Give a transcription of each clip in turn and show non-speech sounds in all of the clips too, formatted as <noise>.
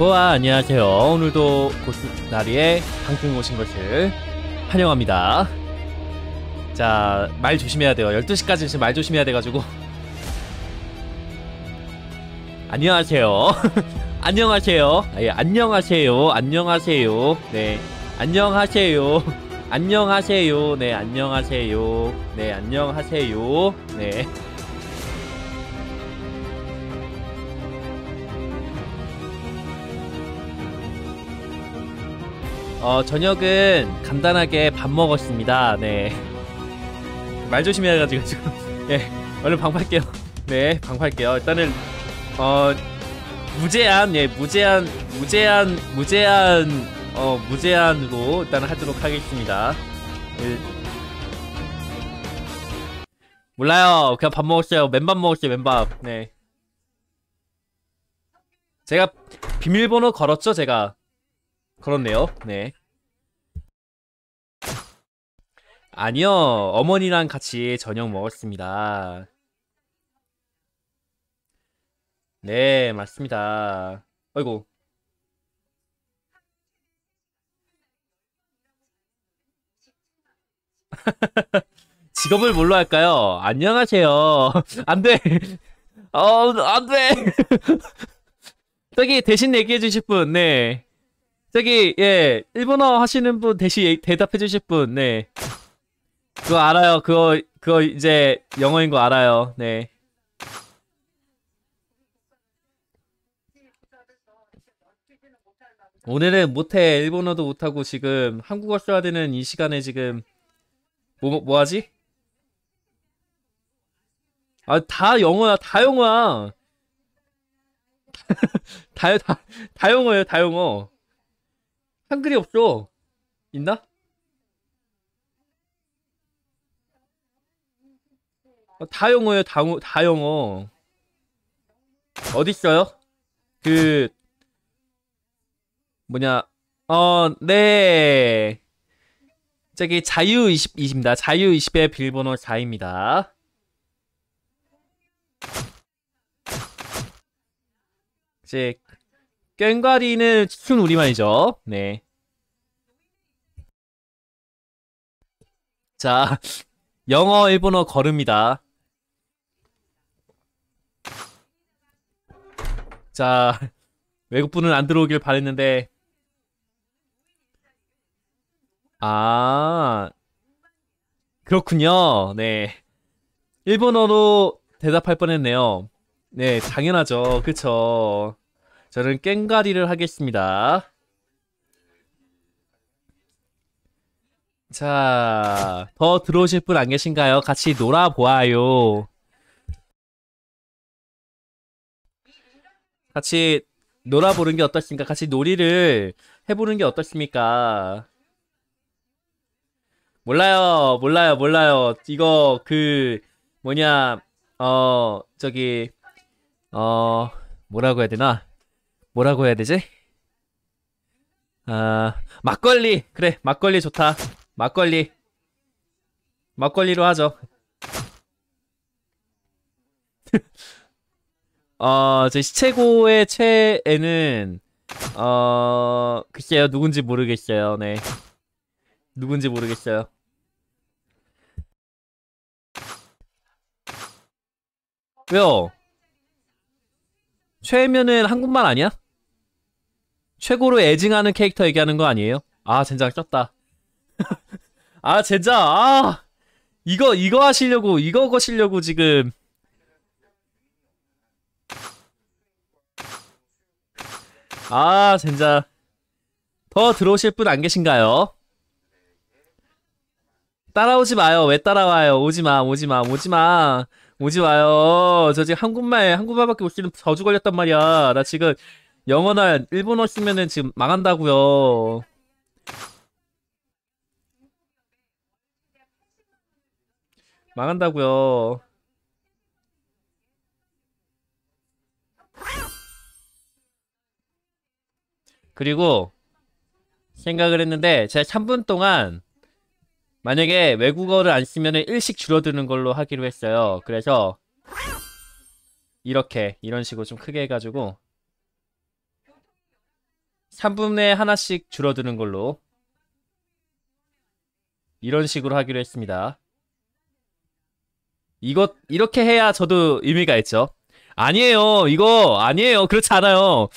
고아 안녕하세요. 오늘도 고스나리에 방송 오신 것을 환영합니다. 자, 말 조심해야 돼요. 12시까지 지금 말 조심해야 돼가지고. 안녕하세요. <laughs> 안녕하세요. 아, 예, 안녕하세요. 안녕하세요. 네. 안녕하세요. 안녕하세요. 네, 안녕하세요. 네, 안녕하세요. 네. 어, 저녁은 간단하게 밥 먹었습니다. 네. 말 조심해야가지고 지금. <laughs> 예, 얼른 방팔게요. 네, 방팔게요. 일단은, 어, 무제한, 예, 무제한, 무제한, 무제한, 어, 무제한으로 일단 하도록 하겠습니다. 예. 몰라요. 그냥 밥 먹었어요. 맨밥 먹었어요, 맨밥. 네. 제가 비밀번호 걸었죠, 제가. 그렇네요. 네. 아니요. 어머니랑 같이 저녁 먹었습니다. 네, 맞습니다. 아이고. <laughs> 직업을 뭘로 할까요? 안녕하세요. 안 돼. 어, 안 돼. <laughs> 저기 대신 얘기해 주실 분, 네. 저기 예 일본어 하시는 분 대신 대답해 주실 분 네. 그거 알아요. 그거 그거 이제 영어인 거 알아요. 네. 오늘은 못해 일본어도 못하고 지금 한국어 써야 되는 이 시간에 지금 뭐 뭐 하지? 아 다 영어야 다 영어야 <laughs> 다 다 다 영어예요 다 영어 한글이 없어. 있나? 어, 다 영어예요, 다, 다 영어. 어딨어요? 그, 뭐냐, 어, 네. 저기 자유 20, 20입니다. 자유 20의 비밀번호 4입니다. 이제 꽹과리는 순 우리말이죠. 네. 자, <laughs> 영어, 일본어 걸음니다. 자, 외국분은 안 들어오길 바랬는데 아, 그렇군요. 네. 일본어로 대답할 뻔했네요. 네, 당연하죠. 그쵸. 저는 깽가리를 하겠습니다. 자, 더 들어오실 분 안 계신가요? 같이 놀아보아요. 같이 놀아보는 게 어떻습니까? 같이 놀이를 해보는 게 어떻습니까? 몰라요, 몰라요, 몰라요. 이거 그 뭐냐, 어 저기 어 뭐라고 해야 되나? 뭐라고 해야 되지? 아, 막걸리. 그래, 막걸리 좋다. 막걸리. 막걸리로 하죠. <laughs> 어, 제 시체고의 최애는, 어, 글쎄요, 누군지 모르겠어요, 네. 누군지 모르겠어요. 왜요? 최면은 한국말 아니야? 최고로 애증하는 캐릭터 얘기하는 거 아니에요? 아 젠장 쪘다. <laughs> 아 젠장 아! 이거 이거 하시려고 이거 거시려고 지금. 아 젠장. 더 들어오실 분 안 계신가요? 따라오지 마요. 왜 따라와요? 오지마 오지마 오지마. 오지 마요. 저 지금 한국말 한국말밖에 못 쓰는 저주 걸렸단 말이야. 나 지금 영어나 일본어 쓰면은 지금 망한다고요. 망한다고요. 그리고 생각을 했는데 제가 3분 동안 만약에 외국어를 안 쓰면은 일식 줄어드는 걸로 하기로 했어요. 그래서 이렇게 이런 식으로 좀 크게 해가지고 3분의 하나씩 줄어드는 걸로 이런 식으로 하기로 했습니다. 이것 이렇게 해야 저도 의미가 있죠. 아니에요. 이거 아니에요. 그렇지 않아요.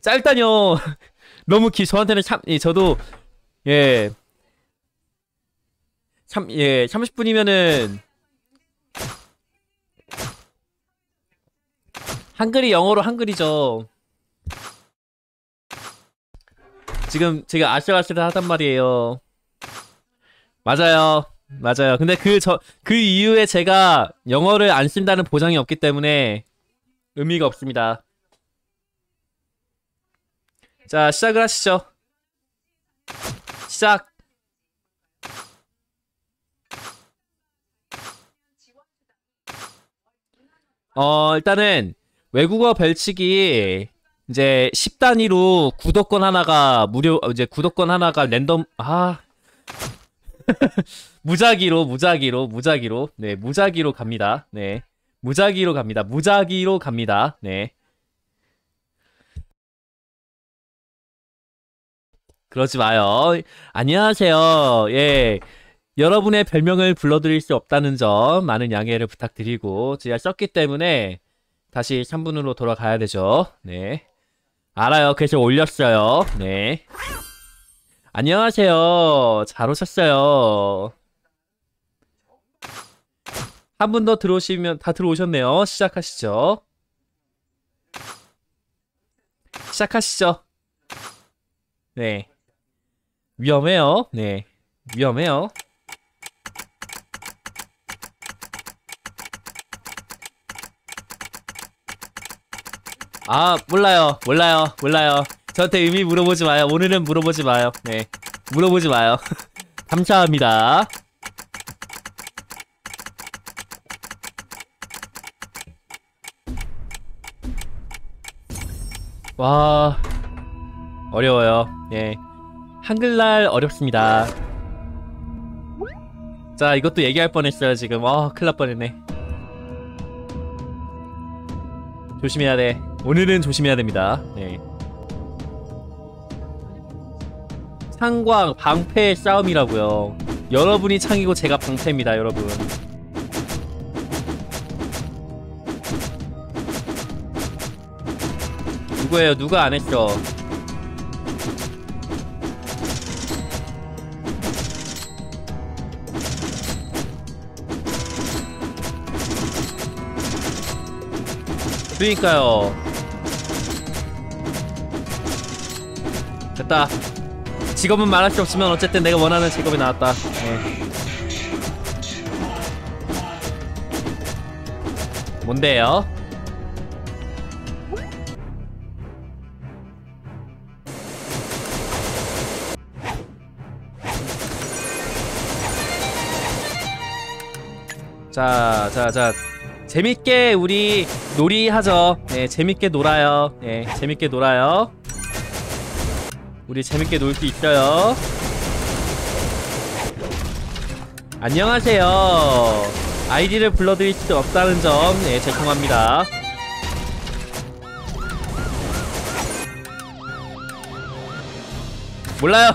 짧다뇨. <laughs> 너무 기 저한테는 참 예, 저도 예. 참 예, 30분이면은 한글이 영어로 한글이죠. 지금 제가 아슬아슬 하단 말이에요. 맞아요. 맞아요. 근데 그 저 그 이후에 제가 영어를 안 쓴다는 보장이 없기 때문에 의미가 없습니다. 자, 시작을 하시죠. 시작. 어, 일단은 외국어 별치기 이제 10단위로 구독권 하나가 무료 어, 이제 구독권 하나가 랜덤 아. <laughs> 무작위로 무작위로 무작위로. 네 무작위로 갑니다. 네. 무작위로 갑니다. 무작위로 갑니다. 네. 그러지 마요. 안녕하세요. 예. 여러분의 별명을 불러드릴 수 없다는 점 많은 양해를 부탁드리고 제가 썼기 때문에 다시 3분으로 돌아가야 되죠. 네 알아요 그래서 올렸어요 네 안녕하세요. 잘 오셨어요. 한 분 더 들어오시면 다 들어오셨네요. 시작하시죠. 시작하시죠. 네. 위험해요. 네. 위험해요. 아, 몰라요. 몰라요. 몰라요. 저한테 의미 물어보지 마요. 오늘은 물어보지 마요. 네. 물어보지 마요. <laughs> 감사합니다. 와. 어려워요. 예. 한글날 어렵습니다. 자, 이것도 얘기할 뻔했어요, 지금. 와, 큰일 날 뻔했네. 조심해야 돼. 오늘은 조심해야 됩니다. 네. 창과 방패의 싸움이라고요. 여러분이 창이고 제가 방패입니다, 여러분. 누구예요? 누가 안 했죠? 그러니까요. 됐다. 직업은 말할 수 없지만 어쨌든 내가 원하는 직업이 나왔다. 네. 뭔데요? 자, 자, 자. 재밌게 우리 놀이하죠. 네, 재밌게 놀아요. 네, 재밌게 놀아요. 우리 재밌게 놀 수 있어요. 안녕하세요. 아이디를 불러드릴 수 없다는 점, 네, 죄송합니다. 몰라요.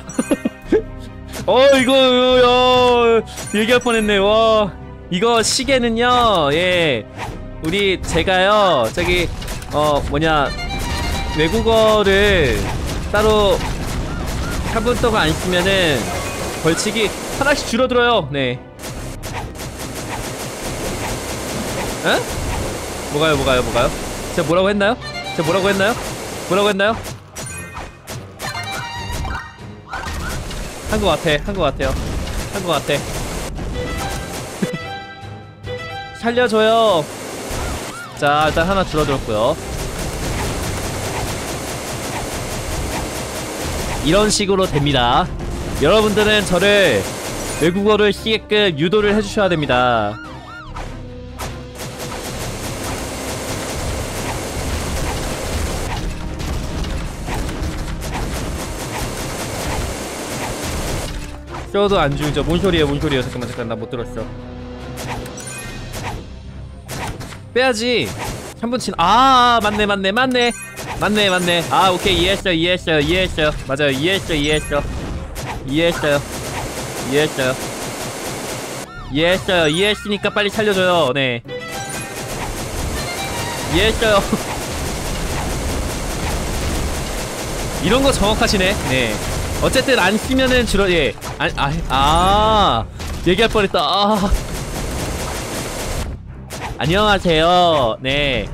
<laughs> 어, 이거, 어, 얘기할 뻔했네. 와. 이거 시계는요, 예. 우리, 제가요, 저기, 어, 뭐냐, 외국어를 따로 3분 동안 안 쓰면은 벌칙이 하나씩 줄어들어요. 네. 에? 뭐가요, 뭐가요, 뭐가요? 제가 뭐라고 했나요? 제가 뭐라고 했나요? 뭐라고 했나요? 한 것 같아, 한 것 같아요. 한 것 같아. <laughs> 살려줘요. 자, 일단 하나 줄어들었고요. 이런 식으로 됩니다. 여러분들은 저를 외국어를 쓰게끔 유도를 해주셔야 됩니다. 셔도 안 주죠. 뭔 소리예요, 뭔 소리예요. 잠깐만, 잠깐, 나 못 들었어. 빼야지. 3분 친, 아, 맞네, 맞네, 맞네. 맞네 맞네. 아 오케이. 이해했어요 이해했어요 이해했어요. 맞아요. 이해했어요 이해했어 이해했어요. 이해했어요. 이해했어요. 이해했으니까 빨리 살려줘요. 네. 이해했어요. <laughs> 이런 거 정확하시네. 네. 어쨌든 안 쓰면은 주로 예. 아, 아, 아. 얘기할 뻔했다. 아. 안녕하세요. 네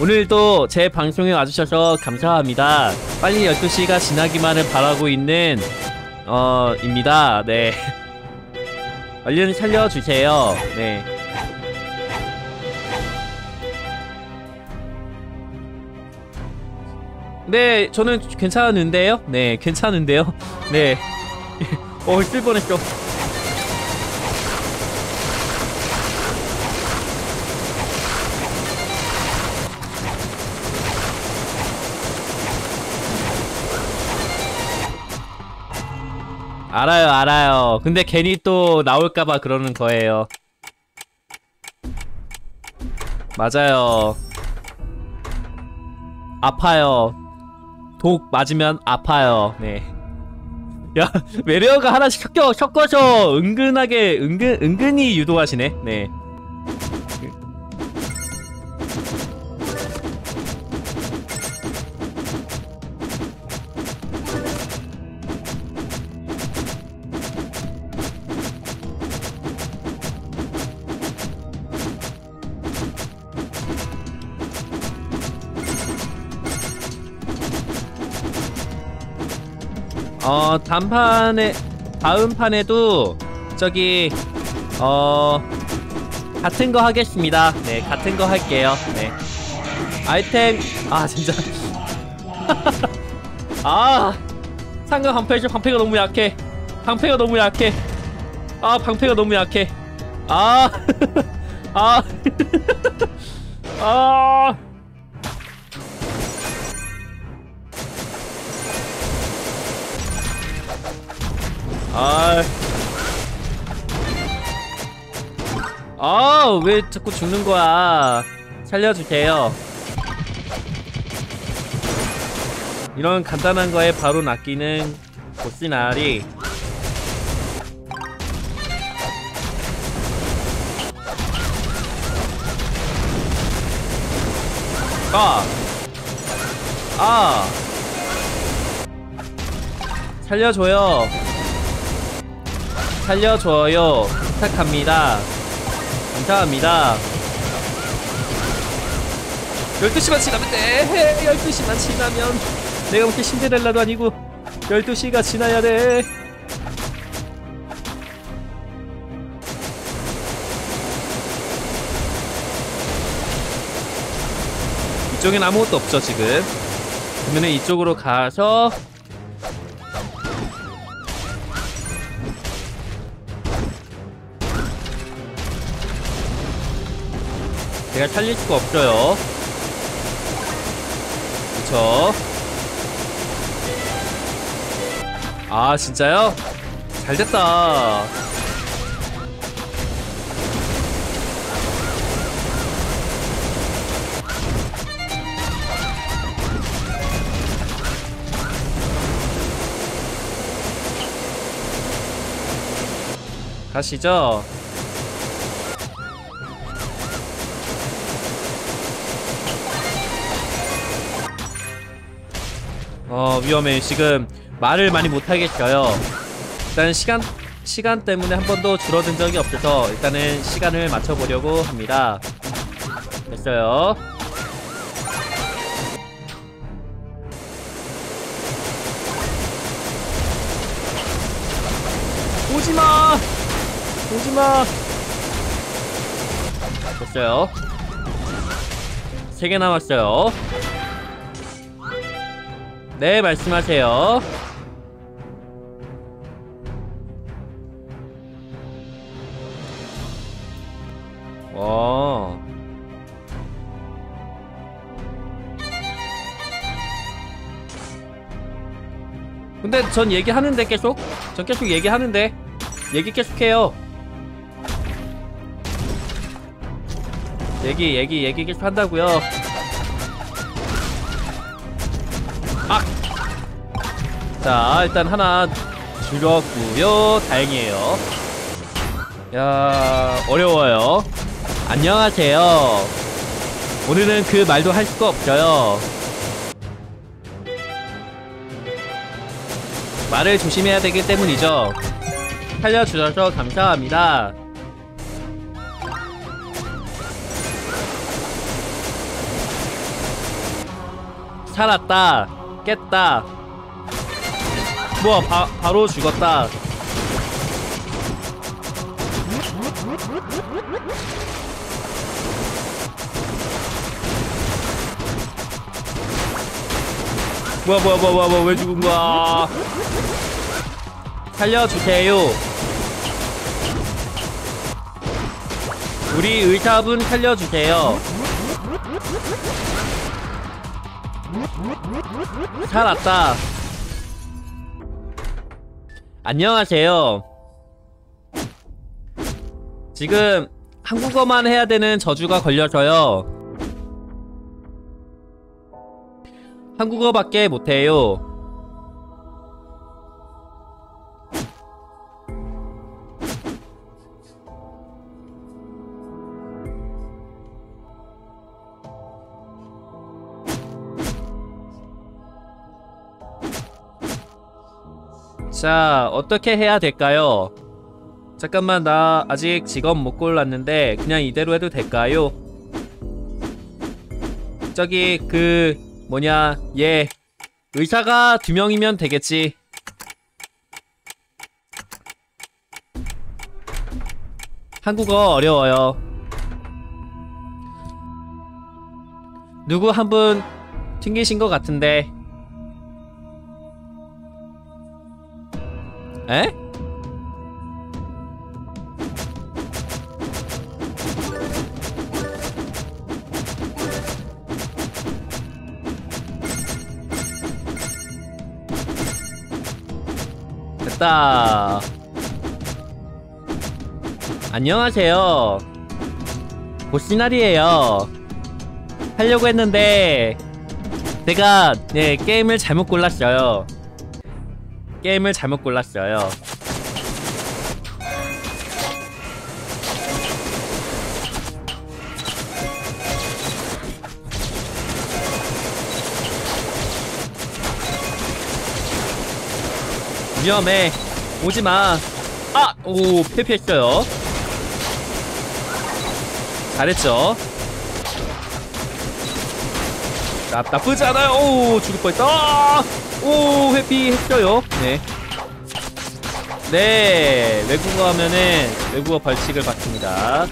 오늘도 제 방송에 와주셔서 감사합니다. 빨리 12시가 지나기만을 바라고 있는 어 입니다. 네. <laughs> 얼른 살려주세요. 네. 네, 저는 괜찮은데요? 네, 괜찮은데요? 네. <laughs> 어, 쓸 뻔했어. 알아요, 알아요. 근데 괜히 또 나올까봐 그러는 거예요. 맞아요. 아파요. 독 맞으면 아파요. 네. 야, <laughs> 외래어가 하나씩 섞여, 섞어서 은근하게, 은근, 은근히 유도하시네. 네. 어, 단판에, 다음 판에도, 저기, 어, 같은 거 하겠습니다. 네, 같은 거 할게요. 네. 아이템, 아, 진짜. <laughs> 아, 상금 방패, 방패가 너무 약해. 방패가 너무 약해. 아, 방패가 너무 약해. 아, <laughs> 아, <laughs> 아. 아. 아, 왜 자꾸 죽는 거야? 살려주세요. 이런 간단한 거에 바로 낚이는 보스나리. 아! 아! 살려줘요. 살려줘요. 부탁합니다. 감사합니다. 12시만 지나면 돼. 12시만 지나면. 내가 그렇게 신데렐라도 아니고 12시가 지나야 돼. 이쪽엔 아무것도 없죠, 지금. 그러면 이쪽으로 가서 제가 살릴 수가 없어요. 그쵸? 아, 진짜요? 잘 됐다. 가시죠. 어 위험해. 지금 말을 많이 못하겠어요. 일단 시간 시간 때문에 한 번도 줄어든 적이 없어서 일단은 시간을 맞춰보려고 합니다. 됐어요. 오지마! 오지마! 됐어요. 3개 남았어요 네, 말씀하세요. 와. 근데 전 얘기하는데 계속? 전 계속 얘기하는데 얘기 계속해요 얘기 얘기 얘기 계속 한다고요 자 일단 하나 줄였고요. 다행이에요. 야 어려워요. 안녕하세요. 오늘은 그 말도 할 수가 없어요. 말을 조심해야 되기 때문이죠. 살려주셔서 감사합니다. 살았다 깼다 뭐야 바, 바로 죽었다. 뭐야 뭐야 뭐야 뭐야 왜 죽은 거야? 살려주세요. 우리 의사분 살려주세요. 살았다 안녕하세요. 지금 한국어만 해야 되는 저주가 걸려서요. 한국어밖에 못해요 자, 어떻게 해야 될까요? 잠깐만, 나 아직 직업 못 골랐는데, 그냥 이대로 해도 될까요? 저기, 그, 뭐냐, 얘, 의사가 두 명이면 되겠지. 한국어 어려워요. 누구 한 분 튕기신 것 같은데. 에? 됐다. 안녕하세요. 보시나리에요. 하려고 했는데 제가 네 게임을 잘못 골랐어요. 게임을 잘못 골랐어요. 위험해. 오지 마. 아! 오, 패피했어요. 잘했죠. 나, 나쁘지 않아요. 오, 죽을 뻔했다. 아! 오, 회피했어요. 네. 네, 외국어 하면은 외국어 벌칙을 받습니다.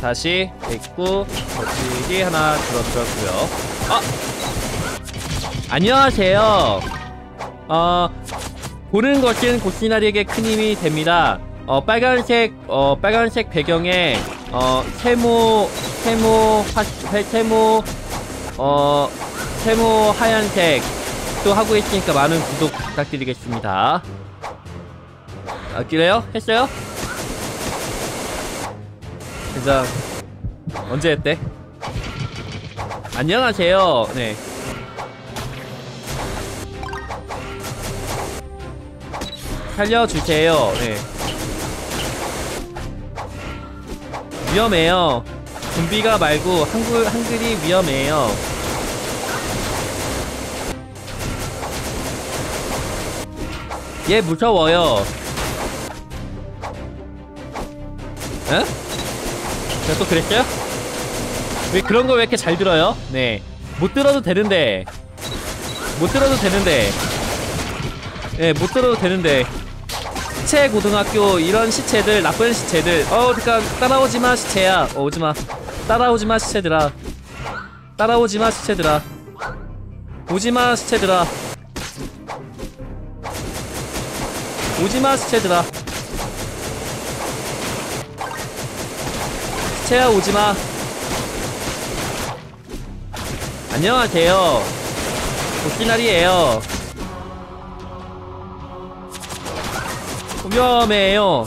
다시 됐고 벌칙이 하나 들어들었고요. 아! 안녕하세요. 어, 보는 것은 고시나리에게 큰 힘이 됩니다. 어, 빨간색, 어, 빨간색 배경에, 어, 세모, 세모, 화, 세- 세모, 어, 세모 하얀색 또 하고 있으니까 많은 구독 부탁드리겠습니다. 아, 그래요? 했어요? 진짜, 언제 했대? 안녕하세요. 네. 살려주세요. 네. 위험해요. 좀비가 말고 한글, 한글이 위험해요. 얘 무서워요. 에? 제가 또 그랬어요? 왜 그런 거왜 이렇게 잘 들어요? 네. 못 들어도 되는데. 못 들어도 되는데. 예, 못 들어도 되는데. 시체 고등학교 이런 시체들 나쁜 시체들 어 그니까 따라오지마 시체야 어, 오지마 따라오지마 시체들아 따라오지마 시체들아 오지마 시체들아 오지마 시체들아 시체야 오지마 안녕하세요 도끼날이에요 위험해요.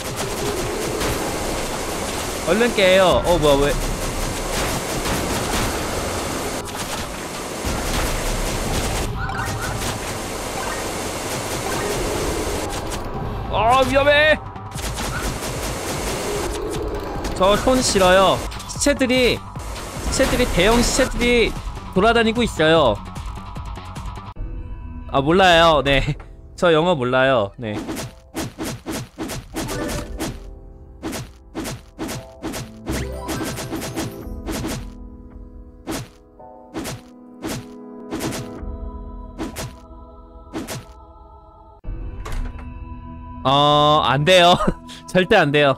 얼른 깨요. 어 뭐야 왜? 아 위험해. 저 손 싫어요. 시체들이 시체들이 대형 시체들이 돌아다니고 있어요. 아 몰라요. <laughs> 네저 영어 몰라요. 네 어, 안 돼요. <laughs> 절대 안 돼요.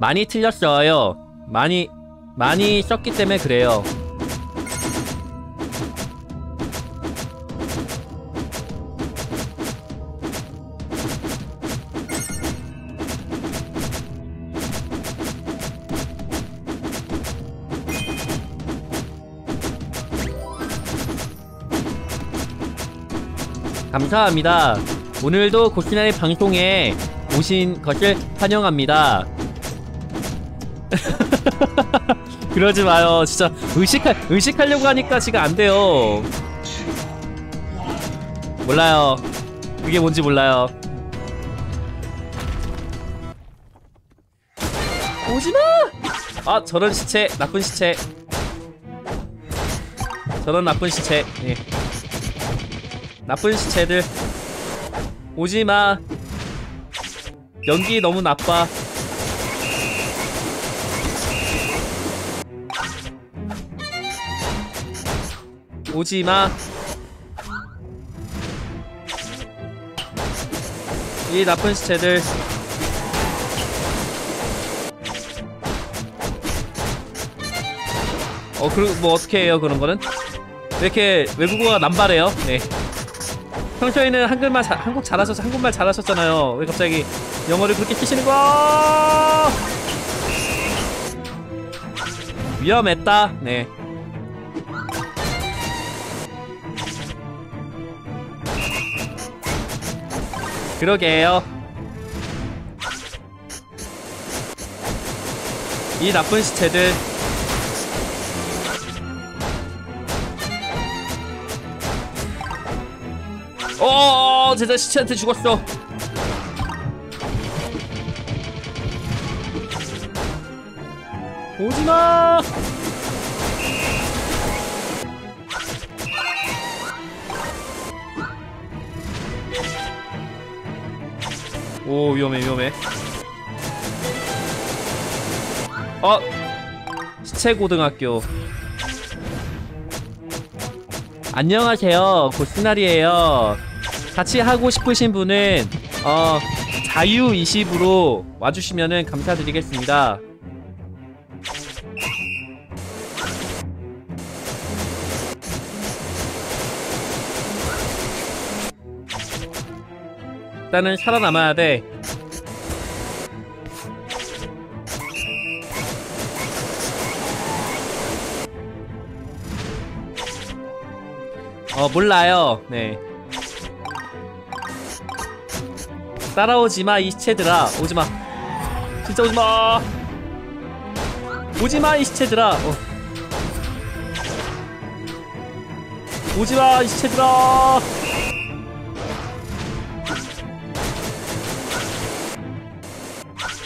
많이 틀렸어요. 많이, 많이 썼기 때문에 그래요. 감사합니다. 오늘도 고시나의 방송에 오신 것을 환영합니다. <laughs> 그러지 마요. 진짜 의식할 의식하려고 하니까 지금 안 돼요. 몰라요. 그게 뭔지 몰라요. 오지마! 아 저런 시체 나쁜 시체. 저런 나쁜 시체. 예. 나쁜 시체들 오지마 연기 너무 나빠 오지마 이 나쁜 시체들 어, 그리고 뭐 어떻게 해요 그런 거는? 왜 이렇게 외국어가 남발해요? 네. 평소에는 한글만 자, 한국 잘하셔서 한국말 잘하셨잖아요. 왜 갑자기 영어를 그렇게 쓰시는 거? 위험했다. 네. 그러게요. 이 나쁜 시체들 어, 제자 시체한테 죽었어. 오지마. 오 위험해 위험해. 어 시체 고등학교. 안녕하세요 고스나리에요 같이 하고 싶으신 분은 어 자유 20으로 와주시면은 감사드리겠습니다 일단은 살아남아야 돼 어, 몰라요. 네. 따라오지마, 이 시체들아. 오지마. 진짜 오지마. 오지마, 이 시체들아. 어. 오지마, 이 시체들아.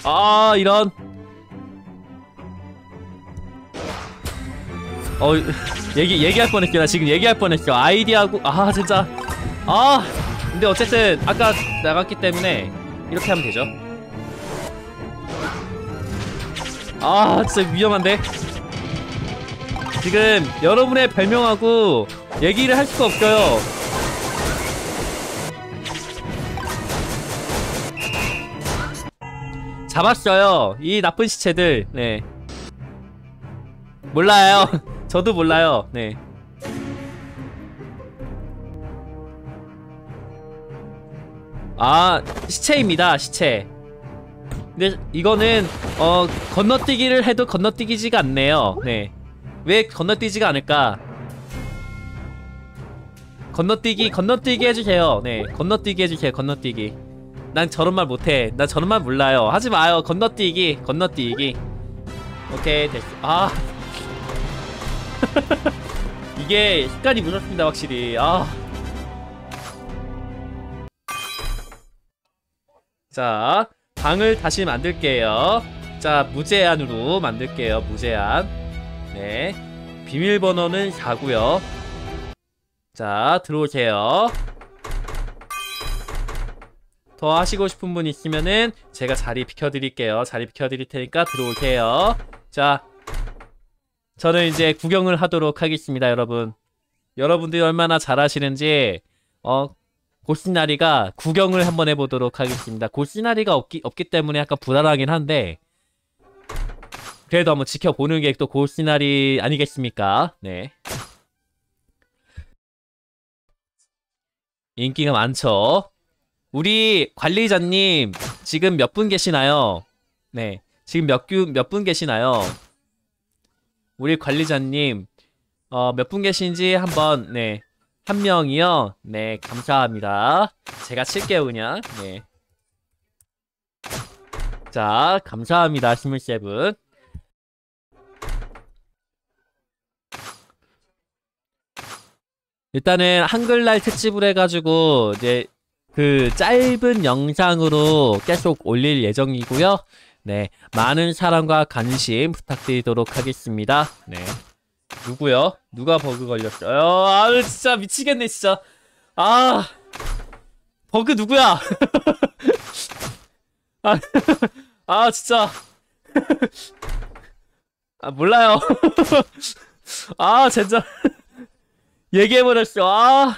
아, 이런. 어, 얘기, 얘기할 뻔했어. 나 지금 얘기할 뻔했어. 아이디하고, 아, 진짜. 아, 근데 어쨌든, 아까 나갔기 때문에, 이렇게 하면 되죠. 아, 진짜 위험한데? 지금, 여러분의 별명하고, 얘기를 할 수가 없어요. 잡았어요. 이 나쁜 시체들, 네. 몰라요. <laughs> 저도 몰라요. 네. 아, 시체입니다. 시체. 근데 이거는 어 건너뛰기를 해도 건너뛰기지가 않네요. 네. 왜 건너뛰지가 않을까? 건너뛰기 건너뛰기 해주세요. 네. 건너뛰기 해주세요. 건너뛰기. 난 저런 말 못해. 나 저런 말 몰라요. 하지 마요. 건너뛰기. 건너뛰기. 오케이 됐어. 아. <laughs> 이게 습관이 무섭습니다 확실히 아 자, 방을 다시 만들게요. 자, 무제한으로 만들게요. 무제한. 네. 비밀번호는 4고요. 자, 들어오세요. 더 하시고 싶은 분 있으면은 제가 자리 비켜드릴게요. 자리 비켜드릴 테니까 들어오세요. 자, 저는 이제 구경을 하도록 하겠습니다, 여러분. 여러분들이 얼마나 잘하시는지 어 고시나리가 구경을 한번 해보도록 하겠습니다. 고시나리가 없기, 없기 때문에 약간 불안하긴 한데 그래도 한번 지켜보는 게또 고시나리 아니겠습니까? 네. 인기가 많죠. 우리 관리자님 지금 몇 분 계시나요? 네. 지금 몇, 몇 분 계시나요? 우리 관리자님 어, 몇 분 계신지 한번 네. 한 명이요. 네, 감사합니다. 제가 칠게요, 그냥. 네. 자, 감사합니다, 스물세븐. 일단은 한글날 특집을 해가지고 이제 그 짧은 영상으로 계속 올릴 예정이고요. 네, 많은 사랑과 관심 부탁드리도록 하겠습니다. 네. 누구요? 누가 버그 걸렸어요? 아 진짜 미치겠네 진짜. 아 버그 누구야? <laughs> 아, <laughs> 아 진짜. <laughs> 아 몰라요. 아 진짜. 얘기해버렸어. 아.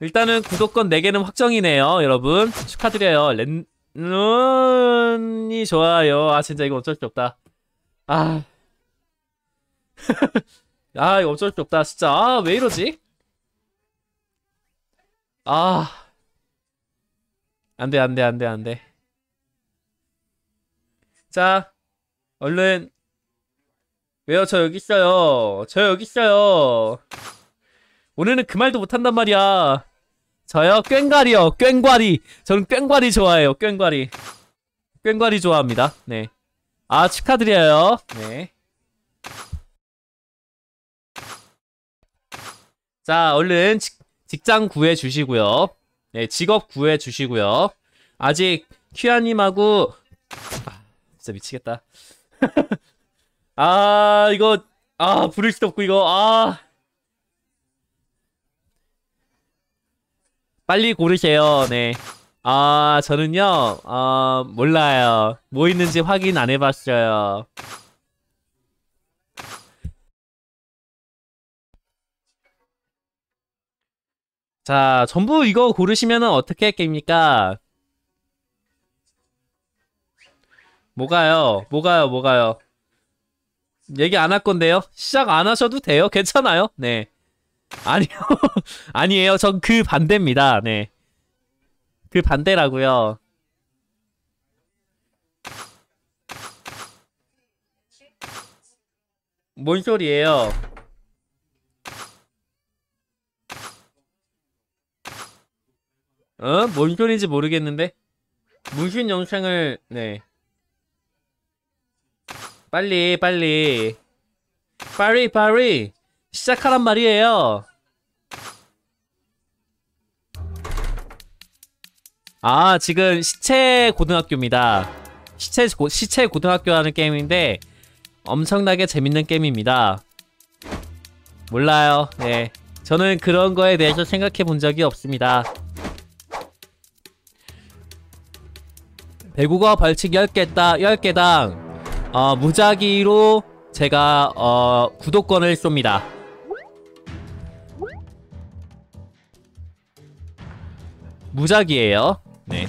일단은 구독권 4개는 확정이네요, 여러분. 축하드려요. 렌눈이 좋아요. 아, 진짜 이거 어쩔 수 없다. 아. <laughs> 아, 이거 어쩔 수 없다. 진짜. 아, 왜 이러지? 아. 안 돼, 안 돼, 안 돼, 안 돼. 자, 얼른. 왜요? 저 여기 있어요. 저 여기 있어요. 오늘은 그 말도 못한단 말이야. 저요? 꽹과리요. 꽹과리. 저는 꽹과리 좋아해요. 꽹과리. 꽹과리 좋아합니다. 네. 아, 축하드려요. 네. 자, 얼른 직, 직장 구해 주시고요. 네, 직업 구해 주시고요. 아직 퀴아님하고 아, 진짜 미치겠다. <laughs> 아, 이거 아, 부를 수도 없고 이거 아 빨리 고르세요. 네. 아, 저는요, 어, 몰라요. 뭐 있는지 확인 안 해봤어요. 자, 전부 이거 고르시면은 어떻게 깹니까? 뭐가요? 뭐가요? 뭐가요? 얘기 안 할 건데요? 시작 안 하셔도 돼요? 괜찮아요? 네. 아니요. <laughs> 아니에요. 전 그 반대입니다. 네. 그 반대라고요. 뭔 소리예요? 어? 뭔 소리인지 모르겠는데? 무슨 영상을 네 빨리 빨리 빨리 빨리 시작하란 말이에요 아 지금 시체 고등학교입니다. 시체 고, 시체 고등학교 하는 게임인데 엄청나게 재밌는 게임입니다. 몰라요. 네 저는 그런 거에 대해서 생각해 본 적이 없습니다. 배구가 벌칙 10개, 10개당 어, 무작위로 제가 어, 구독권을 쏩니다. 무작위에요. 네.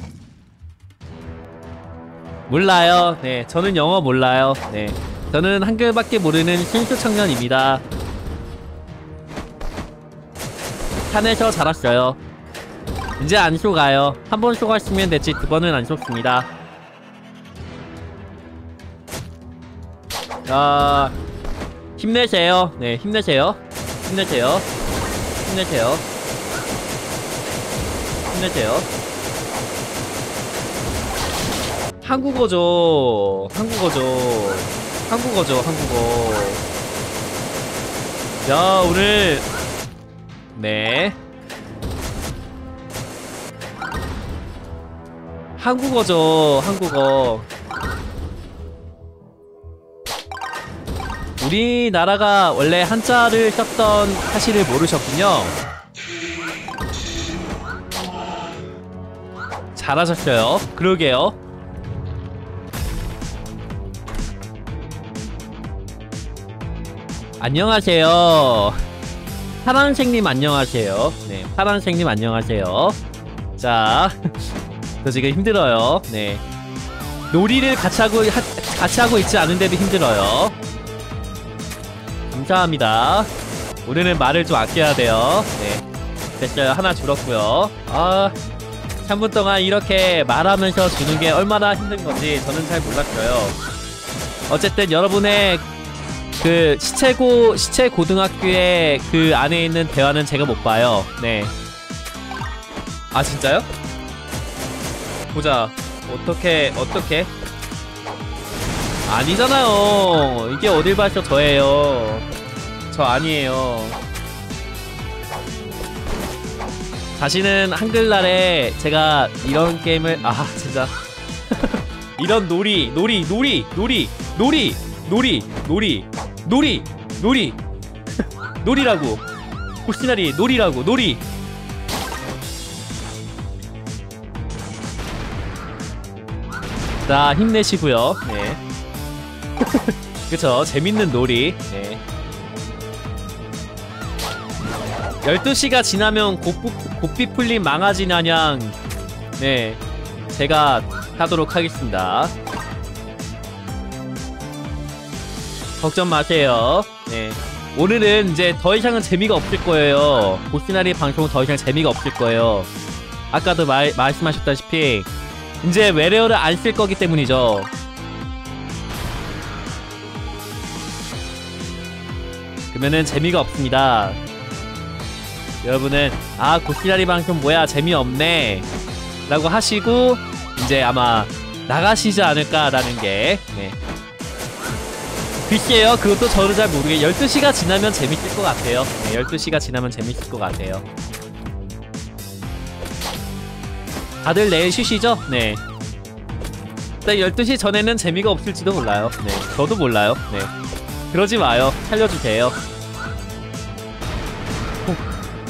몰라요. 네. 저는 영어 몰라요. 네. 저는 한글밖에 모르는 신수 청년입니다. 산에서 자랐어요. 이제 안 속아요. 한 번 속았으면 됐지 두 번은 안 속습니다. 아 힘내세요. 네 힘내세요. 힘내세요. 힘내세요. 힘내세요. 한국어죠. 한국어죠. 한국어죠. 한국어. 야 오늘 네 한국어죠, 한국어. 우리나라가 원래 한자를 썼던 사실을 모르셨군요. 잘하셨어요. 그러게요. 안녕하세요. 파란색님 안녕하세요. 네, 파란색님 안녕하세요. 자, <laughs> 저 지금 힘들어요. 네. 놀이를 같이 하고, 하, 같이 하고 있지 않은데도 힘들어요. 감사합니다. 우리는 말을 좀 아껴야 돼요. 네. 됐어요. 하나 줄었고요. 아, 3분 동안 이렇게 말하면서 주는 게 얼마나 힘든 건지 저는 잘 몰랐어요. 어쨌든 여러분의 그 시체고 시체 고등학교의 그 안에 있는 대화는 제가 못 봐요. 네. 아 진짜요? 보자. 어떻게 어떻게? 아니잖아요. 이게 어딜 봐서 저예요. 저 아니에요. 다시는 한글날에 제가 이런 게임을 아 진짜 <laughs> 이런 놀이 놀이 놀이 놀이 놀이 놀이 놀이 놀이 놀이. 놀이라고. 혹시나리 놀이라고 놀이. 자 힘내시고요. 네. <laughs> 그쵸? 재밌는 놀이. 네. 12시가 지나면 곱비 풀린 망아지 나냥 네. 제가 하도록 하겠습니다 걱정 마세요. 네. 오늘은 이제 더 이상은 재미가 없을 거예요. 보시나리 방송은 더 이상 재미가 없을 거예요. 아까도 말, 말씀하셨다시피 이제 외래어를 안 쓸 거기 때문이죠. 그러면은 재미가 없습니다. 여러분은 아 고시라리 방송 뭐야 재미없네. 라고 하시고 이제 아마 나가시지 않을까라는 게 네. 글쎄요 그것도 저는 잘 모르게 12시가 지나면 재밌을 것 같아요. 네, 12시가 지나면 재밌을 것 같아요. 다들 내일 쉬시죠? 네. 일단 12시 전에는 재미가 없을지도 몰라요. 네 저도 몰라요. 네. 그러지 마요. 살려주세요.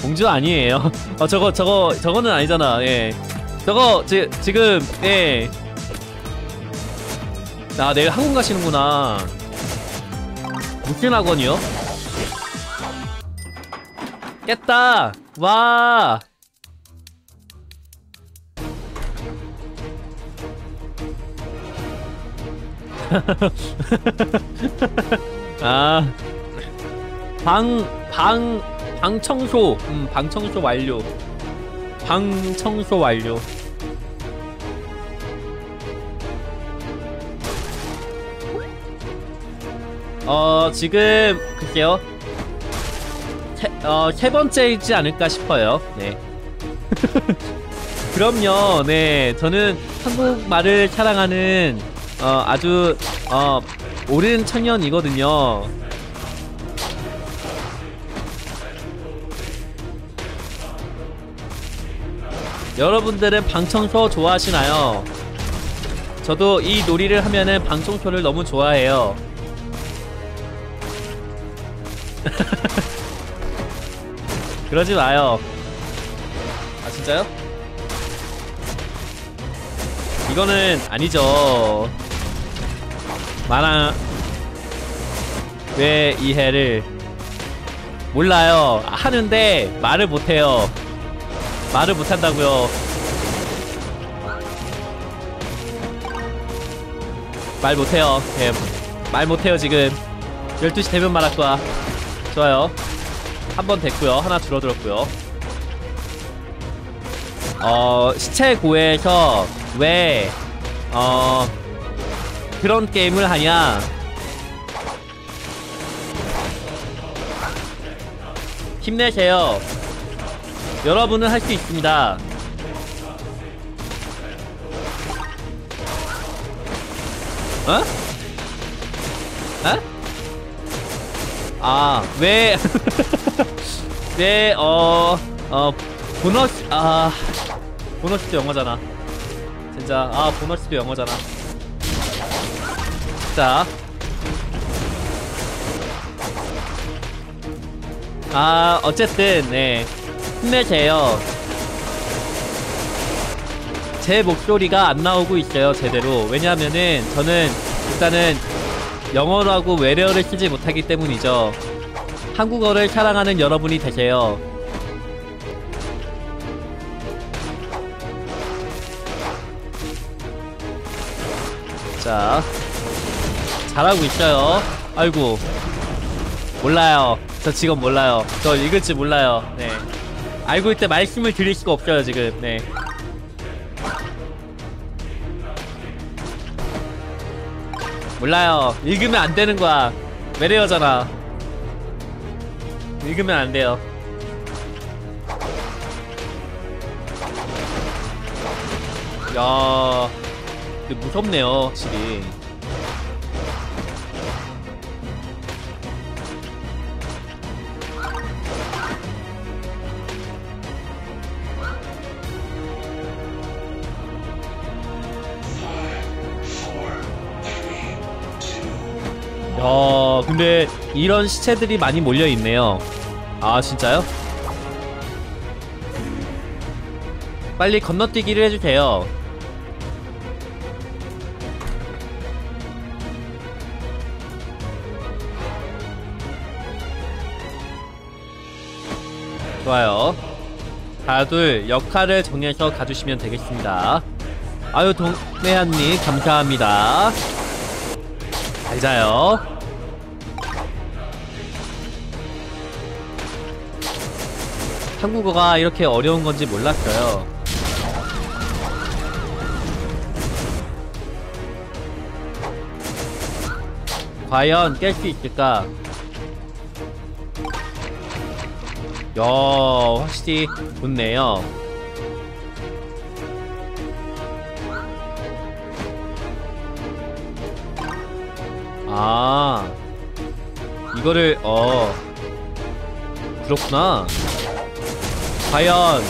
공주 아니에요. <laughs> 어 저거 저거 저거는 아니잖아. 예. 저거 지, 지금 예. 아, 내일 학원 가시는구나. 무슨 학원이요? 깼다! 와! <laughs> 아. 방, 방, 방 청소. 음, 방 청소 완료. 방 청소 완료. 어 지금 글쎄요. 세, 어, 세 번째이지 않을까 싶어요. 네. <laughs> 그럼요. 네. 저는 한국말을 사랑하는 어, 아주 어, 오랜 청년이거든요. 여러분들은 방청소 좋아하시나요? 저도 이 놀이를 하면은 방청소를 너무 좋아해요 <laughs> 그러지 마요. 아 진짜요? 이거는 아니죠. 만화 왜 이해를 몰라요. 하는데 말을 못해요. 말을 못한다고요. 말 못해요. 예, 말 못해요 지금. 12시 되면 말할 거야. 좋아요. 한 번 됐고요. 하나 줄어들었고요. 어, 시체 고에서 왜, 어, 그런 게임을 하냐. 힘내세요. 여러분은 할 수 있습니다. 어? 어? 아, 왜, <laughs> 왜, 어, 어, 보너스, 아, 보너스도 영어잖아. 진짜 아 보너스도 영어잖아 자. 아, 어쨌든, 네. 힘내세요. 제 목소리가 안 나오고 있어요, 제대로. 왜냐하면은, 저는, 일단은, 영어라고 외래어를 쓰지 못하기 때문이죠. 한국어를 사랑하는 여러분이 되세요. 자. 잘하고 있어요. 아이고. 몰라요. 저 지금 몰라요. 저 읽을지 몰라요. 네. 알고 있때 말씀을 드릴 수가 없어요, 지금. 네. 몰라요. 읽으면 안 되는 거야. 외래어잖아. 읽으면 안 돼요. 야, 근데 무섭네요, 확실히. 야, 근데 이런 시체들이 많이 몰려 있네요. 아, 진짜요? 빨리 건너뛰기를 해주세요. 좋아요. 다들 역할을 정해서 가주시면 되겠습니다. 아유, 동매한님, 감사합니다. 잘 자요. 한국어가 이렇게 어려운 건지 몰랐어요. 과연 깰 수 있을까? 야, 확실히 좋네요. 아, 이거를, 어, 그렇구나. 과연,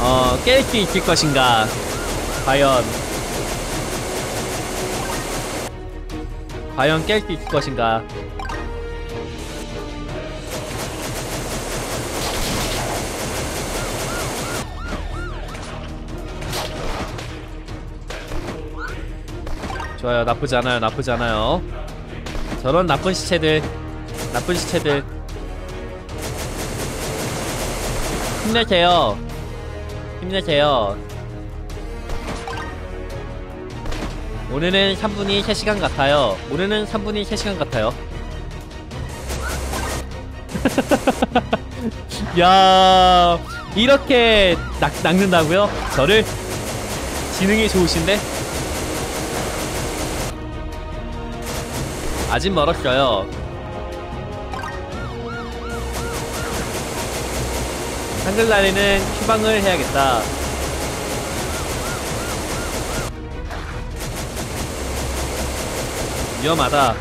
어, 깰 수 있을 것인가? 과연, 과연 깰 수 있을 것인가? 좋아요. 나쁘지 않아요. 나쁘지 않아요. 저런 나쁜 시체들 나쁜 시체들 힘내세요 힘내세요 오늘은 3분이 3시간 같아요 오늘은 3분이 3시간 같아요 <laughs> 야 이렇게 낚, 낚는다고요? 저를? 지능이 좋으신데? 아직 멀었어요. 한글날에는 휴방을 해야겠다. 위험하다.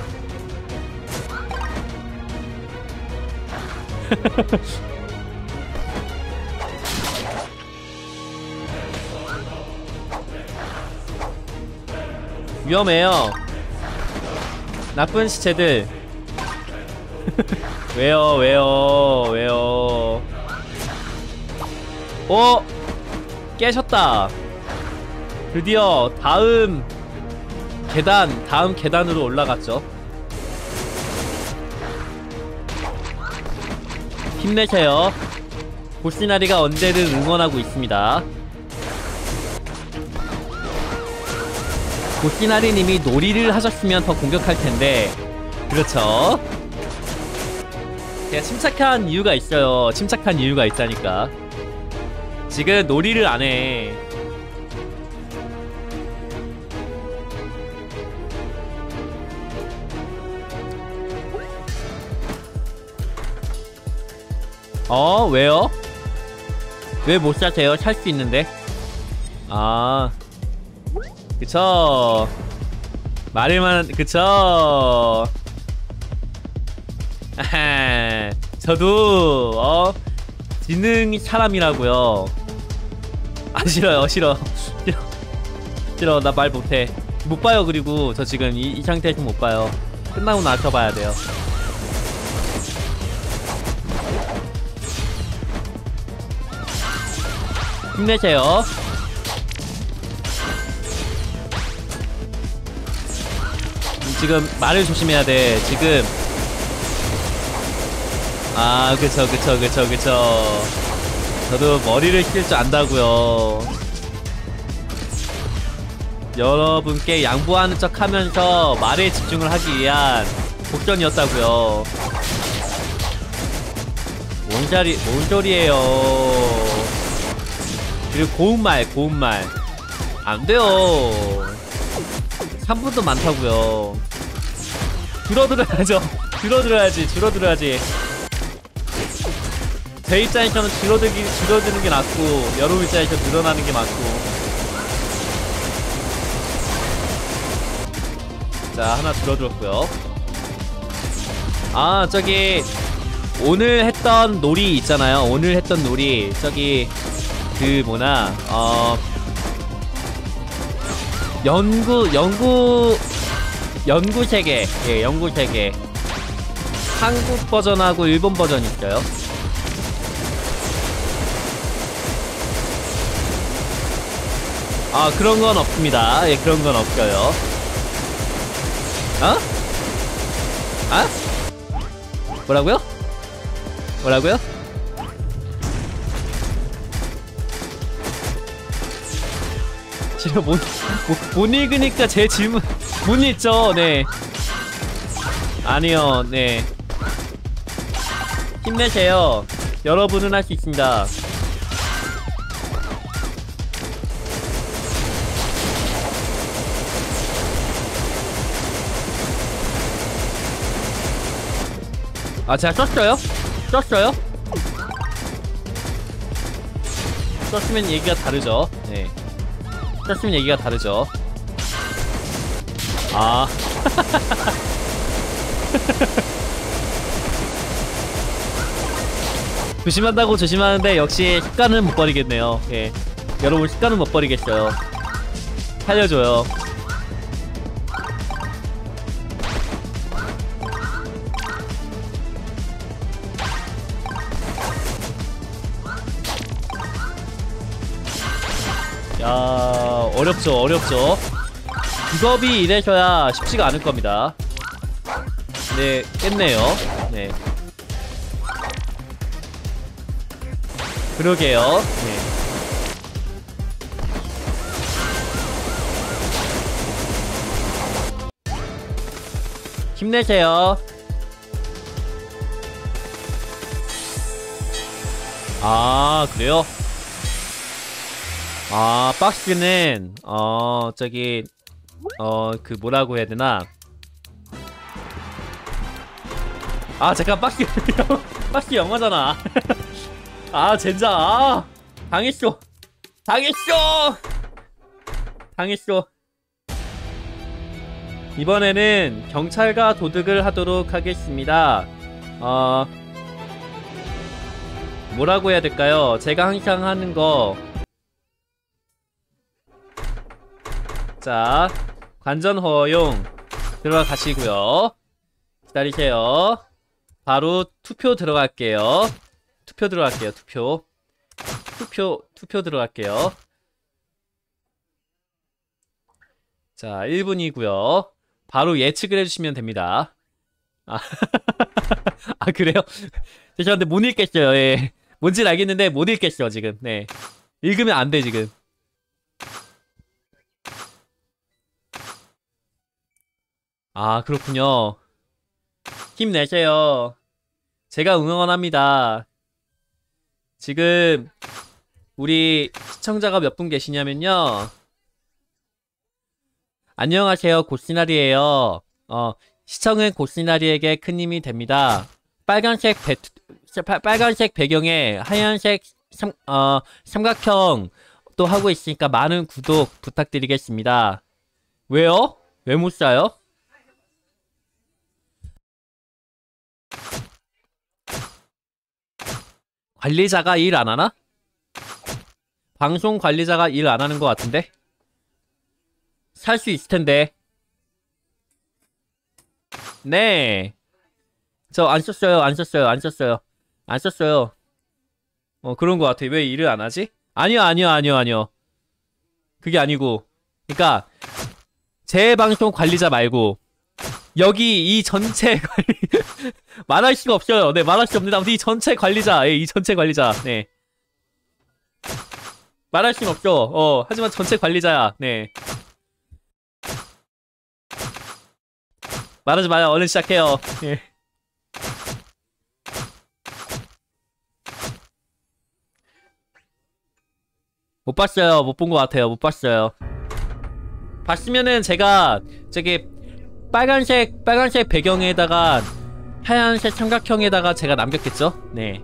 <laughs> 위험해요. 나쁜 시체들 <laughs> 왜요 왜요 왜요 어? 깨셨다. 드디어 다음 계단 다음 계단으로 올라갔죠. 힘내세요. 보시나리가 언제든 응원하고 있습니다. 고시나리님이 놀이를 하셨으면 더 공격할 텐데. 그렇죠? 제가 침착한 이유가 있어요. 침착한 이유가 있다니까 지금 놀이를 안해. 어 왜요? 왜 못 사세요? 살 수 있는데? 아 그쵸. 말을만 그쵸. 아하 <laughs> 저도 어 지능 사람이라고요 아 싫어요 싫어. 싫어. 싫어 나 말 못해. 못 봐요 그리고 저 지금 이, 이 상태에서 못 봐요. 끝나고 나서 봐야 돼요. 힘내세요. 지금 말을 조심해야 돼 지금. 아 그쵸 그쵸 그쵸 그쵸 저도 머리를 낄줄 안다고요. 여러분께 양보하는 척 하면서 말에 집중을 하기 위한 복전이었다고요. 뭔 자리 뭔 소리예요. 그리고 고운말 고운말. 안돼요. 3분도 많다고요. 줄어들어야죠. 줄어들어야지 줄어들어야지 제 입장에서는 줄어들기, 줄어드는 게 낫고 여러분 입장에서 늘어나는 게 맞고. 자 하나 줄어들었고요. 아 저기 오늘 했던 놀이 있잖아요. 오늘 했던 놀이. 저기 그 뭐나 어 연구 연구 연구 세계. 예 연구 세계. 한국 버전하고 일본 버전 있어요 아 그런 건 없습니다 예 그런 건 없어요 어? 아? 뭐라고요? 뭐라고요? 지금 못, 못, 못 읽으니까 제 질문 못 읽죠 네 아니요 네 힘내세요 여러분은 할 수 있습니다 아 제가 썼어요? 썼어요? 썼으면 얘기가 다르죠. 네. 썼으면 얘기가 다르죠. 아. <laughs> 조심한다고 조심하는데 역시 습관은 못 버리겠네요. 예. 여러분 습관은 못 버리겠어요. 살려줘요 어렵죠 어렵죠. 직업이 이래셔야 쉽지가 않을 겁니다. 네 깼네요. 네. 그러게요. 네. 힘내세요. 아 그래요? 아 박스는 어 저기 어 그 뭐라고 해야 되나? 아 잠깐 박스 <laughs> 박스 영화잖아. <laughs> 아 젠장 아 당했어. 당했어. 당했어. 이번에는 경찰과 도둑을 하도록 하겠습니다. 어 뭐라고 해야 될까요? 제가 항상 하는 거 자, 관전 허용 들어가시고요. 기다리세요. 바로 투표 들어갈게요. 투표 들어갈게요. 투표. 투표 투표 들어갈게요. 자, 1분이고요. 바로 예측을 해주시면 됩니다. 아, <laughs> 아 그래요? 죄송한데 못 읽겠어요. 예. 뭔지는 알겠는데 못 읽겠어 지금. 네. 읽으면 안 돼 지금. 아, 그렇군요. 힘내세요. 제가 응원합니다. 지금 우리 시청자가 몇 분 계시냐면요. 안녕하세요. 고시나리에요. 어, 시청은 고시나리에게 큰 힘이 됩니다. 빨간색 배, 빨간색 배경에 하얀색 삼, 어, 삼각형 또 하고 있으니까 많은 구독 부탁드리겠습니다. 왜요? 왜 못 사요? 관리자가 일 안 하나? 방송 관리자가 일 안 하는 것 같은데? 살 수 있을 텐데. 네. 저 안 썼어요, 안 썼어요, 안 썼어요. 안 썼어요. 어, 그런 것 같아. 왜 일을 안 하지? 아니요, 아니요, 아니요, 아니요. 그게 아니고. 그니까, 제 방송 관리자 말고, 여기 이 전체 <laughs> 관리, 말할 수가 없어요. 네, 말할 수 없는데, 아무튼 이 전체 관리자, 예, 이 전체 관리자, 네. 말할 수는 없죠. 어, 하지만 전체 관리자야, 네. 말하지 마요. 얼른 시작해요. 예. 못 봤어요. 못 본 것 같아요. 못 봤어요. 봤으면은 제가 저기 빨간색 빨간색 배경에다가 하얀색 삼각형에다가 제가 남겼겠죠? 네.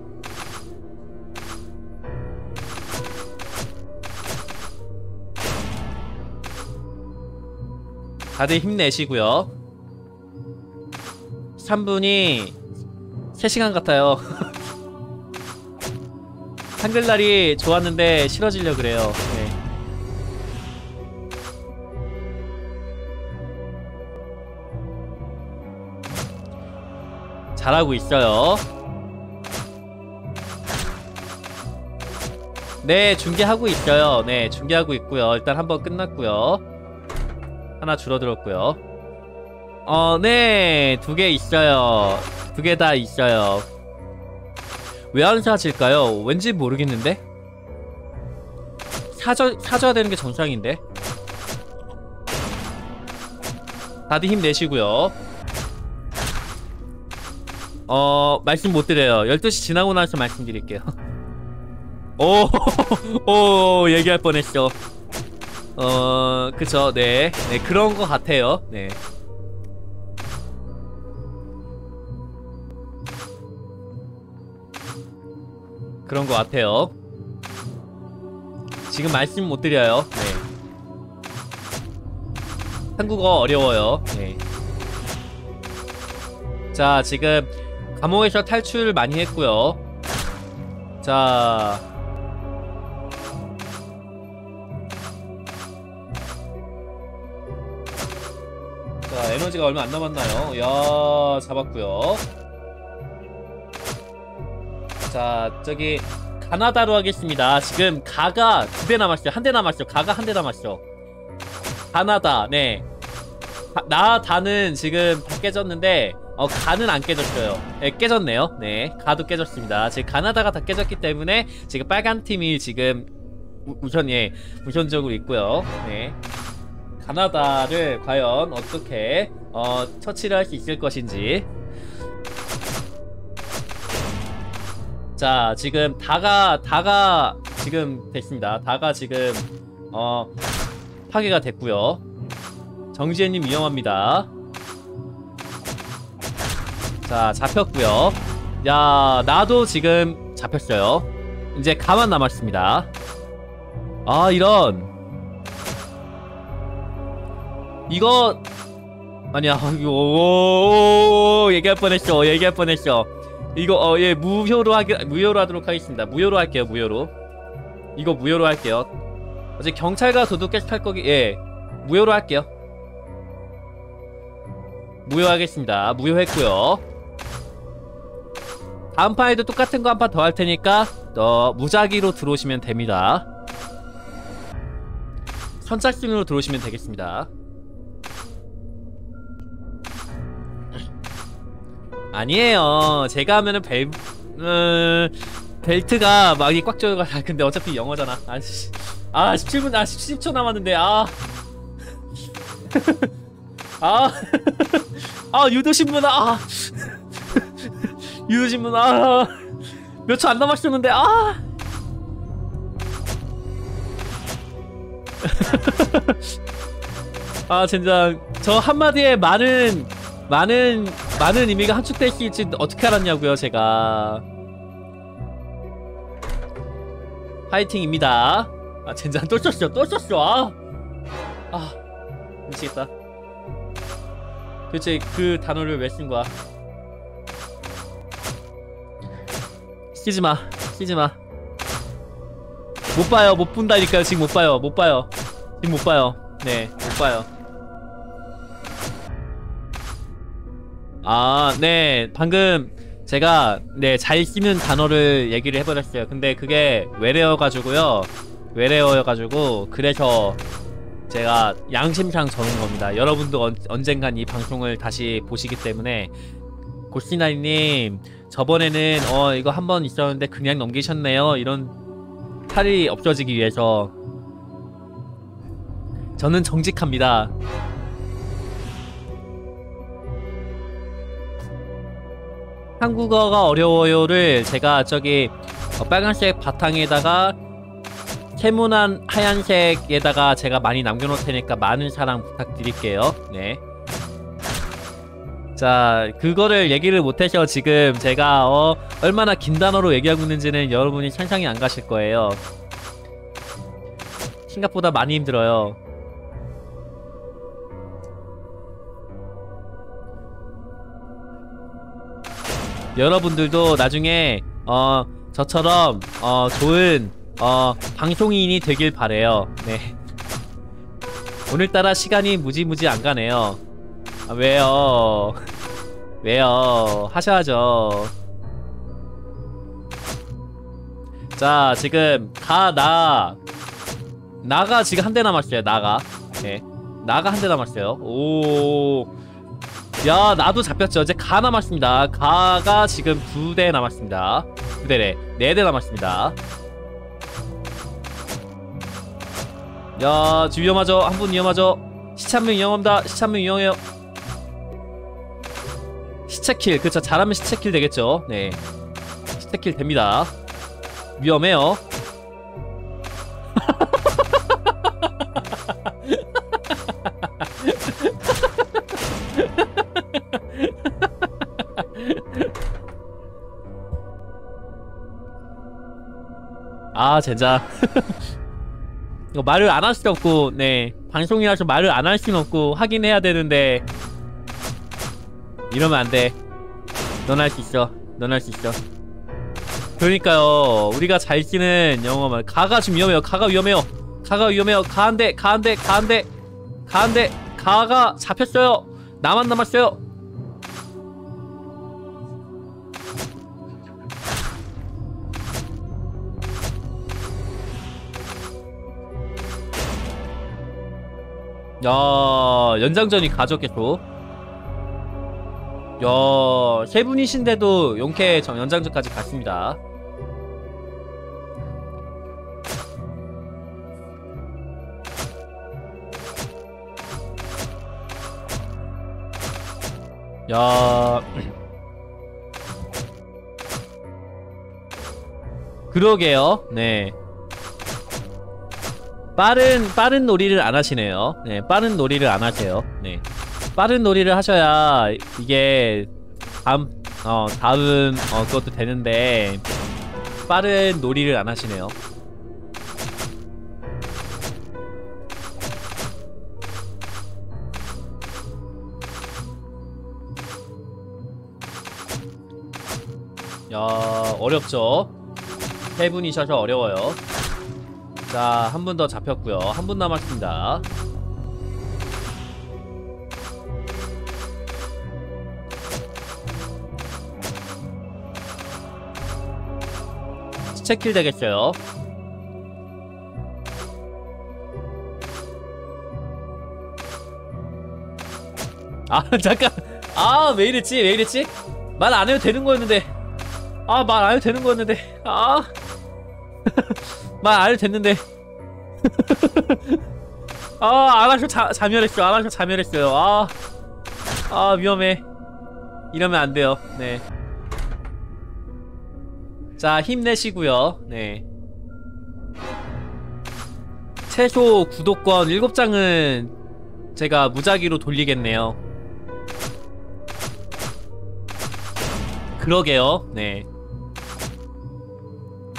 다들 힘내시고요. 3분이 3시간 같아요. <laughs> 한글날이 좋았는데 싫어지려 그래요. 네. 잘하고 있어요. 네, 중계하고 있어요. 네, 중계하고 있고요. 일단 한번 끝났고요. 하나 줄어들었고요. 어, 네, 두 개 있어요. 두 개 다 있어요. 왜 안 사질까요? 왠지 모르겠는데? 사줘, 사줘야 되는 게 정상인데? 다들 힘내시고요. 어, 말씀 못 드려요. 12시 지나고 나서 말씀드릴게요. <laughs> 오, <laughs> 오, 얘기할 뻔했어. 어, 그쵸, 네. 네, 그런 거 같아요. 네. 그런 거 같아요. 지금 말씀 못 드려요. 네. 한국어 어려워요. 네. 자, 지금 감옥에서 탈출 많이 했고요. 자, 자 에너지가 얼마 안 남았나요? 야 잡았고요. 자 저기 가나다로 하겠습니다. 지금 가가 두 대 남았어요. 한 대 남았어요. 가가 한 대 남았어. 가나다 네. 가, 나 다는 지금 다 깨졌는데 어 가는 안 깨졌어요. 네, 깨졌네요. 네 가도 깨졌습니다. 지금 가나다가 다 깨졌기 때문에 지금 빨간 팀이 지금 우, 우선 예 우선적으로 있고요. 네. 가나다를 과연 어떻게 어 처치를 할 수 있을 것인지 자 지금 다가 다가 지금 됐습니다 다가 지금 어 파괴가 됐고요 정지혜님 위험합니다 자 잡혔고요. 야 나도 지금 잡혔어요. 이제 가만 남았습니다. 아 이런. 이거 아니야 이거 오, 얘기할 뻔했어 얘기할 뻔했어. 이거 어 예 무효로 하기 무효로 하도록 하겠습니다. 무효로 할게요 무효로. 이거 무효로 할게요. 어제 경찰과 도둑 계속 할 거기 예 무효로 할게요. 무효하겠습니다. 무효했고요 다음 판에도 똑같은 거 한 판 더 할 테니까 어 무작위로 들어오시면 됩니다 선착순으로 들어오시면 되겠습니다 아니에요. 제가 하면은 벨, 음, 벨트가 막이 꽉 조여가. 아, 근데 어차피 영어잖아. 아 씨. 아, 17분, 아, 10초 남았는데, 아. <laughs> 아. <laughs> 아, 유도신문, 아. 유도신문, 아. 몇 초 안 남았었는데, 아. <laughs> 아, 젠장. 저 한마디에 많은, 많은 많은 의미가 함축될 수 있지 어떻게 알았냐고요 제가 파이팅입니다 아 젠장 또 썼어 또 썼어 아, 아 미치겠다 도대체 그 단어를 왜 쓴 거야 쓰지마. 쓰지마. 못 봐요. 못 본다니까요. 지금 못 봐요. 못 봐요. 지금 못 봐요. 네, 못 봐요. 아, 네, 방금 제가 네, 잘 쓰는 단어를 얘기를 해버렸어요. 근데 그게 외래어가지고요. 외래어여가지고 그래서 제가 양심상 적은 겁니다. 여러분도 언, 언젠간 이 방송을 다시 보시기 때문에. 고시나이님 저번에는 어 이거 한 번 있었는데 그냥 넘기셨네요. 이런 탈이 없어지기 위해서 저는 정직합니다. 한국어가 어려워요를 제가 저기 어, 빨간색 바탕에다가 세모난 하얀색에다가 제가 많이 남겨놓을 테니까 많은 사랑 부탁드릴게요. 네. 자, 그거를 얘기를 못해서 지금 제가 어, 얼마나 긴 단어로 얘기하고 있는지는 여러분이 상상이 안 가실 거예요. 생각보다 많이 힘들어요. 여러분들도 나중에 어 저처럼 어 좋은 어 방송인이 되길 바래요. 네. 오늘따라 시간이 무지무지 안 가네요. 아, 왜요? 왜요? 하셔야죠. 자, 지금 가, 나. 나가 지금 한 대 남았어요, 나가. 네. 나가 한 대 남았어요. 오. 야, 나도 잡혔죠. 이제 가 남았습니다. 가가 지금 두 대 남았습니다. 두 대래. 네대 남았습니다. 야, 지금 위험하죠? 한 분 위험하죠? 시체 한명 위험합니다. 시체 한명 위험해요. 시체킬. 그쵸. 잘하면 시체킬 되겠죠. 네. 시체킬 됩니다. 위험해요. <laughs> 아, 젠장. <laughs> 말을 안 할수 없고, 네. 방송이라서 말을 안 할 수는 없고, 하긴 해야 되는데. 이러면 안 돼. 넌 할 수 있어. 넌 할 수 있어. 그러니까요. 우리가 잘 쓰는 영어만. 가가 지금 위험해요. 가가 위험해요. 가가 위험해요. 가한 대, 가한 대, 가한 대. 가한 대. 가가 잡혔어요. 나만 남았어요. 야 연장전이 가졌겠죠 야 세 분이신데도 용케 정 연장전까지 갔습니다. 야. <clears throat> 그러게요. 네. 빠른 빠른 놀이를 안 하시네요. 네, 빠른 놀이를 안 하세요. 네, 빠른 놀이를 하셔야 이게 다음 어 다음 어 그것도 되는데 빠른 놀이를 안 하시네요. 야 어렵죠. 세 분이셔서 어려워요. 자, 한 분 더 잡혔고요. 한 분 남았습니다. 스체킬 되겠어요. 아, <laughs> 잠깐. 아, 왜 이랬지? 왜 이랬지? 말 안 해도 되는 거였는데. 아, 말 안 해도 되는 거였는데. 아. <laughs> 말 안 해도 됐는데 <laughs> 아 알아서 자, 자멸했어 알아서 자멸했어요 아, 아 위험해 이러면 안 돼요 네. 자 힘내시고요 네. 최소 구독권 7장은 제가 무작위로 돌리겠네요 그러게요 네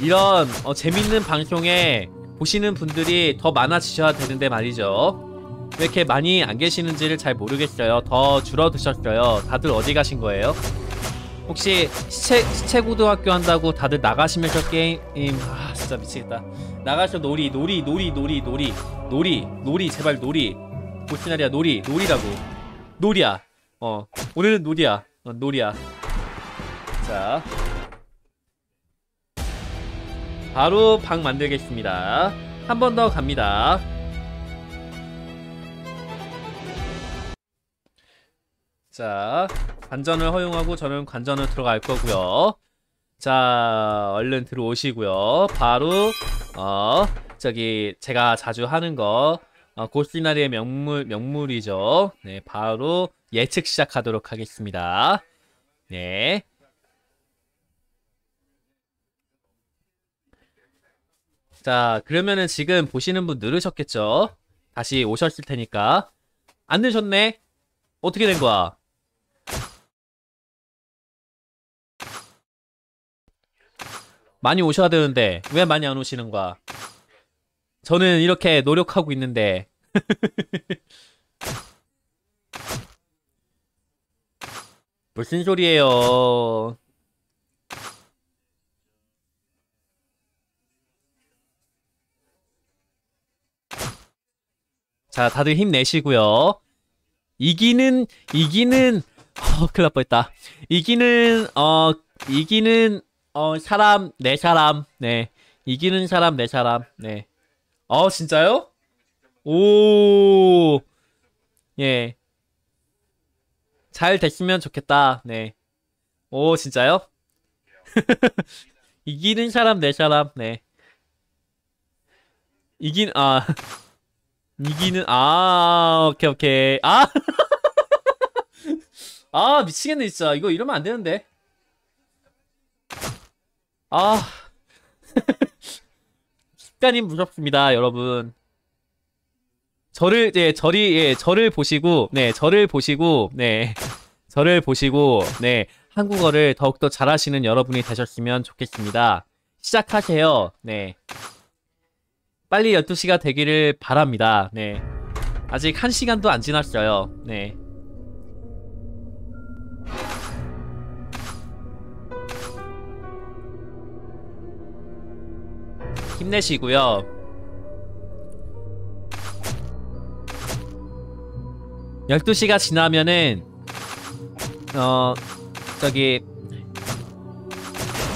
이런 어, 재밌는 방송에 보시는 분들이 더 많아지셔야 되는데 말이죠. 왜 이렇게 많이 안 계시는지를 잘 모르겠어요. 더 줄어드셨어요. 다들 어디 가신 거예요? 혹시 시체 시체 고등학교 한다고 다들 나가시면서 게임 아 진짜 미치겠다. 나가서 놀이 놀이 놀이 놀이 놀이 놀이 놀이 제발 놀이 보시나리아 놀이 놀이라고 놀이야. 어 오늘은 놀이야. 어, 놀이야. 자 바로 방 만들겠습니다. 한 번 더 갑니다. 자, 관전을 허용하고 저는 관전을 들어갈 거고요. 자, 얼른 들어오시고요. 바로 어 저기 제가 자주 하는 거 어, 고시나리의 명물 명물이죠. 네, 바로 예측 시작하도록 하겠습니다. 네. 자, 그러면은 지금 보시는 분 누르셨겠죠? 다시 오셨을 테니까. 안 누르셨네? 어떻게 된 거야? 많이 오셔야 되는데 왜 많이 안 오시는 거야? 저는 이렇게 노력하고 있는데 <laughs> 무슨 소리예요? 자, 다들 힘내시고요. 이기는 이기는 어, 큰일 날 뻔했다. 이기는 어 이기는 어 사람 네 사람 네 이기는 사람 네 사람 네. 어 진짜요? 오. 예. 잘 됐으면 좋겠다. 네. 오 진짜요? <laughs> 이기는 사람 네 사람 네. 이긴 아 <laughs> 이기는 아 오케이 오케이 아 <laughs> 아 미치겠네 진짜 이거 이러면 안 되는데 아 <laughs> 습관이 무섭습니다 여러분 저를 예 저리 예 저를 보시고 네 저를 보시고 네 <laughs> 저를 보시고 네 한국어를 더욱더 잘하시는 여러분이 되셨으면 좋겠습니다 시작하세요 네 빨리 12시가 되기를 바랍니다. 네. 아직 1시간도 안 지났어요. 네. 힘내시고요. 열두 시가 지나면은 어 저기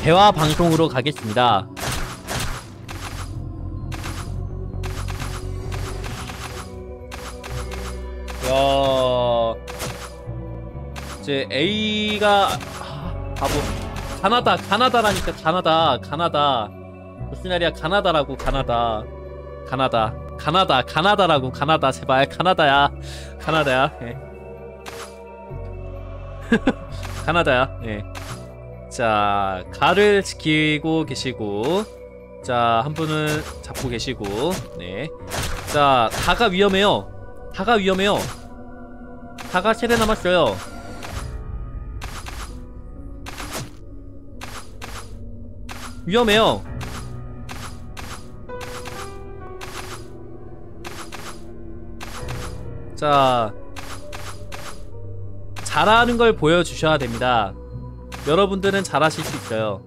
대화 방송으로 가겠습니다. 야 이제 A가 아, 바보 가나다 가나다라니까 가나다 가나다 무슨 말이야 가나다라고 가나다 가나다 가나다 가나다라고 가나다 제발 가나다야 가나다야 예. <laughs> 가나다야 예. 자 가를 지키고 계시고 자 한 분은 잡고 계시고 네자 가가 위험해요 다가 위험해요. 다가 세대 남았어요. 위험해요. 자, 잘하는 걸 보여주셔야 됩니다. 여러분들은 잘하실 수 있어요.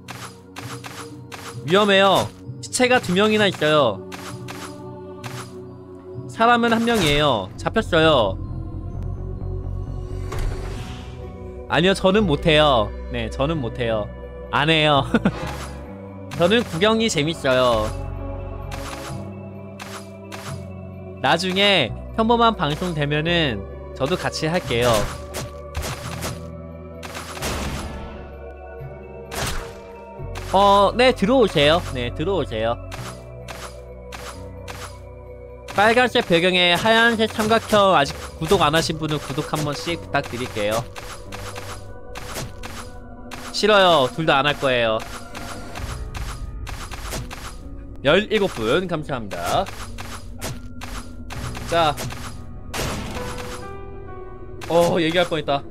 위험해요. 시체가 두 명이나 있어요. 사람은 한 명이에요. 잡혔어요. 아니요, 저는 못해요. 네, 저는 못해요. 안 해요. <laughs> 저는 구경이 재밌어요. 나중에 평범한 방송 되면은 저도 같이 할게요. 어, 네, 들어오세요. 네, 들어오세요. 빨간색 배경에 하얀색 삼각형 아직 구독 안 하신 분은 구독 한 번씩 부탁드릴게요. 싫어요. 둘 다 안 할 거예요. 17분 감사합니다. 자. 어, 얘기할 뻔했다.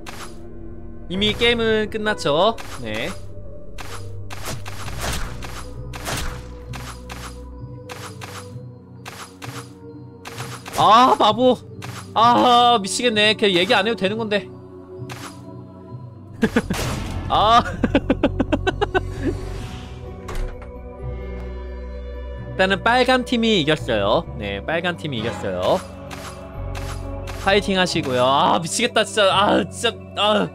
이미 게임은 끝났죠? 네. 아 바보 아 미치겠네 걔 얘기 안 해도 되는 건데 <laughs> 아. <laughs> 일단은 빨간 팀이 이겼어요. 네, 빨간 팀이 이겼어요. 파이팅 하시고요. 아, 미치겠다, 진짜. 아, 진짜. 아.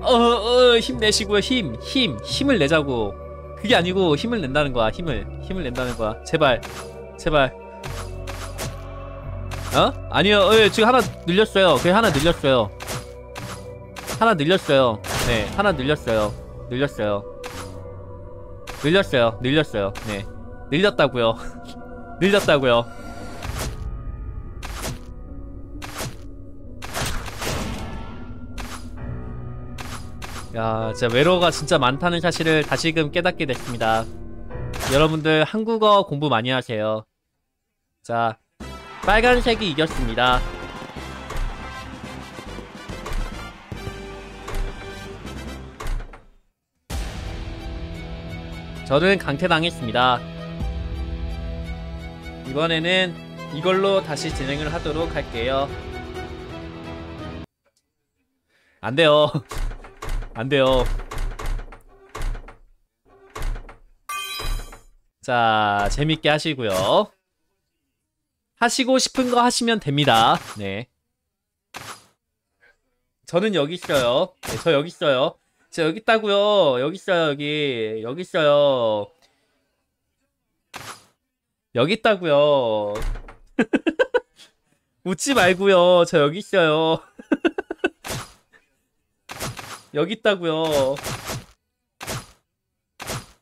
어, 어, 힘내시고요. 힘, 힘, 힘을 내자고. 그게 아니고 힘을 낸다는 거야. 힘을, 힘을 낸다는 거야. 제발, 제발. 어? 아니요, 어, 지금 하나 늘렸어요. 그게 하나 늘렸어요. 하나 늘렸어요. 네, 하나 늘렸어요. 늘렸어요. 늘렸어요. 늘렸어요. 네. 늘렸다고요. <laughs> 늘렸다고요. 야, 진짜 외로가 진짜 많다는 사실을 다시금 깨닫게 됐습니다. 여러분들 한국어 공부 많이 하세요. 자, 빨간색이 이겼습니다. 저는 강퇴당했습니다. 이번에는 이걸로 다시 진행을 하도록 할게요. 안 돼요. <laughs> 안 돼요. 자, 재밌게 하시고요. 하시고 싶은 거 하시면 됩니다. 네. 저는 여기 있어요. 네, 저 여기 있어요. 저 여기 있다고요. 여기 있어요. 여기. 여기 있어요. 여기 있다고요. <laughs> 웃지 말고요. 저 여기 있어요. <laughs> 여기 있다고요.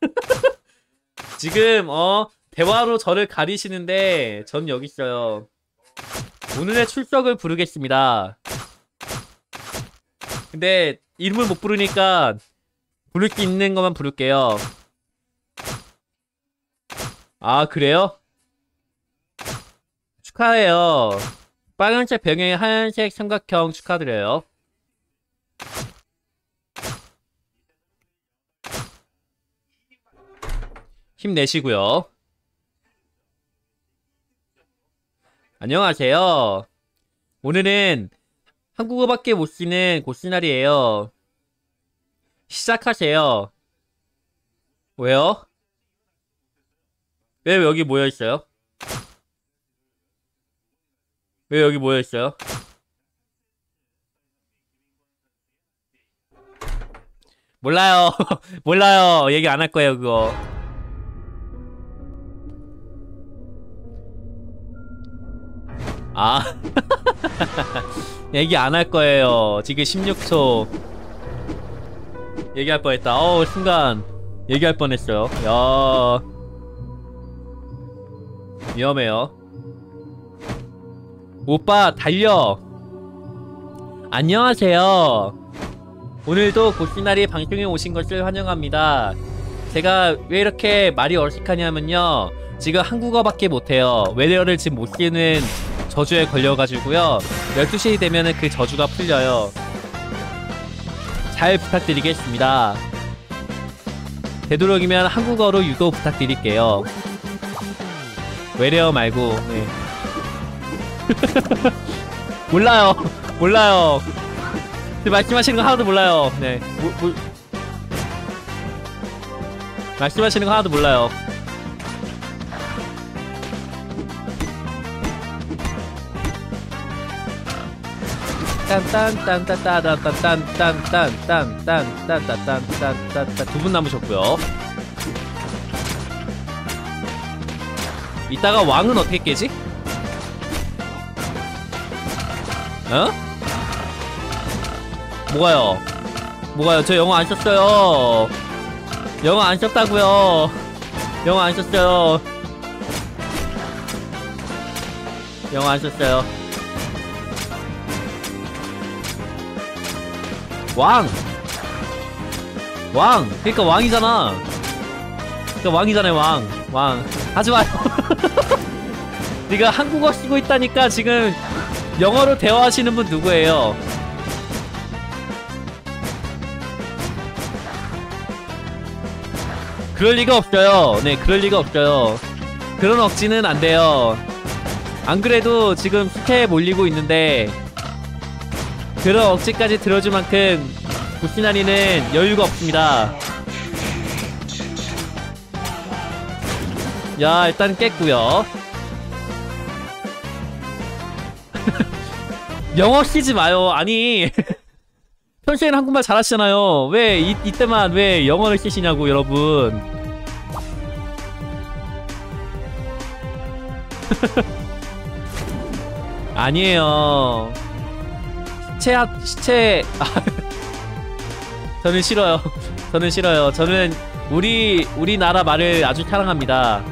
<laughs> 지금 어 대화로 저를 가리시는데 전 여기 있어요. 오늘의 출석을 부르겠습니다. 근데 이름을 못 부르니까 부를 수 있는 것만 부를게요. 아 그래요? 축하해요. 빨간색 병에 하얀색 삼각형 축하드려요. 힘내시고요. 안녕하세요. 오늘은 한국어밖에 못 쓰는 고스날이에요. 시작하세요. 왜요? 왜 여기 모여있어요? 왜 여기 모여있어요? 몰라요. <laughs> 몰라요. 얘기 안 할 거예요, 그거. 아. <laughs> 얘기 안 할 거예요. 지금 16초. 얘기할 뻔했다. 어우, 순간. 얘기할 뻔했어요. 야. 위험해요. 오빠, 달려. 안녕하세요. 오늘도 고시나리 방송에 오신 것을 환영합니다. 제가 왜 이렇게 말이 어색하냐면요. 지금 한국어밖에 못해요. 외래어를 지금 못 쓰는 저주에 걸려가지고요 12시 되면은 그 저주가 풀려요 잘 부탁드리겠습니다 되도록이면 한국어로 유도 부탁드릴게요 외래어 말고 네. 몰라요 몰라요 말씀하시는 거 하나도 몰라요 네 뭐, 뭐. 말씀하시는 거 하나도 몰라요 딴딴딴따따딴딴딴딴딴딴딴딴딴딴딴딴 두 분 남으셨고요. 이따가 왕은 어떻게 깨지? 어? 뭐가요? 뭐가요? 저 영어 안 썼어요. 영어 안 썼다고요. 영어 안 썼어요. 영어 안 썼어요. 왕! 왕! 그니까 왕이잖아. 그니까 왕이잖아요, 왕. 왕. 하지 마요. <laughs> 네가 한국어 쓰고 있다니까 지금 영어로 대화하시는 분 누구예요? 그럴 리가 없어요. 네, 그럴 리가 없어요. 그런 억지는 안 돼요. 안 그래도 지금 스태에 몰리고 있는데 그런 억지까지 들어줄 만큼 구시나리는 여유가 없습니다. 야, 일단 깼고요. <laughs> 영어 쓰지 마요. 아니, <laughs> 평소에는 한국말 잘하시잖아요. 왜 이, 이때만 왜 영어를 쓰시냐고, 여러분. <laughs> 아니에요. 시체 하, 시체 아, 저는 싫어요. 저는 싫어요. 저는 우리 우리나라 말을 아주 사랑합니다.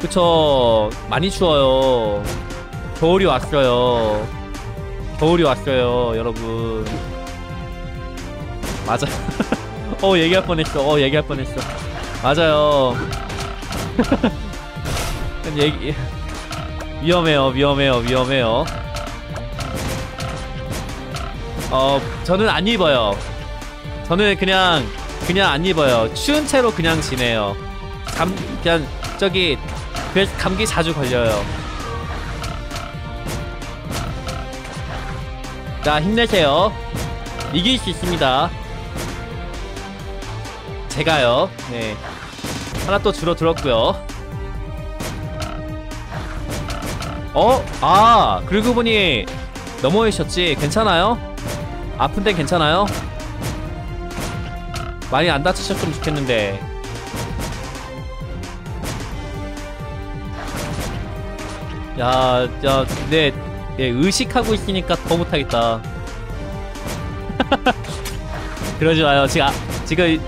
그쵸? 많이 추워요. 겨울이 왔어요. 겨울이 왔어요, 여러분. 맞아. <laughs> 어 얘기할 뻔했어. 어 얘기할 뻔했어. 맞아요. <laughs> 얘기 위험해요, 위험해요, 위험해요. 어, 저는 안 입어요. 저는 그냥, 그냥 안 입어요. 추운 채로 그냥 지내요. 감, 그냥, 저기, 그래서 감기 자주 걸려요. 자, 힘내세요. 이길 수 있습니다. 제가요. 네. 하나 또 줄어들었고요. 어? 아 그러고 보니 넘어오셨지 괜찮아요? 아픈 데 괜찮아요? 많이 안 다치셨으면 좋겠는데 야, 야, 네, 네 의식하고 있으니까 더 못하겠다. <laughs> 그러지 마요. 지금, 아, 지금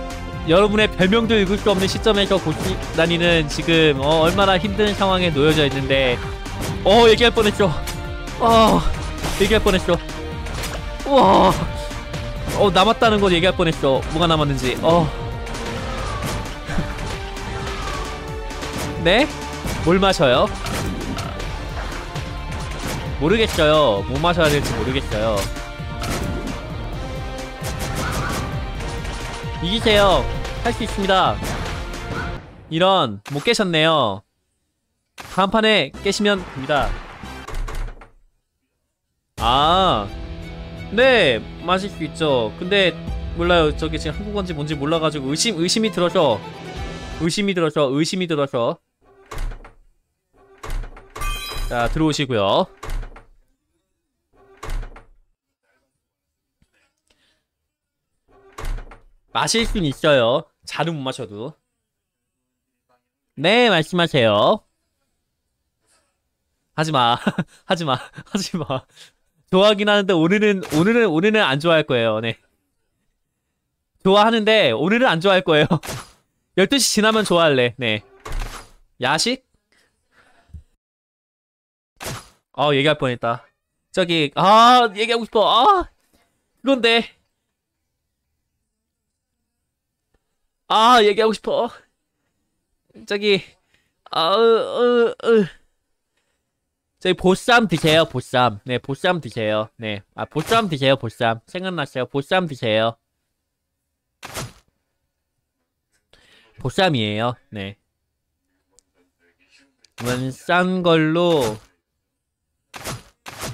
여러분의 별명도 읽을 수 없는 시점에서 고시 다니는 지금 어, 얼마나 힘든 상황에 놓여져 있는데 어 얘기할 뻔했죠 어 얘기할 뻔했죠 우와 어 남았다는 거 얘기할 뻔했죠 뭐가 남았는지 어 <laughs> 네? 뭘 마셔요? 모르겠어요 뭐 마셔야 될지 모르겠어요 이기세요 할 수 있습니다 이런 못 깨셨네요 다음 판에 깨시면 됩니다. 아, 네, 마실 수 있죠. 근데 몰라요. 저게 지금 한국어인지 뭔지 몰라가지고 의심 의심이 들어서 의심이 들어서 의심이 들어서 자 들어오시고요. 마실 순 있어요. 잘은 못 마셔도. 네, 말씀하세요. 하지마. <laughs> 하지마. <laughs> 하지마. 좋아하긴 하는데 오늘은 오늘은 오늘은 안 좋아할 거예요. 네. 좋아하는데 오늘은 안 좋아할 거예요. <laughs> 12시 지나면 좋아할래. 네. 야식? 어 얘기할 뻔했다. 저기 아 얘기하고 싶어. 아 그건데 아 얘기하고 싶어 저기 아으 으, 으. 저희 보쌈 드세요, 보쌈. 네, 보쌈 드세요. 네. 아, 보쌈 드세요, 보쌈. 생각났어요. 보쌈 드세요. 보쌈이에요. 네. 그러면 싼 걸로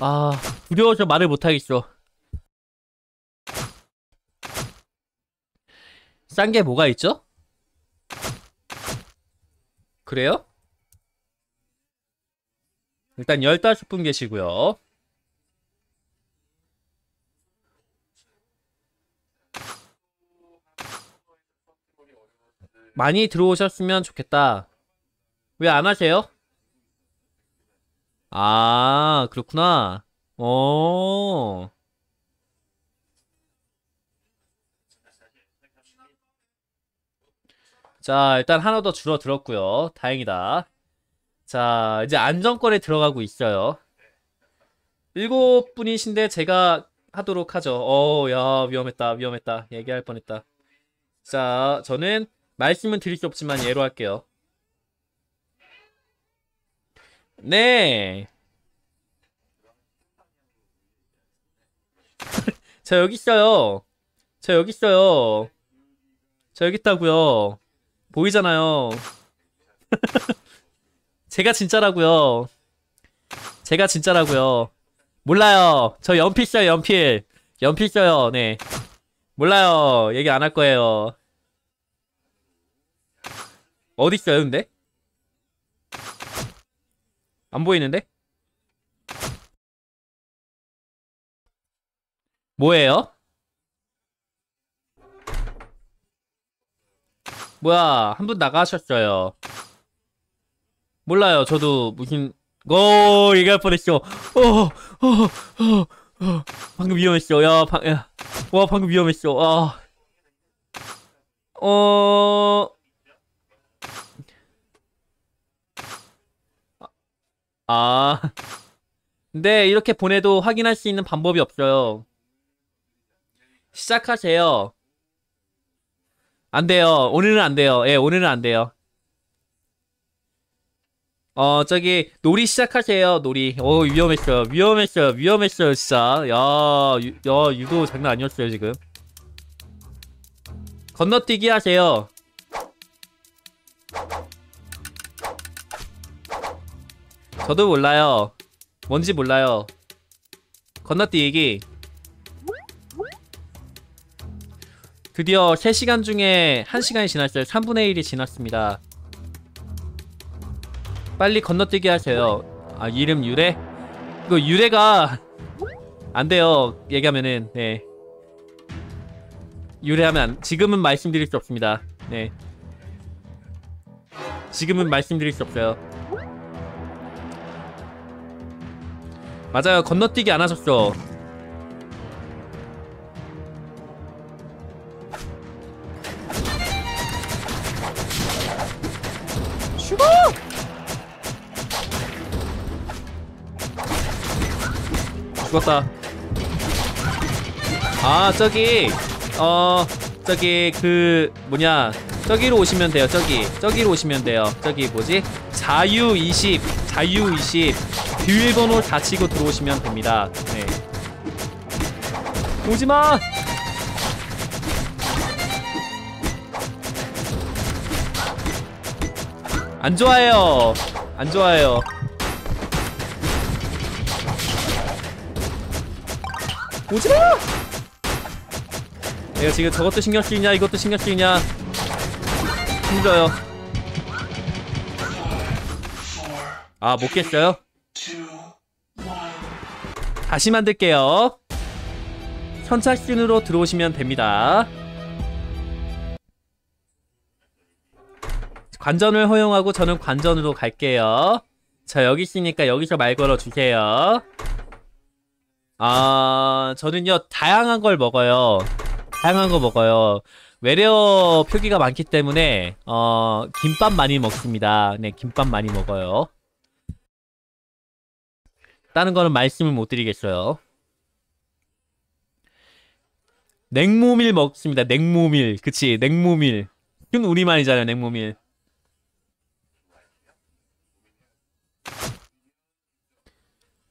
아, 두려워서 말을 못하겠어. 싼 게 뭐가 있죠? 그래요? 일단 15분 계시고요. 많이 들어오셨으면 좋겠다. 왜 안 하세요? 아, 그렇구나. 어. 자, 일단 하나 더 줄어들었고요. 다행이다. 자, 이제 안정권에 들어가고 있어요. 일곱 분이신데 제가 하도록 하죠. 어, 야, 위험했다, 위험했다. 얘기할 뻔했다. 자, 저는 말씀은 드릴 수 없지만 예로 할게요. 네. <laughs> 저 여기 있어요. 저 여기 있어요. 저 여기 있다고요. 보이잖아요. <laughs> 제가 진짜라고요. 제가 진짜라고요. 몰라요. 저 연필 써요, 연필. 연필 써요, 네. 몰라요. 얘기 안 할 거예요. 어디 있어요, 근데? 안 보이는데? 뭐예요? 뭐야, 한 분 나가셨어요. 몰라요, 저도 무슨, 오, 얘기할 뻔했어. 어, 어, 어, 어, 방금 위험했어. 야, 방, 야. 와, 방금 위험했어. 아. 어, 아. 근데 이렇게 보내도 확인할 수 있는 방법이 없어요. 시작하세요. 안 돼요. 오늘은 안 돼요. 예, 오늘은 안 돼요. 어, 저기, 놀이 시작하세요, 놀이. 오, 위험했어요. 위험했어요. 위험했어요, 진짜. 야, 유, 야, 유도 장난 아니었어요, 지금. 건너뛰기 하세요. 저도 몰라요. 뭔지 몰라요. 건너뛰기. 드디어 3시간 중에 1시간이 지났어요. 3분의 1이 지났습니다. 빨리 건너뛰기 하세요. 아, 이름 유래? 이거 유래가 안 돼요. 얘기하면은, 네. 유래하면, 안- 지금은 말씀드릴 수 없습니다. 네. 지금은 말씀드릴 수 없어요. 맞아요. 건너뛰기 안 하셨어. 죽었다. 아, 저기, 어, 저기, 그, 뭐냐. 저기로 오시면 돼요, 저기. 저기로 오시면 돼요. 저기, 뭐지? 자유 20, 자유 20. 비밀번호 다 치고 들어오시면 됩니다. 네. 오지마! 안 좋아해요. 안 좋아해요. 오지마! 내가 지금 저것도 신경 쓰이냐, 이것도 신경 쓰이냐. 힘들어요. 아, 못 깼어요? 다시 만들게요. 선착순으로 들어오시면 됩니다. 관전을 허용하고 저는 관전으로 갈게요. 저 여기 있으니까 여기서 말 걸어 주세요. 아, 저는요, 다양한 걸 먹어요. 다양한 거 먹어요. 외래어 표기가 많기 때문에, 어, 김밥 많이 먹습니다. 네, 김밥 많이 먹어요. 다른 거는 말씀을 못 드리겠어요. 냉모밀 먹습니다. 냉모밀. 그치, 냉모밀. 이건 우리말이잖아요, 냉모밀.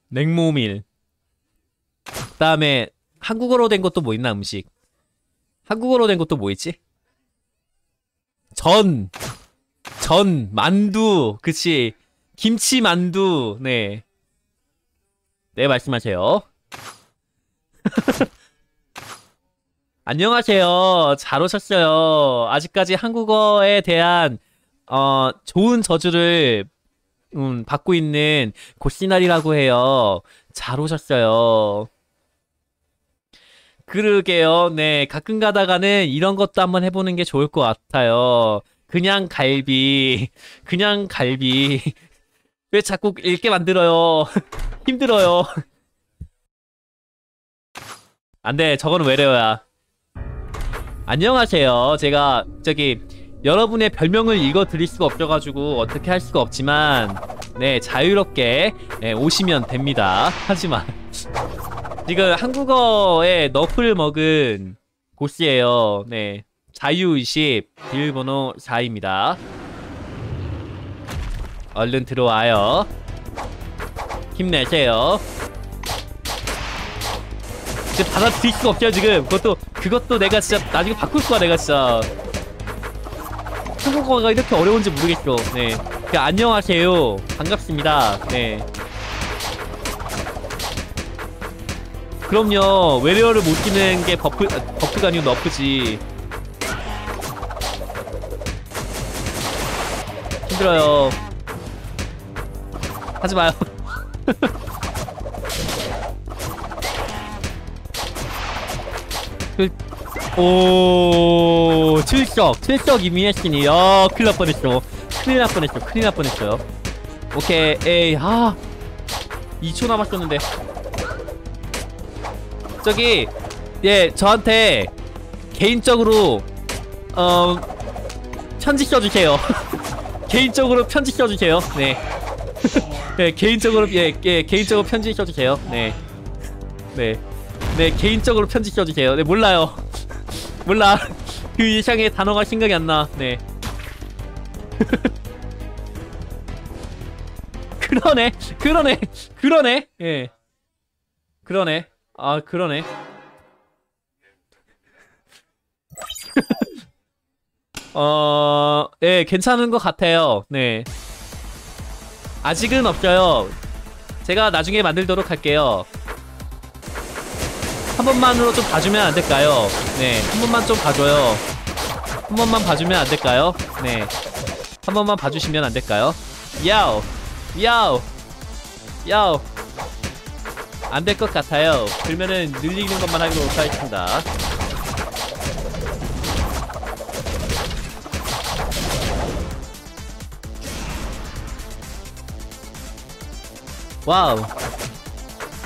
냉모밀. 그 다음에 한국어로 된 것도 뭐 있나 음식? 한국어로 된 것도 뭐 있지? 전, 전, 만두, 그치? 김치 만두, 네. 네, 말씀하세요. <laughs> 안녕하세요. 잘 오셨어요. 아직까지 한국어에 대한, 어, 좋은 저주를, 음, 받고 있는 고시날이라고 해요. 잘 오셨어요. 그러게요. 네. 가끔 가다가는 이런 것도 한번 해보는 게 좋을 것 같아요. 그냥 갈비. <laughs> 그냥 갈비. <laughs> 왜 자꾸 읽게 만들어요? <laughs> 힘들어요. 안 돼. 저거는 외래어야. 안녕하세요. 제가 저기 여러분의 별명을 읽어 드릴 수가 없어가지고 어떻게 할 수가 없지만 네 자유롭게 네, 오시면 됩니다. 하지만 지금 한국어에 너플 먹은 고씨예요. 네 자유의식 비밀번호 4입니다. 얼른 들어와요. 힘내세요. 지금 받아들일 수가 없죠 지금 그것도 그것도 내가 진짜 나중에 바꿀 거야 내가 진짜 한국어가 이렇게 어려운지 모르겠어 네 그, 안녕하세요 반갑습니다 네 그럼요. 외래어를 못 쓰는 게 buff, 아, buff가 아니고 nerf지. 힘들어요. 하지 마요. <laughs> 그, 오, 출석, 출석 이미 했으니, 어, 큰일 날 뻔했어. 큰일 날 뻔했어, 큰일 날 뻔했어요. 오케이, 에이, 아. 2초 남았었는데. 저기, 예, 저한테 개인적으로, 어, 편지 써주세요. <laughs> 개인적으로 편지 써주세요. 네. <laughs> 네, 개인적으로, 예, 예, 개인적으로 편지 써주세요. 네. 네. 네, 개인적으로 편지 써주세요. 네, 몰라요. <laughs> 몰라. 그 이상의 단어가 생각이 안 나. 네. 그러네. 그러네. 그러네. 예. 그러네. 아, 그러네. <laughs> 어, 예, 괜찮은 것 같아요. 네. 아직은 없어요. 제가 나중에 만들도록 할게요. 한 번만으로 좀 봐주면 안 될까요? 네, 한 번만 좀 봐줘요. 한 번만 봐주면 안 될까요? 네, 한 번만 봐주시면 안 될까요? 야오, 야오, 야오. 안 될 것 같아요. 그러면은 늘리는 것만 하도록 하겠습니다. 와우.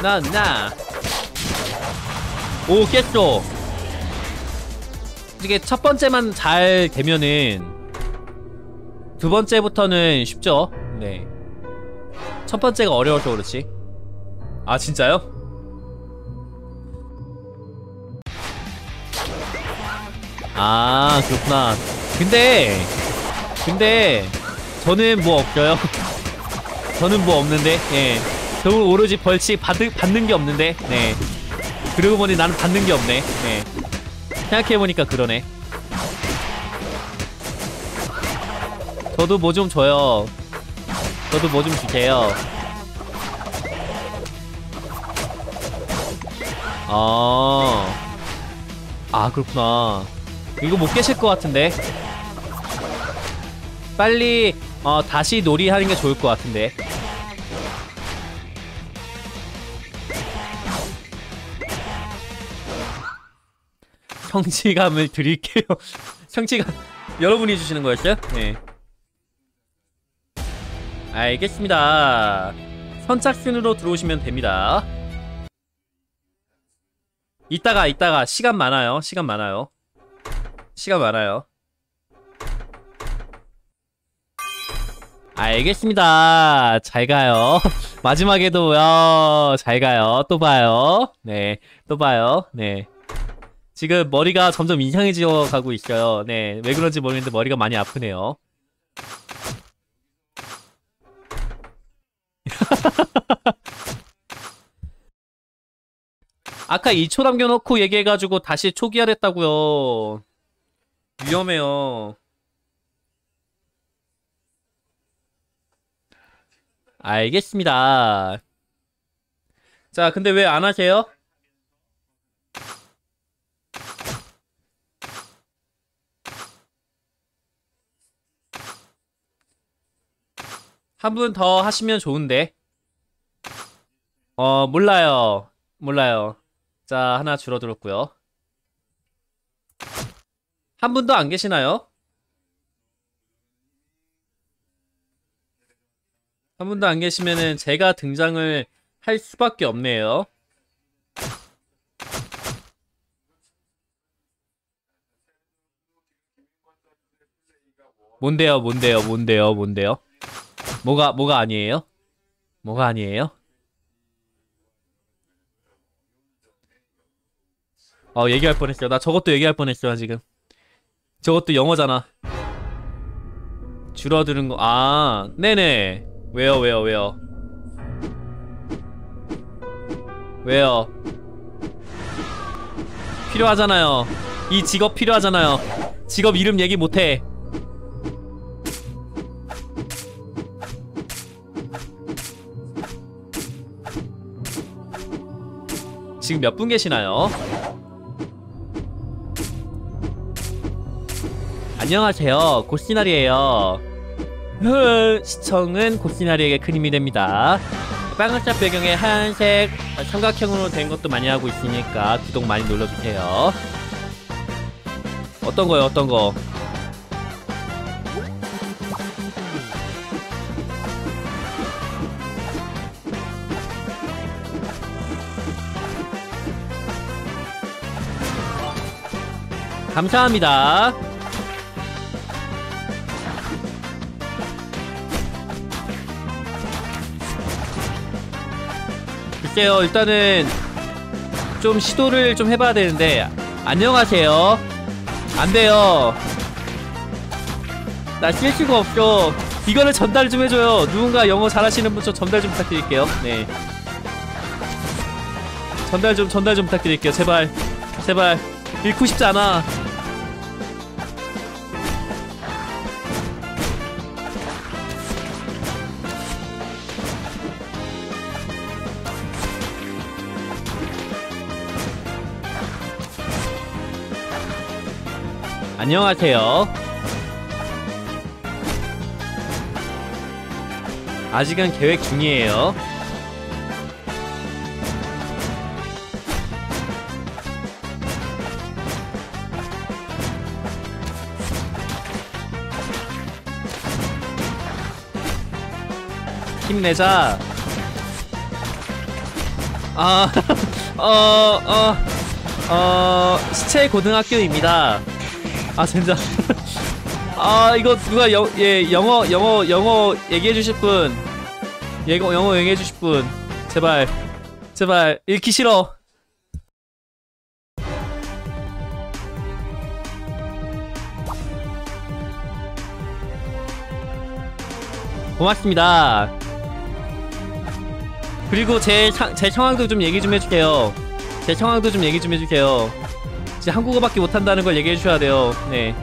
나, 나. 오, 깼죠? 이게 첫 번째만 잘 되면은 두 번째부터는 쉽죠? 네. 첫 번째가 어려워서 그렇지. 아, 진짜요? 아, 그렇구나. 근데, 근데, 저는 뭐 없어요. <laughs> 저는 뭐 없는데, 예. 저는 오로지 벌칙 받, 받는 게 없는데, 네. 그러고 보니 나는 받는 게 없네. 네. 생각해보니까 그러네. 저도 뭐 좀 줘요. 저도 뭐 좀 주세요. 아. 아, 그렇구나. 이거 못 깨실 것 같은데. 빨리, 어, 다시 놀이하는 게 좋을 것 같은데. 성취감을 드릴게요. <laughs> 성취감 여러분이 주시는 거였어요? 네. 알겠습니다. 선착순으로 들어오시면 됩니다. 이따가 이따가 시간 많아요. 시간 많아요. 시간 많아요. 알겠습니다. 잘 가요. <laughs> 마지막에도요. 잘 가요. 또 봐요. 네. 또 봐요. 네. 지금 머리가 점점 이상해져 가고 있어요. 네, 왜 그런지 모르겠는데 머리가 많이 아프네요. <laughs> 아까 2초 남겨놓고 얘기해가지고 다시 초기화됐다고요. 위험해요. 알겠습니다. 자, 근데 왜 안 하세요? 한 분 더 하시면 좋은데. 어, 몰라요. 몰라요. 자, 하나 줄어들었고요. 한 분도 안 계시나요? 한 분도 안 계시면은 제가 등장을 할 수밖에 없네요. 뭔데요, 뭔데요, 뭔데요, 뭔데요? 뭐가, 뭐가 아니에요? 뭐가 아니에요? 어, 얘기할 뻔했어. 나 저것도 얘기할 뻔했어, 지금. 저것도 영어잖아. 줄어드는 거, 아, 네네. 왜요, 왜요, 왜요? 왜요? 필요하잖아요. 이 직업 필요하잖아요. 직업 이름 얘기 못해. 지금 몇 분 계시나요? 안녕하세요. 고시나리예요. 흐, 시청은 고시나리에게 큰 힘이 됩니다. 빨간색 배경에 하얀색 삼각형으로 된 것도 많이 하고 있으니까 구독 많이 눌러주세요. 어떤 거요? 어떤 거? 감사합니다. 글쎄요, 일단은 좀 시도를 좀 해봐야 되는데 안녕하세요. 안 돼요. 나쓸 수가 없어. 이거를 전달 좀 해줘요. 누군가 영어 잘하시는 분좀 전달 좀 부탁드릴게요. 네. 전달 좀 전달 좀 부탁드릴게요. 제발, 제발. 읽고 싶지 않아. 안녕하세요. 아직은 계획 중이에요. 힘내자. 아, <laughs> 어, 어, 어, 시체 고등학교입니다. 아 진짜. <laughs> 아 이거 누가 여, 예 영어 영어 영어 얘기해 주실 분. 예거 영어 얘기해 주실 분. 제발. 제발. 읽기 싫어. 고맙습니다. 그리고 제, 상- 제 상황도 좀 얘기 좀 해주세요. 제 상황도 좀 얘기 좀 해주세요 진짜 한국어밖에 못한다는 걸 얘기해 주셔야 돼요. 네.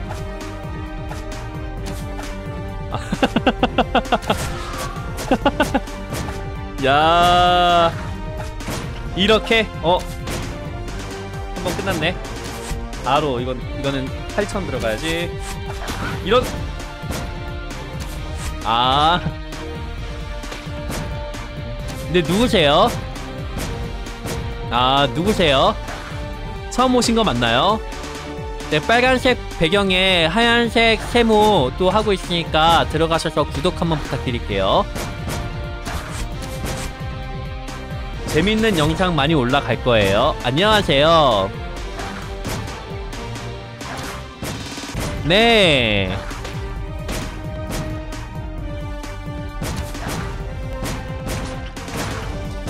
<laughs> 야 이렇게 어 한번 끝났네. 바로 이건 이거는 8천 들어가야지. 이런 아 근데 누구세요? 아 누구세요? 처음 오신 거 맞나요? 네, 빨간색 배경에 하얀색 세모 또 하고 있으니까 들어가셔서 구독 한번 부탁드릴게요. 재밌는 영상 많이 올라갈 거예요. 안녕하세요. 네.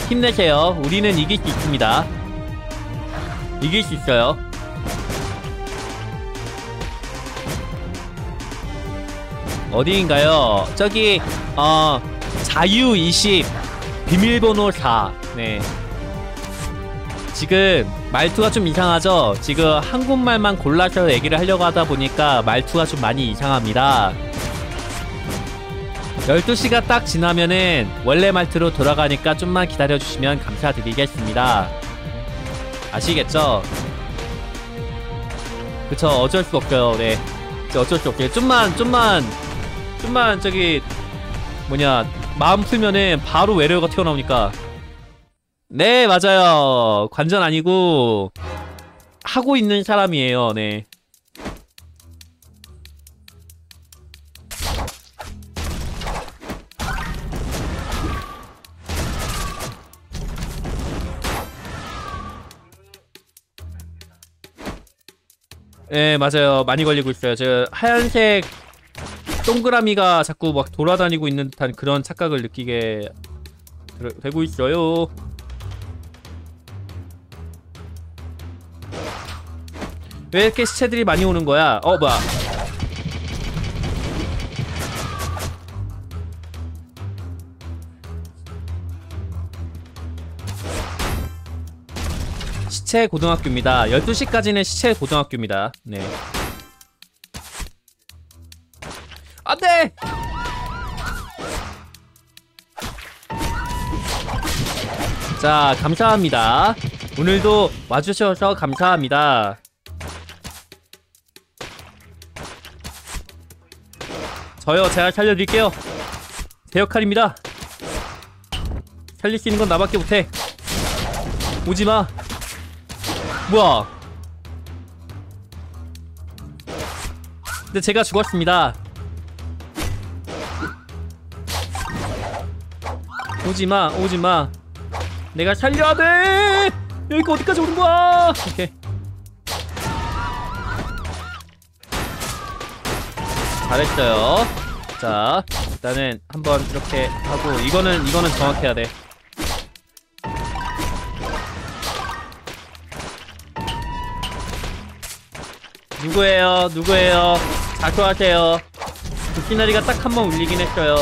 힘내세요. 우리는 이길 수 있습니다. 이길 수 있어요. 어디인가요? 저기 어 자유 20 비밀번호 4. 네. 지금 말투가 좀 이상하죠? 지금 한국말만 골라서 얘기를 하려고 하다 보니까 말투가 좀 많이 이상합니다. 12시가 딱 지나면은 원래 말투로 돌아가니까 좀만 기다려주시면 감사드리겠습니다. 아시겠죠? 그쵸 어쩔 수 없어요 네 어쩔 수 없어요 좀만 좀만 좀만 저기 뭐냐 마음 풀면은 바로 외래어가 튀어나오니까. 네 맞아요. 관전 아니고 하고 있는 사람이에요. 네 예, 맞아요. 많이 걸리고 있어요. 저 하얀색 동그라미가 자꾸 막 돌아다니고 있는 듯한 그런 착각을 느끼게 되- 되고 있어요. 왜 이렇게 시체들이 많이 오는 거야? 어, 뭐야. 시체 고등학교입니다. 12시까지는 시체 고등학교입니다. 네. 안 돼! 자, 감사합니다. 오늘도 와주셔서 감사합니다. 저요, 제가 살려드릴게요. 제 역할입니다. 살릴 수 있는 건 나밖에 못해. 오지 마. 뭐야? 근데 제가 죽었습니다. 오지 마, 오지 마. 내가 살려야 돼. 여기가 어디까지 오는 거야? 오케이. 잘했어요. 자, 일단은 한번 이렇게 하고 이거는 이거는 정확해야 돼. 누구예요? 누구예요? 자초하세요. 그 시나리가 딱 한 번 울리긴 했어요.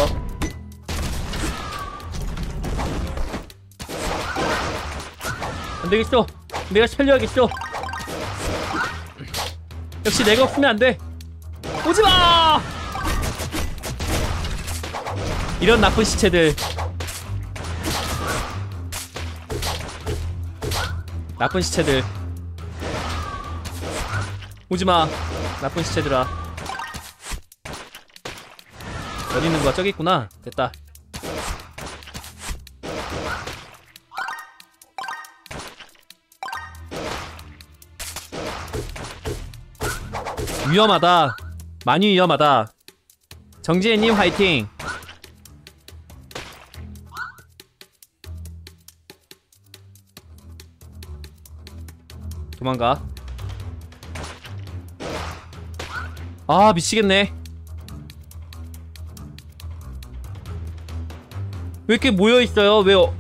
안 되겠어. 내가 살려야겠어. 역시 내가 없으면 안 돼. 오지 마! 이런 나쁜 시체들. 나쁜 시체들. 오지 마. 나쁜 시체들아. 어디 있는 거야? 저기 있구나. 됐다. 위험하다. 많이 위험하다. 정지혜님 화이팅. 도망가. 아 미치겠네. 왜 이렇게 모여 있어요? 왜? 어...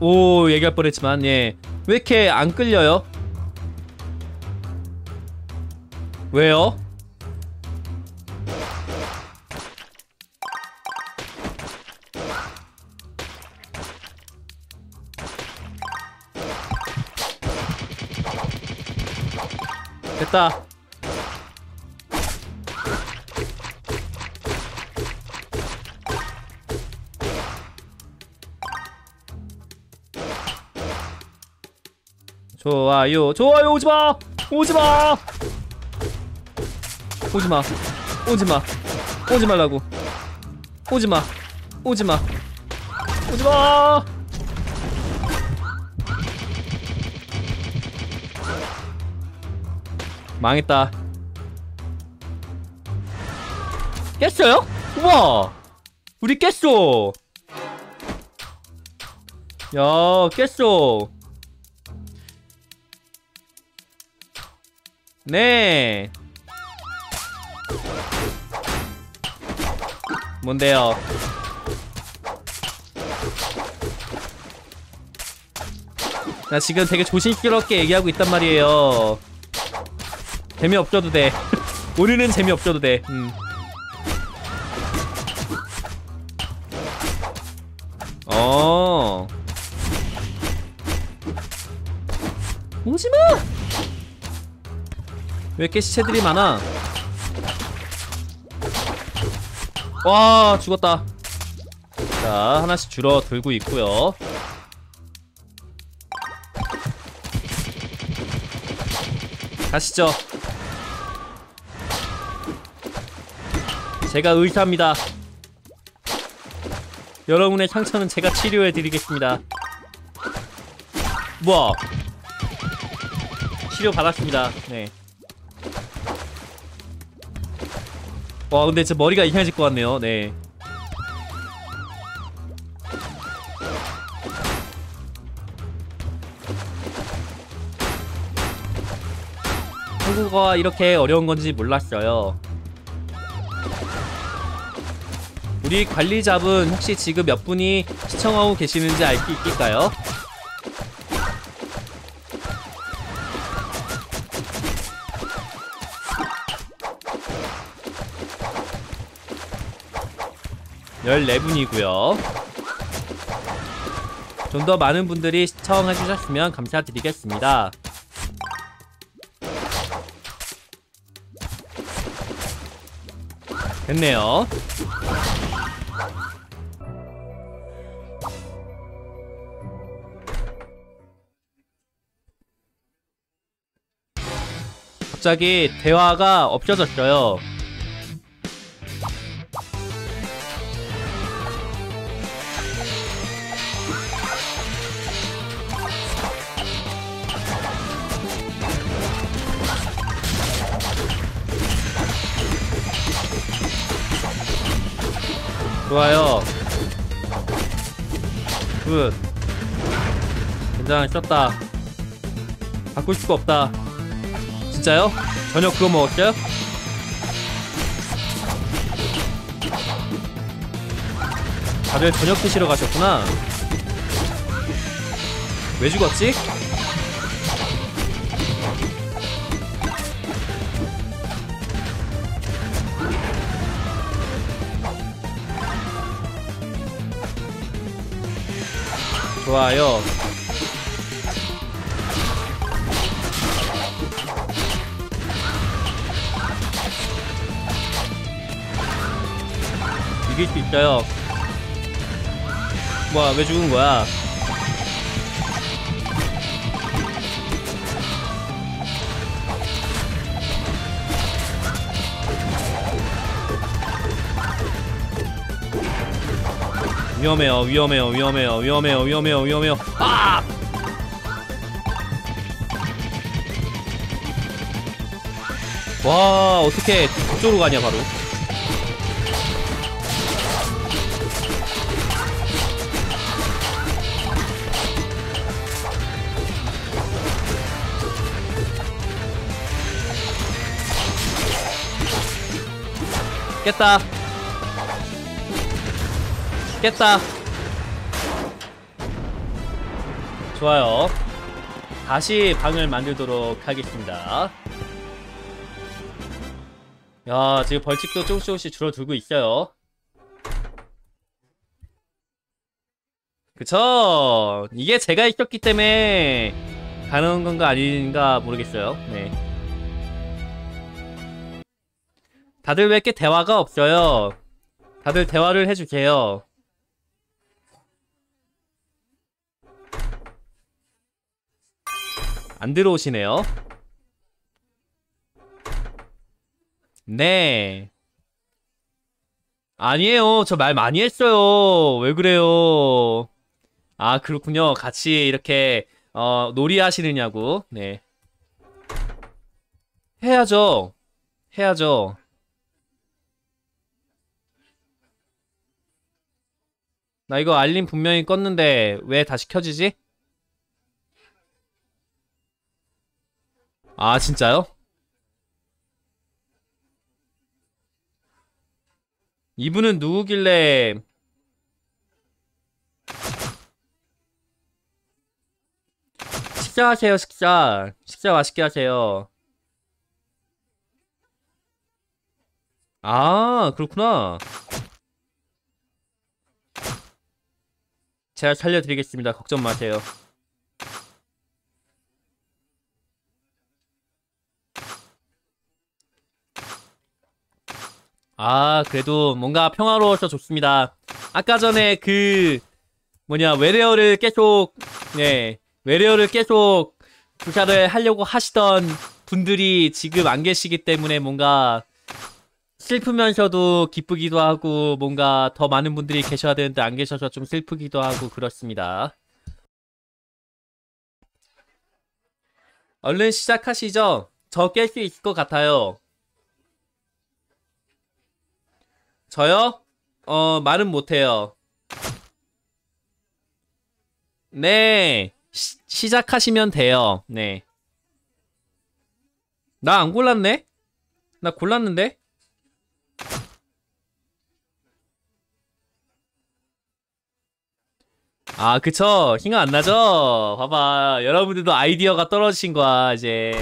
오 얘기할 뻔했지만 예. 왜 이렇게 안 끌려요? 왜요? 됐다. 좋아요, 좋아요, 오지 마, 오지 마, 오지 마, 오지 마, 오지 말라고, 오지 마, 오지 마, 오지 마. 망했다. 깼어요? 우와! 우리 깼어! 야, 깼어! 네! 뭔데요? 나 지금 되게 조심스럽게 얘기하고 있단 말이에요. 재미없어도 돼. <laughs> 오늘은 재미없어도 돼. 음. 어. 오지마! 왜 이렇게 시체들이 많아? 와, 죽었다. 자, 하나씩 줄어 들고 있고요. 가시죠. 제가 의사입니다. 여러분의 상처는 제가 치료해 드리겠습니다. 뭐야? 치료 받았습니다. 네. 와, 근데 제 머리가 이상해질 것 같네요. 네. 한국어가 이렇게 어려운 건지 몰랐어요. 우리 관리자분 혹시 지금 몇 분이 시청하고 계시는지 알 수 있을까요? 14분이고요. 좀 더 많은 분들이 시청해주셨으면 감사드리겠습니다. 됐네요. 갑자기 대화가 없어졌어요. 좋아요. Good. 된장 썼다. 바꿀 수가 없다. 진짜요? 저녁 그거 먹었어요? 다들 저녁 드시러 가셨구나. 왜 죽었지? 좋아요. 이길 수 있어요. 뭐야, 왜 죽은 거야? 위험해요, 위험해요, 위험해요, 위험해요, 위험해요, 위험해요. 아! 와, 어떻게 그쪽으로 가냐, 바로. 깼다. 깼다. 좋아요. 다시 방을 만들도록 하겠습니다. 야, 지금 벌칙도 조금씩 조금씩 줄어들고 있어요. 그쵸? 이게 제가 있었기 때문에 가능한 건가 아닌가 모르겠어요. 네. 다들 왜 이렇게 대화가 없어요? 다들 대화를 해주세요. 안 들어오시네요. 네. 아니에요. 저 말 많이 했어요. 왜 그래요? 아, 그렇군요. 같이 이렇게, 어, 놀이 하시느냐고. 네. 해야죠. 해야죠. 나 이거 알림 분명히 껐는데 왜 다시 켜지지? 아, 진짜요? 이분은 누구길래 식사하세요, 식사. 식사 맛있게 하세요. 아, 그렇구나. 제가 살려드리겠습니다. 걱정 마세요. 아, 그래도 뭔가 평화로워서 좋습니다. 아까 전에 그, 뭐냐, 외래어를 계속, 네, 외래어를 계속 조사를 하려고 하시던 분들이 지금 안 계시기 때문에 뭔가 슬프면서도 기쁘기도 하고 뭔가 더 많은 분들이 계셔야 되는데 안 계셔서 좀 슬프기도 하고 그렇습니다. 얼른 시작하시죠. 저 깰 수 있을 것 같아요. 저요? 어, 말은 못해요. 네. 시, 시작하시면 돼요. 네. 나 안 골랐네? 나 골랐는데? 아, 그쵸. 힘가 안 나죠? 봐봐. 여러분들도 아이디어가 떨어지신 거야, 이제.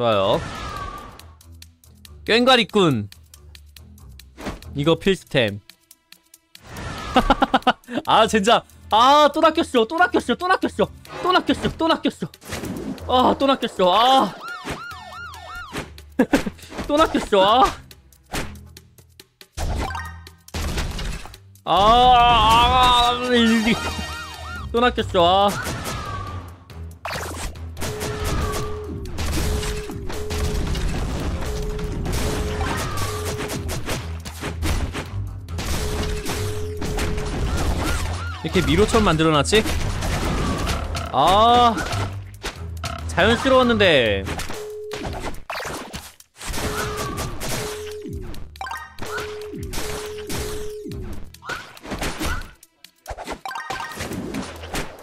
좋아요. 꽹과리꾼. 이거 필스템. 아, 진짜. 아, 또 낚였어. 또 낚였어. 또 낚였어. 또 낚였어. 또 낚였어. 아, 또 낚였어. 아. 또 낚였어. 아. 아, 아, 이- 또 낚였어 아. 이렇게 미로처럼 만들어놨지? 아 자연스러웠는데.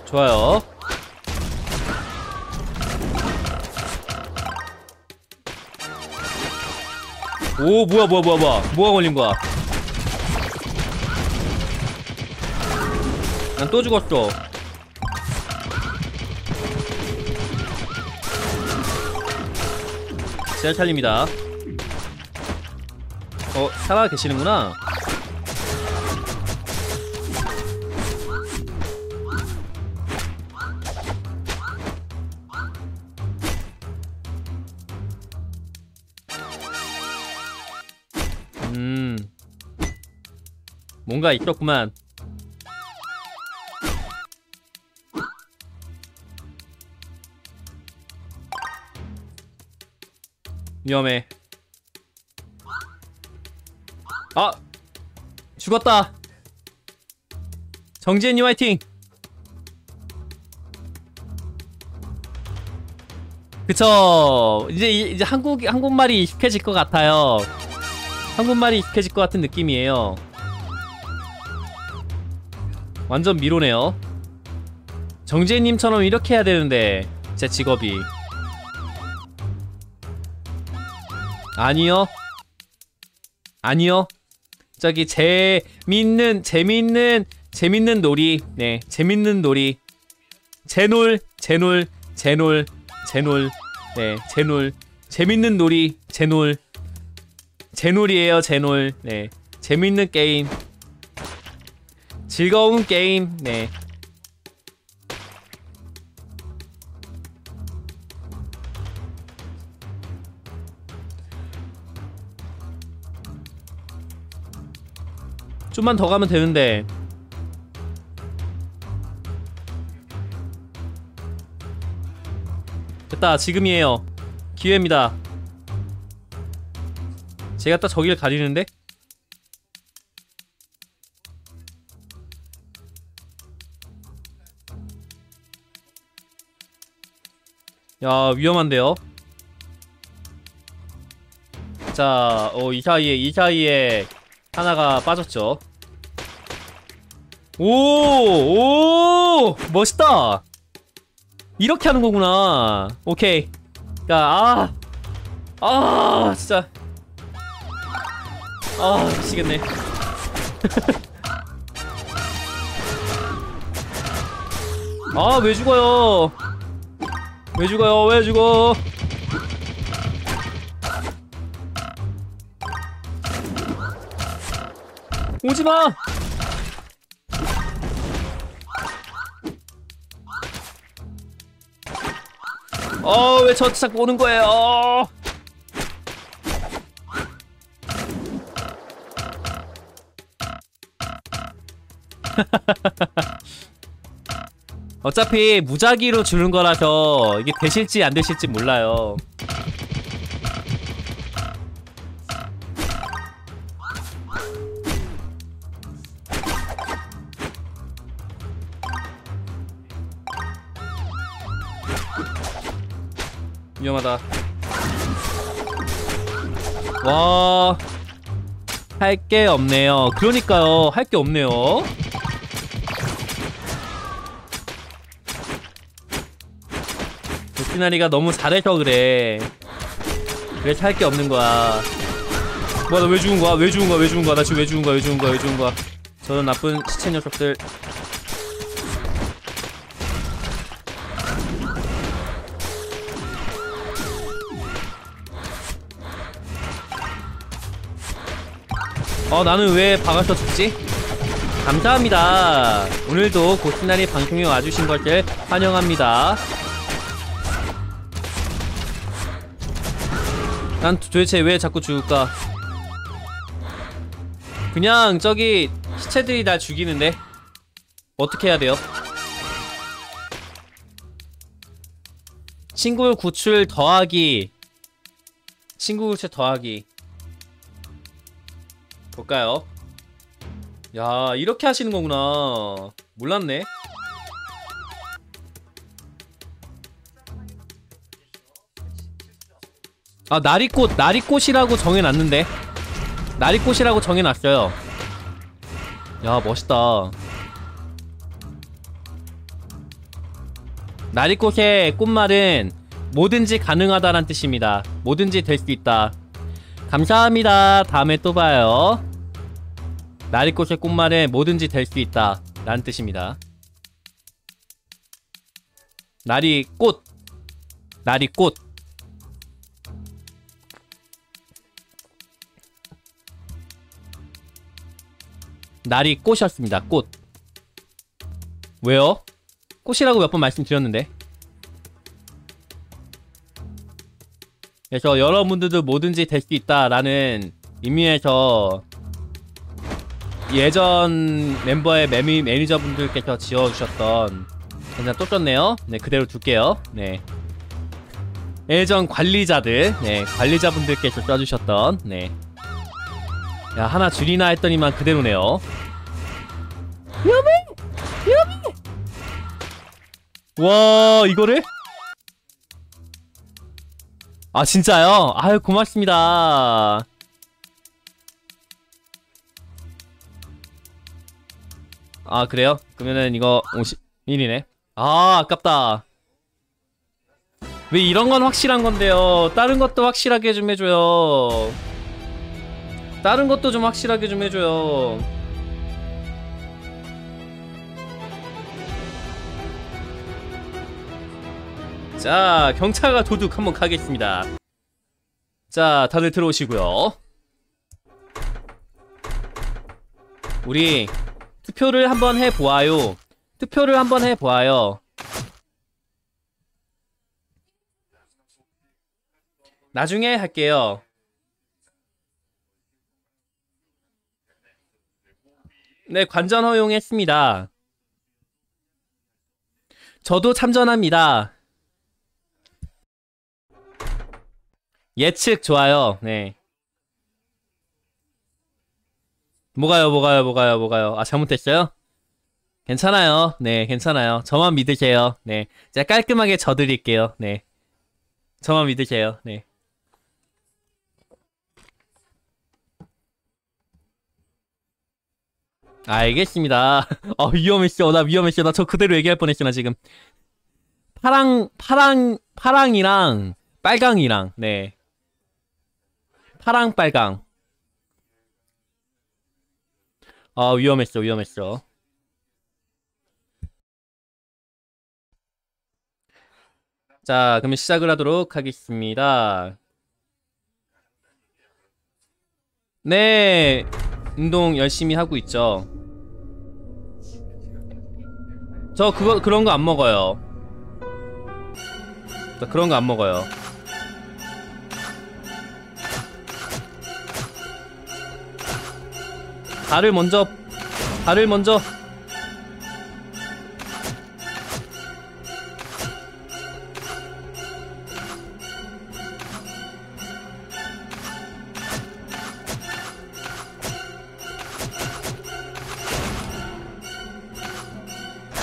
좋아요. 오 뭐야 뭐야 뭐야 뭐야. 뭐가 걸린 거야 난 또 죽었어. 잘 살립니다. 어 살아 계시는구나. 음. 뭔가 있었구만 위험해. 아! 죽었다. 정지현님 화이팅! 그쵸. 이제 이- 이제 한국 한국말이 익숙해질 것 같아요. 한국말이 익숙해질 것 같은 느낌이에요. 완전 미로네요. 정지현님처럼 이렇게 해야 되는데 제 직업이 아니요. 아니요. 저기 재밌는 재밌는 재밌는 놀이. 네, 재밌는 놀이. 제놀 제놀 제놀 제놀. 네, 제놀. 재밌는 놀이 제놀. 제놀이에요, 제놀. 네. 재밌는 게임. 즐거운 게임. 네. 좀만 더 가면 되는데. 됐다 지금이에요. 기회입니다. 제가 딱 저기를 가리는데? 야 위험한데요? 자, 어, 이 사이에, 이 사이에 하나가 빠졌죠. 오, 오, 멋있다. 이렇게 하는 거구나. 오케이. 야, 아, 아, 진짜. 아, 미치겠네. <laughs> 아, 왜 죽어요? 왜 죽어요? 왜 죽어? 오지 마! 어, 왜저 자꾸 오는 거예요? 어. <laughs> 어차피 무작위로 주는 거라서 이게 되실지 안 되실지 몰라요. 위험하다. 와, 할 게 없네요. 그러니까요, 할 게 없네요. 도끼나리가 너무 잘해서 그래. 그래서 할 게 없는 거야. 뭐야, 나 왜 죽은 거야? 왜 죽은 거야? 왜 죽은 거야? 나 지금 왜 죽은 거야? 왜 죽은 거야? 왜 죽은 거야? 저는 나쁜 시체 녀석들. 어 나는 왜 박아서 죽지? 감사합니다 오늘도 고스나리 방송에 와주신 것들 환영합니다 난 도대체 왜 자꾸 죽을까 그냥 저기 시체들이 다 죽이는데 어떻게 해야 돼요? 친구 구출 더하기 친구 구출 더하기 볼까요? 야 이렇게 하시는 거구나. 몰랐네. 아 나리꽃 나리꽃이라고 정해놨는데. 나리꽃이라고 정해놨어요. 야 멋있다. 나리꽃의 꽃말은 뭐든지 가능하다란 뜻입니다. 뭐든지 될 수 있다 감사합니다 다음에 또 봐요 나리꽃의 꽃말은 뭐든지 될 수 있다 라는 뜻입니다 나리꽃 나리꽃 날이 꽃이었습니다. 꽃. 왜요? 꽃이라고 몇 번 말씀드렸는데. 그래서 여러분들도 뭐든지 될 수 있다라는 의미에서 예전 멤버의 매미, 매니저분들께서 지어주셨던 그냥 또 썼네요. 네, 그대로 둘게요. 네. 예전 관리자들, 네, 관리자분들께서 써주셨던, 네. 야, 하나 줄이나 했더니만 그대로네요. 위험해! 위험해! 와, 이거를? 아, 진짜요? 아유, 고맙습니다. 아, 그래요? 그러면은 이거 51이네. 아, 아깝다. 왜 이런 건 확실한 건데요? 다른 것도 확실하게 좀 해줘요. 다른 것도 좀 확실하게 좀 해줘요. 자, 경찰과 도둑 한번 가겠습니다. 자, 다들 들어오시고요. 우리 투표를 한번 해보아요. 투표를 한번 해보아요. 나중에 할게요. 네, 관전 허용했습니다. 저도 참전합니다. 예측 좋아요. 네. 뭐가요, 뭐가요, 뭐가요, 뭐가요. 아, 잘못했어요? 괜찮아요. 네, 괜찮아요. 저만 믿으세요. 네. 제가 깔끔하게 져드릴게요. 네. 저만 믿으세요. 네. 알겠습니다. <laughs> 어, 위험했어. 나 위험했어. 나 저 그대로 얘기할 뻔했어, 나 지금. 파랑, 파랑, 파랑이랑 빨강이랑, 네. 파랑, 빨강. 아, 위험했어, 위험했어. 자, 그러면 시작을 하도록 하겠습니다. 네, 운동 열심히 하고 있죠. 저 그거 그런 거 안 먹어요. 저 그런 거 안 먹어요. 발을 먼저 발을 먼저.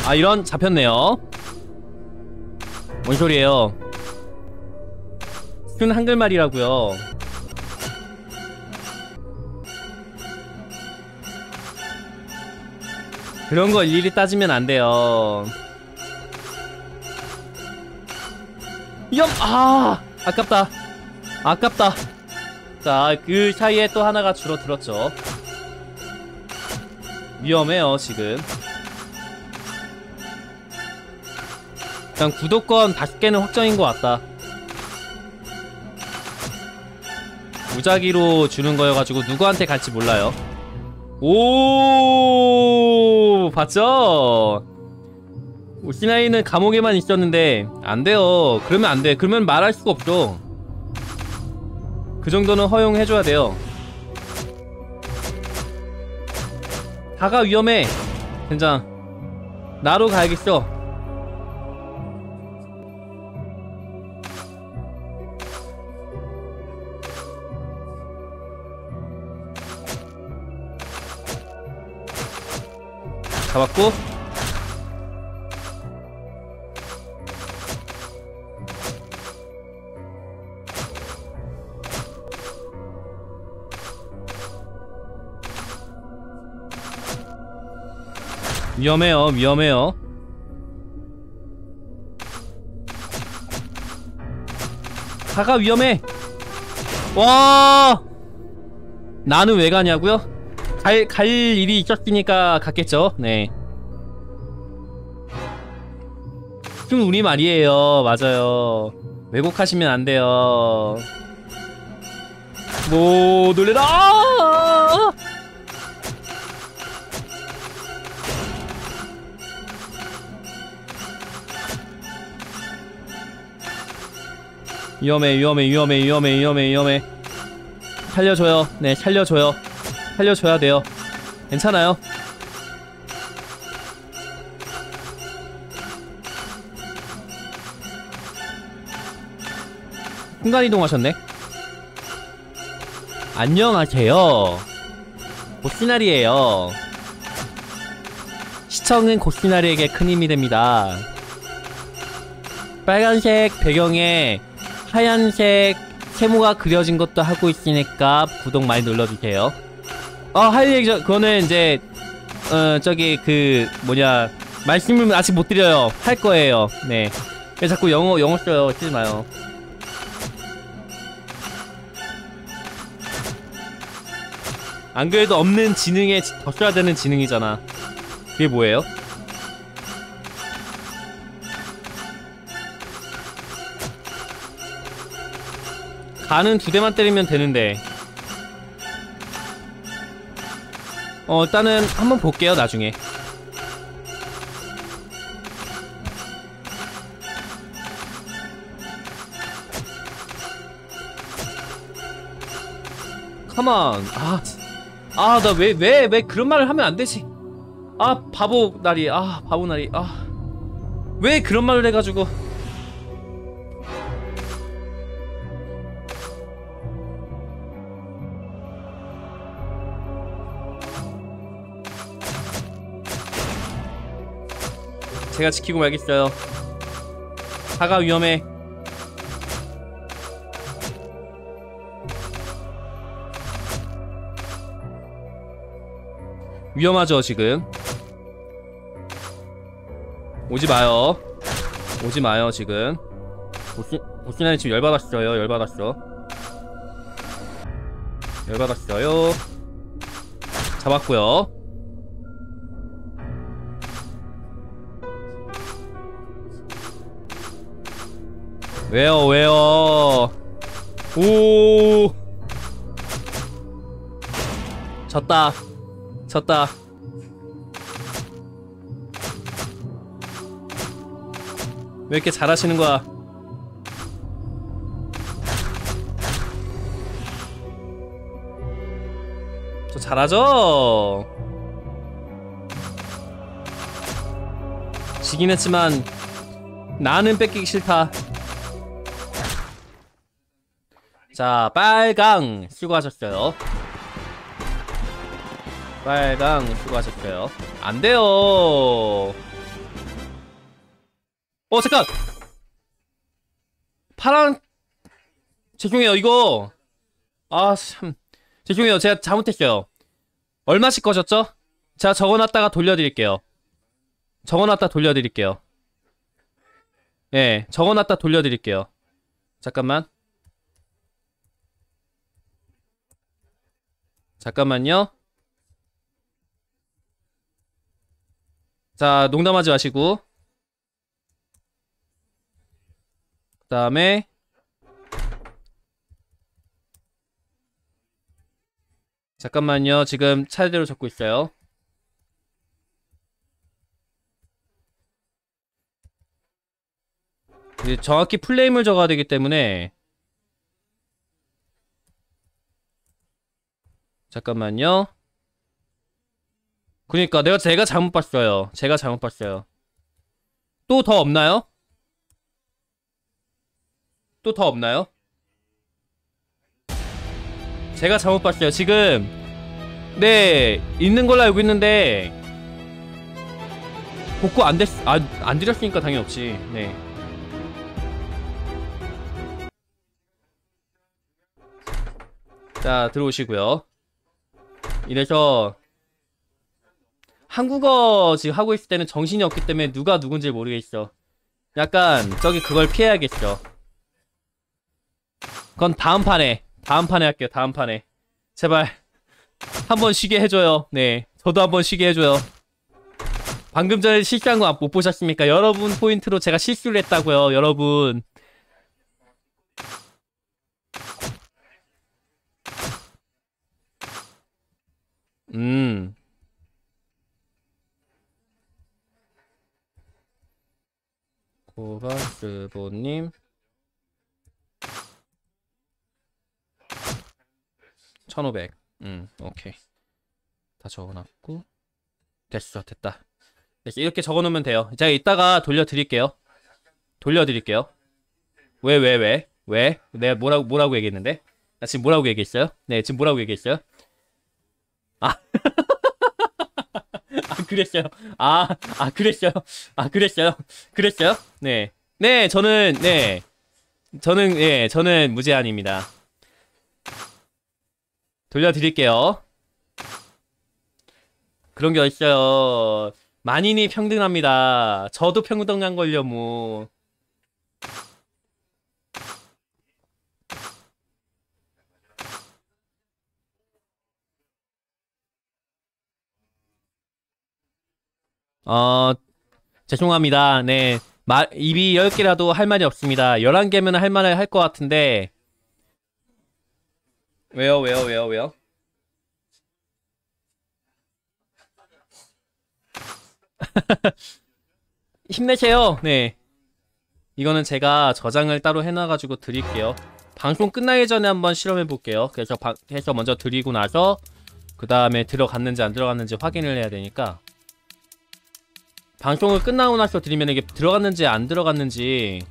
아 이런 잡혔네요. 뭔 소리예요? 순 한글말이라고요 그런 거 일일이 따지면 안 돼요. 염! 아! 아깝다. 아깝다. 자 그 사이에 또 하나가 줄어들었죠. 위험해요 지금. 일단 구독권 5개는 확정인 것 같다. 무작위로 주는 거여가지고 누구한테 갈지 몰라요 오 봤죠? 시나이는 감옥에만 있었는데 안 돼요. 그러면 안돼. 그러면 말할 수가 없죠. 그 정도는 허용해줘야 돼요. 다가 위험해. 된장. 나로 가야겠어 잡았고. 위험해요 위험해요. 가가 위험해. 와! 나는 왜 가냐고요? 갈, 갈 일이 있었으니까 갔겠죠? 네. 지금 우리 말이에요. 맞아요. 왜곡하시면 안 돼요. 뭐 놀래라 아! 위험해 위험해 위험해 위험해 위험해 위험해. 살려줘요. 네 살려줘요 살려줘야 돼요. 괜찮아요. 순간이동하셨네. 안녕하세요. 고시나리에요. 시청은 고시나리에게 큰 힘이 됩니다. 빨간색 배경에 하얀색 세모가 그려진 것도 하고 있으니까 구독 많이 눌러주세요 어, 할 얘기, 저, 그거는 이제, 어, 저기, 그, 뭐냐, 말씀을 아직 못 드려요. 할 거예요. 네. 왜 자꾸 영어, 영어 써요. 쓰지 마요. 안 그래도 없는 지능에 더 써야 되는 지능이잖아. 그게 뭐예요? 가는 두 대만 때리면 되는데 어 일단은 한번 볼게요 나중에. 가만 아아 나 왜 왜 왜 그런 말을 하면 안 되지? 아 바보 나리 아 바보 나리 아. 왜 그런 말을 해가지고 제가 지키고 말겠어요. 사가 위험해. 위험하죠 지금. 오지 마요. 오지 마요 지금. 보시 보시나니 지금 열받았어요. 열받았어. 열받았어요. 잡았고요. 왜요 왜요? 오. 졌다. 졌다. 왜 이렇게 잘하시는 거야? 저 잘하죠? 지긴 했지만 나는 뺏기기 싫다 자, 빨강 수고하셨어요. 빨강 수고하셨어요. 안 돼요. 어, 잠깐! 파란, 죄송해요, 이거. 아, 참. 죄송해요, 제가 잘못했어요. 얼마씩 거셨죠? 제가 적어놨다가 돌려드릴게요. 적어놨다 돌려드릴게요. 예, 네, 적어놨다 돌려드릴게요. 잠깐만. 잠깐만요. 자, 농담하지 마시고. 그 다음에 잠깐만요. 지금 차례대로 적고 있어요. 정확히 플레임을 적어야 되기 때문에 잠깐만요. 그니까 내가 제가 잘못 봤어요. 제가 잘못 봤어요. 또 더 없나요? 또 더 없나요? 제가 잘못 봤어요. 지금 네 있는 걸로 알고 있는데 복구 안 됐, 아, 안 드렸으니까 당연히 없지. 네. 자, 들어오시고요. 이래서 한국어 지금 하고 있을 때는 정신이 없기 때문에 누가 누군지 모르겠어. 약간 저기 그걸 피해야겠어. 그건 다음 판에, 다음 판에 할게요. 다음 판에. 제발 한번 쉬게 해줘요. 네, 저도 한번 쉬게 해줘요. 방금 전에 실수한 거 못 보셨습니까? 여러분 포인트로 제가 실수를 했다고요. 여러분. 음. 고바스보님 1500 음, 오케이 다 적어놨고 됐어, 됐다 됐어, 이렇게 적어놓으면 돼요 제가 이따가 돌려드릴게요 돌려드릴게요 왜, 왜, 왜? 왜? 내가 뭐라고, 뭐라고 얘기했는데? 나 지금 뭐라고 얘기했어요? 네, 지금 뭐라고 얘기했어요? 아, <laughs> 아 그랬어요. 아, 아 그랬어요. 아 그랬어요. 그랬어요. 네, 네, 저는 네, 저는 네, 저는 무제한입니다. 돌려드릴게요. 그런 게 어딨어요. 만인이 평등합니다. 저도 평등한 걸요, 뭐. 어, 죄송합니다. 네. 말, 입이 10개라도 할 말이 없습니다. 11개면 할 말을 할 것 같은데. 왜요, 왜요, 왜요, 왜요? <laughs> 힘내세요. 네. 이거는 제가 저장을 따로 해놔가지고 드릴게요. 방송 끝나기 전에 한번 실험해 볼게요. 그래서 바, 해서 먼저 드리고 나서 그 다음에 들어갔는지 안 들어갔는지 확인을 해야 되니까 방송을 끝나고 나서 드리면 이게 들어갔는지 안 들어갔는지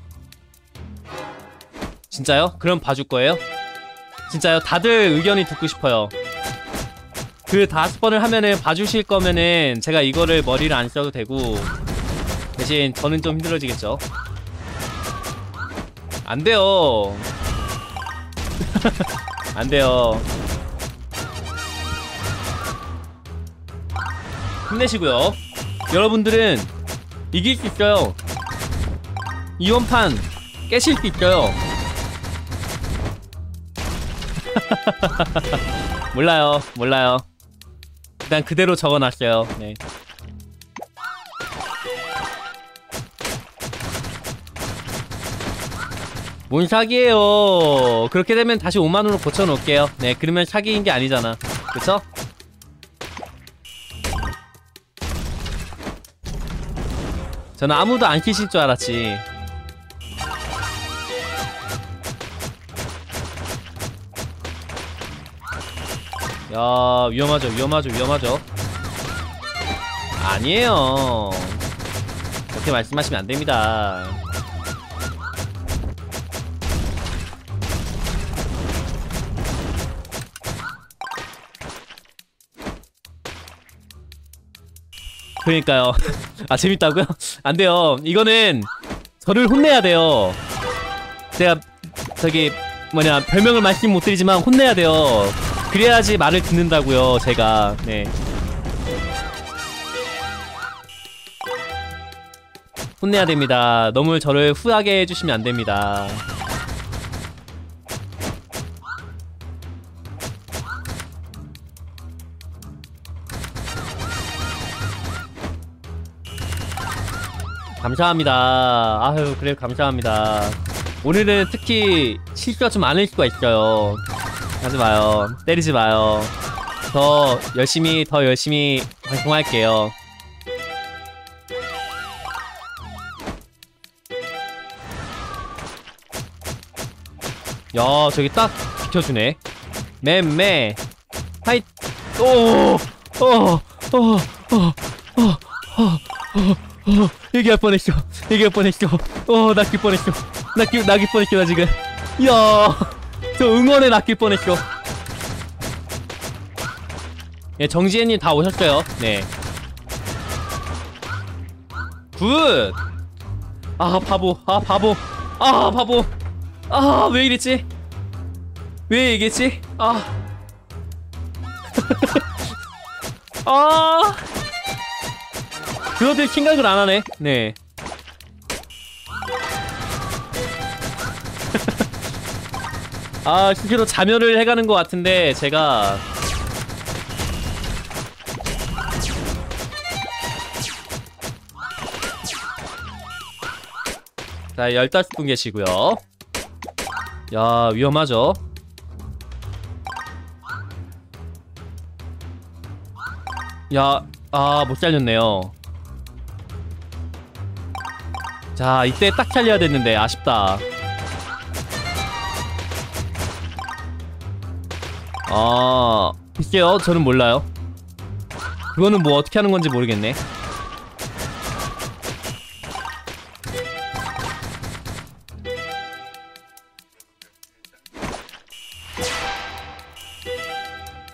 진짜요? 그럼 봐줄 거예요? 진짜요? 다들 의견이 듣고 싶어요 그 다섯 번을 하면은 봐주실 거면은 제가 이거를 머리를 안 써도 되고 대신 저는 좀 힘들어지겠죠 안 돼요 <laughs> 안 돼요 힘내시고요 여러분들은 이길 수 있어요. 이원판 깨실 수 있어요. <laughs> 몰라요 몰라요. 일단 그대로 적어놨어요. 네. 뭔 사기예요? 그렇게 되면 다시 5만원으로 고쳐놓을게요. 네 그러면 사기인 게 아니잖아. 그쵸? 저는 아무도 안 키실 줄 알았지. 야 위험하죠 위험하죠 위험하죠. 아니에요. 그렇게 말씀하시면 안됩니다 그러니까요. <laughs> 아 재밌다고요? 안 돼요. 이거는 저를 혼내야 돼요. 제가 저기 뭐냐 별명을 말씀 못 드리지만 혼내야 돼요. 그래야지 말을 듣는다고요 제가. 네. 혼내야 됩니다. 너무 저를 후하게 해주시면 안 됩니다 감사합니다. 아유 그래 감사합니다. 오늘은 특히 실수가 좀 많을 수가 있어요. 하지 마요. 때리지 마요. 더 열심히 더 열심히 활동할게요. 야 저기 딱 비켜주네. 맴매. 하이 오오오오오오 오 얘기할 뻔했어 얘기할 뻔했어 어 낚일 뻔했어 낚일 낚일 뻔했어 나 지금 이야 저 응원에 낚일 뻔했어 예 정지혜님 다 오셨어요 네 Good! 아, 바보. 아, 바보. 아, 바보. 아, 왜 이랬지? 왜 이겠지? 아. <laughs> 아. 그것들 생각을 안 하네. 네. <laughs> 아, 스스로 자멸을 해가는 것 같은데, 제가. 자, 15분 계시고요. 야, 위험하죠? 야, 아, 못 살렸네요. 자, 이때 딱 살려야 됐는데, 아쉽다. 아, 글쎄요, 저는 몰라요. 그거는 뭐 어떻게 하는 건지 모르겠네.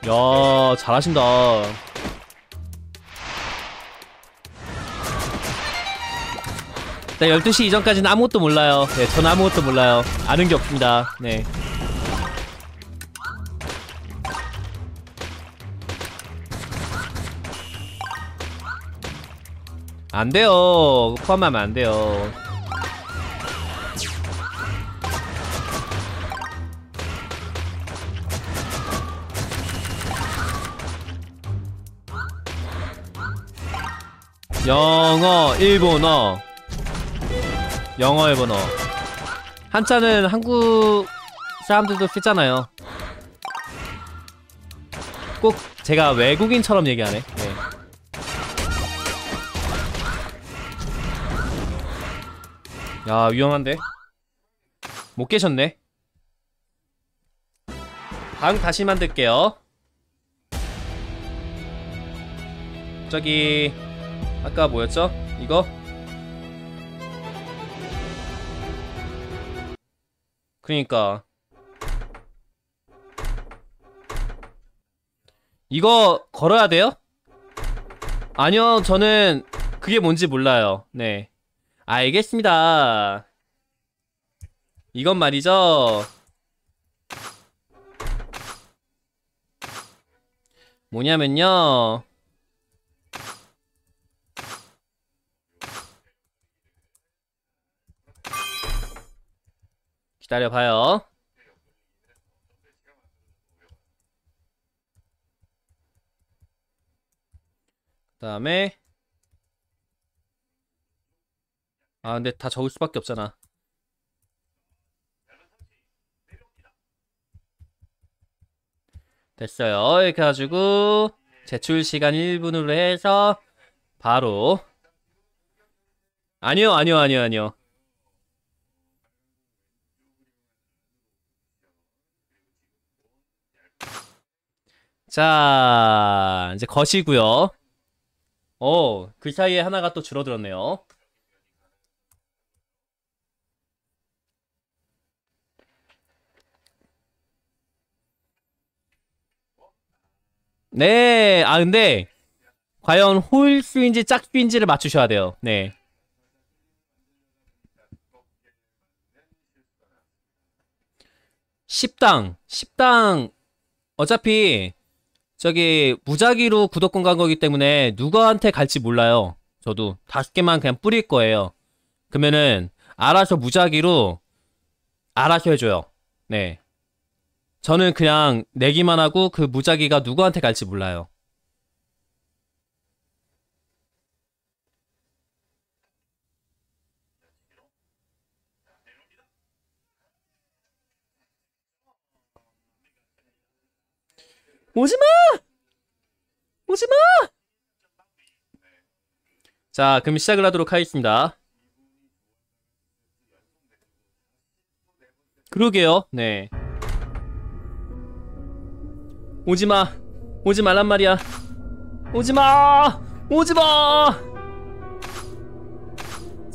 야, 잘하신다. 네, 12시 이전까지는 아무것도 몰라요. 네, 전 아무것도 몰라요. 아는 게 없습니다. 네. 안 돼요. 포함하면 안 돼요. 영어, 일본어. 영어, 일본어. 한자는 한국 사람들도 쓰잖아요. 꼭 제가 외국인처럼 얘기하네. 네. 야, 위험한데? 못 깨셨네. 방 다시 만들게요. 저기 아까 뭐였죠? 이거? 그니까. 이거 걸어야 돼요? 아니요 저는 그게 뭔지 몰라요. 네. 알겠습니다. 이건 말이죠. 뭐냐면요 기다려봐요. 그 다음에 아 근데 다 적을 수밖에 없잖아. 됐어요. 이렇게 해가지고 제출 시간 1분으로 해서 바로 아니요 아니요 아니요 아니요 자, 이제 것이고요. 어, 그 사이에 하나가 또 줄어들었네요. 네, 아 근데 과연 홀수인지 짝수인지를 맞추셔야 돼요. 네. 십당, 십당 어차피 저기 무작위로 구독권 간 거기 때문에 누구한테 갈지 몰라요. 저도 다섯 개만 그냥 뿌릴 거예요. 그러면은 알아서 무작위로 알아서 해줘요. 네. 저는 그냥 내기만 하고 그 무작위가 누구한테 갈지 몰라요. 오지마! 오지마! 자, 그럼 시작을 하도록 하겠습니다. 그러게요, 네. 오지마! 오지 말란 말이야. 오지마! 오지마!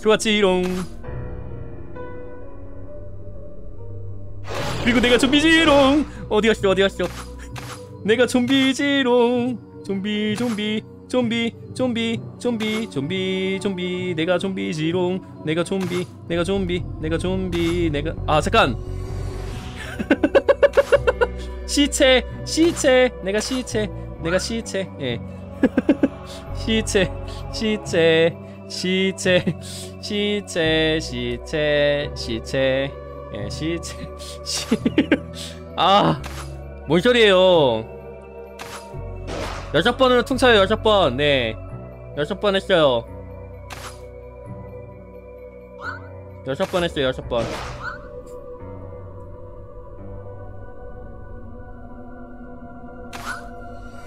좋았지롱. 그리고 내가 좀비지롱! 어디 갔어, 어디 갔어? 내가 좀비지롱. 좀비 좀비 좀비 좀비 좀비 좀비 좀비. 내가 좀비지롱. 내가 좀비 내가 좀비 내가 좀비 내가. 아 잠깐. <laughs> 시체 시체. 내가 시체 내가 시체. 예. <laughs> 시체 시체 시체 시체 시체 시체. 예 시체 <laughs> 시아뭔 소리예요 여섯 번으로 퉁쳐요 여섯 번네. 여섯 번 했어요. 여섯 번 했어요 여섯 번.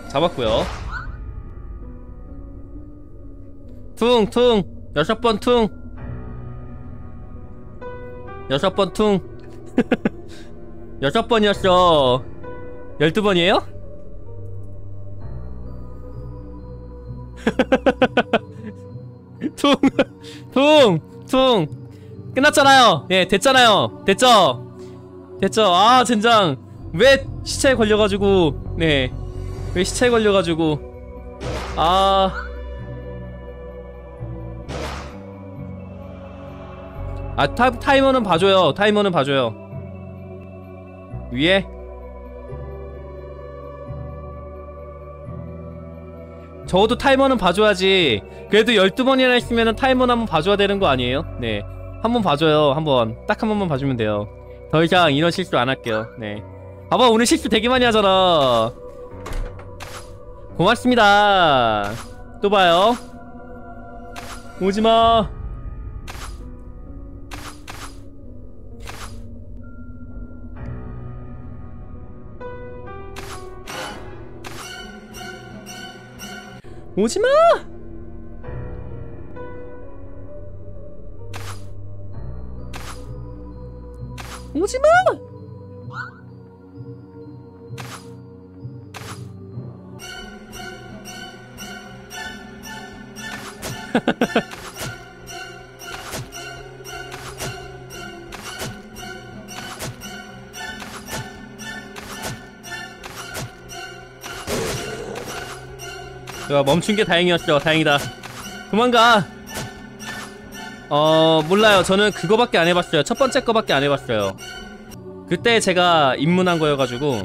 잡았고요. 퉁퉁. 여섯 번퉁. 여섯 번퉁. <laughs> 여섯 번이었어. 열두 번이에요? <laughs> 퉁, 퉁, 퉁. 끝났잖아요. 예, 됐잖아요. 됐죠? 됐죠? 아, 젠장. 왜 시체에 걸려가지고, 네. 왜 시체에 걸려가지고. 아. 아, 타, 타이머는 봐줘요. 타이머는 봐줘요. 위에? 적어도 타이머는 봐줘야지. 그래도 12번이나 했으면 타이머는 한번 봐줘야 되는 거 아니에요? 네. 한번 봐줘요. 한번. 딱 한 번만 봐주면 돼요. 더 이상 이런 실수 안 할게요. 네. 봐봐 오늘 실수 되게 많이 하잖아. 고맙습니다. 또 봐요. 오지마 오지마! 오지마! <laughs> 야, 멈춘 게 다행이었죠. 다행이다. 도망가. 어, 몰라요. 저는 그거밖에 안 해봤어요. 첫 번째 거밖에 안 해봤어요. 그때 제가 입문한 거여가지고.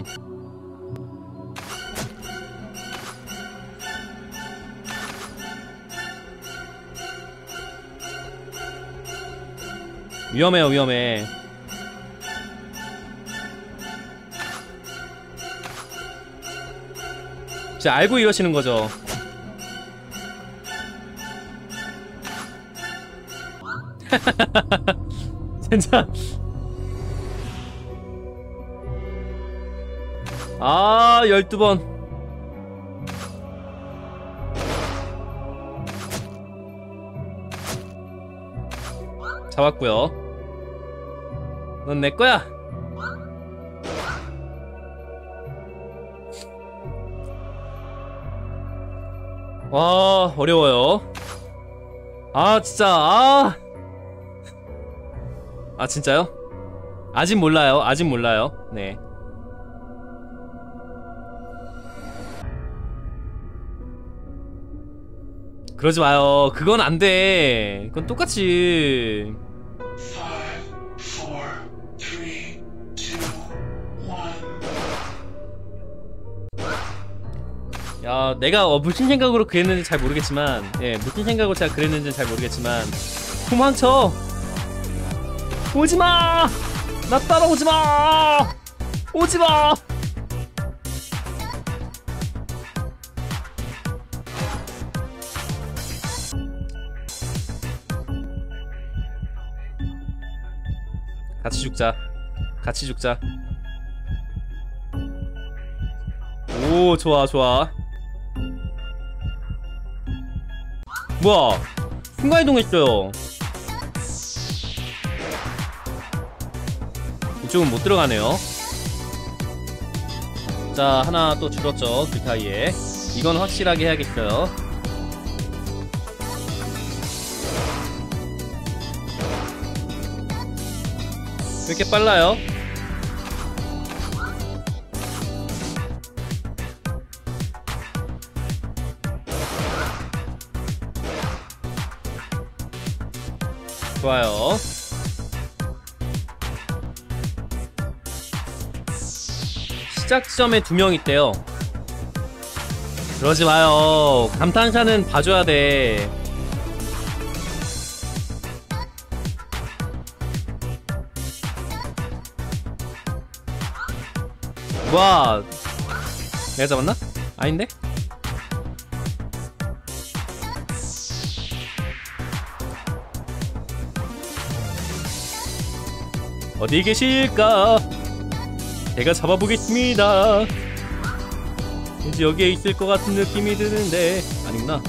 위험해요, 위험해. 진짜 알고 이러시는 거죠. <laughs> 진짜 아 12번. 잡았고요. 넌 내거야. 와 어려워요. 아 진짜 아 아 진짜요? 아직 몰라요. 아직 몰라요. 네. 그러지 마요. 그건 안 돼. 그건 똑같이. 야, 내가 어, 무슨 생각으로 그랬는지 잘 모르겠지만, 예, 무슨 생각으로 제가 그랬는지 잘 모르겠지만, 도망쳐! 오지 마! 나 따라오지 마! 오지 마! 같이 죽자. 같이 죽자. 오, 좋아, 좋아. 뭐야? 순간이동했어요. 이쪽은 못 들어가네요. 자 하나 또 줄었죠 그 사이에. 이건 확실하게 해야겠어요. 왜 이렇게 빨라요? 좋아요. 시작 지점에 두 명 있대요. 그러지 마요. 감탄사는 봐줘야 돼. 와, 내가 잡았나? 아닌데? 어디 계실까? 제가 잡아보겠습니다. 왠지 여기에 있을 것 같은 느낌이 드는데 아니구나.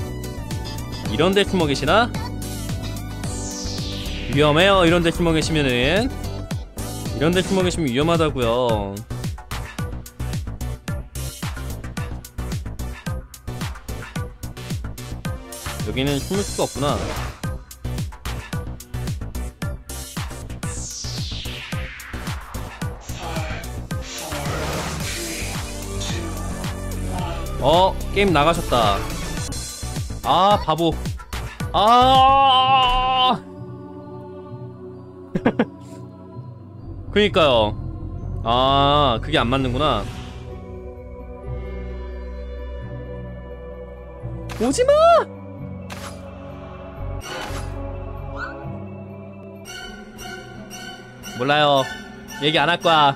이런 데 숨어 계시나? 위험해요. 이런 데 숨어 계시면은 이런 데 숨어 계시면 위험하다고요. 여기는 숨을 수가 없구나. 어 게임 나가셨다. 아 바보. 아! <laughs> 그니까요. 아 그게 안 맞는구나. 오지마! 몰라요. 얘기 안 할 거야